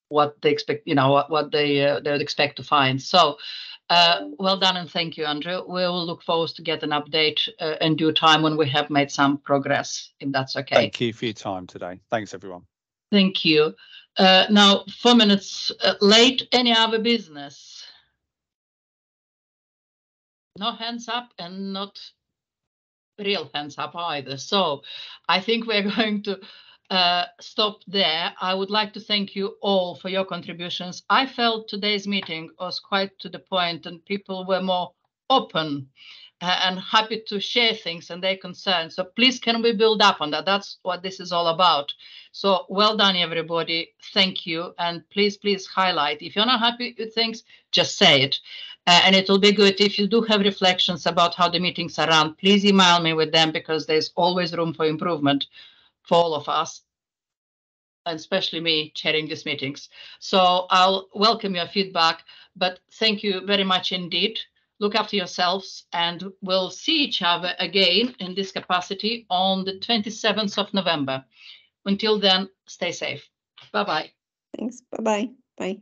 what they expect you know what, what they uh, they would expect to find. So uh, well done and thank you andrew. We'll look forward to get an update uh, in due time when we have made some progress if that's okay. Thank you for your time today. Thanks everyone. Thank you. Uh, now four minutes uh, late. Any other business? No hands up and not real hands up either. So I think we're going to uh, stop there. I would like to thank you all for your contributions. I felt today's meeting was quite to the point and people were more open and happy to share things and their concerns. So please can we build up on that? That's what this is all about. So well done, everybody. Thank you. And please, please highlight. If you're not happy with things, just say it. Uh, and it will be good if you do have reflections about how the meetings are run. Please email me with them because there's always room for improvement for all of us, and especially me chairing these meetings. So I'll welcome your feedback, but thank you very much indeed. Look after yourselves, and we'll see each other again in this capacity on the 27th of November. Until then, stay safe. Bye bye. Thanks. Bye bye. Bye.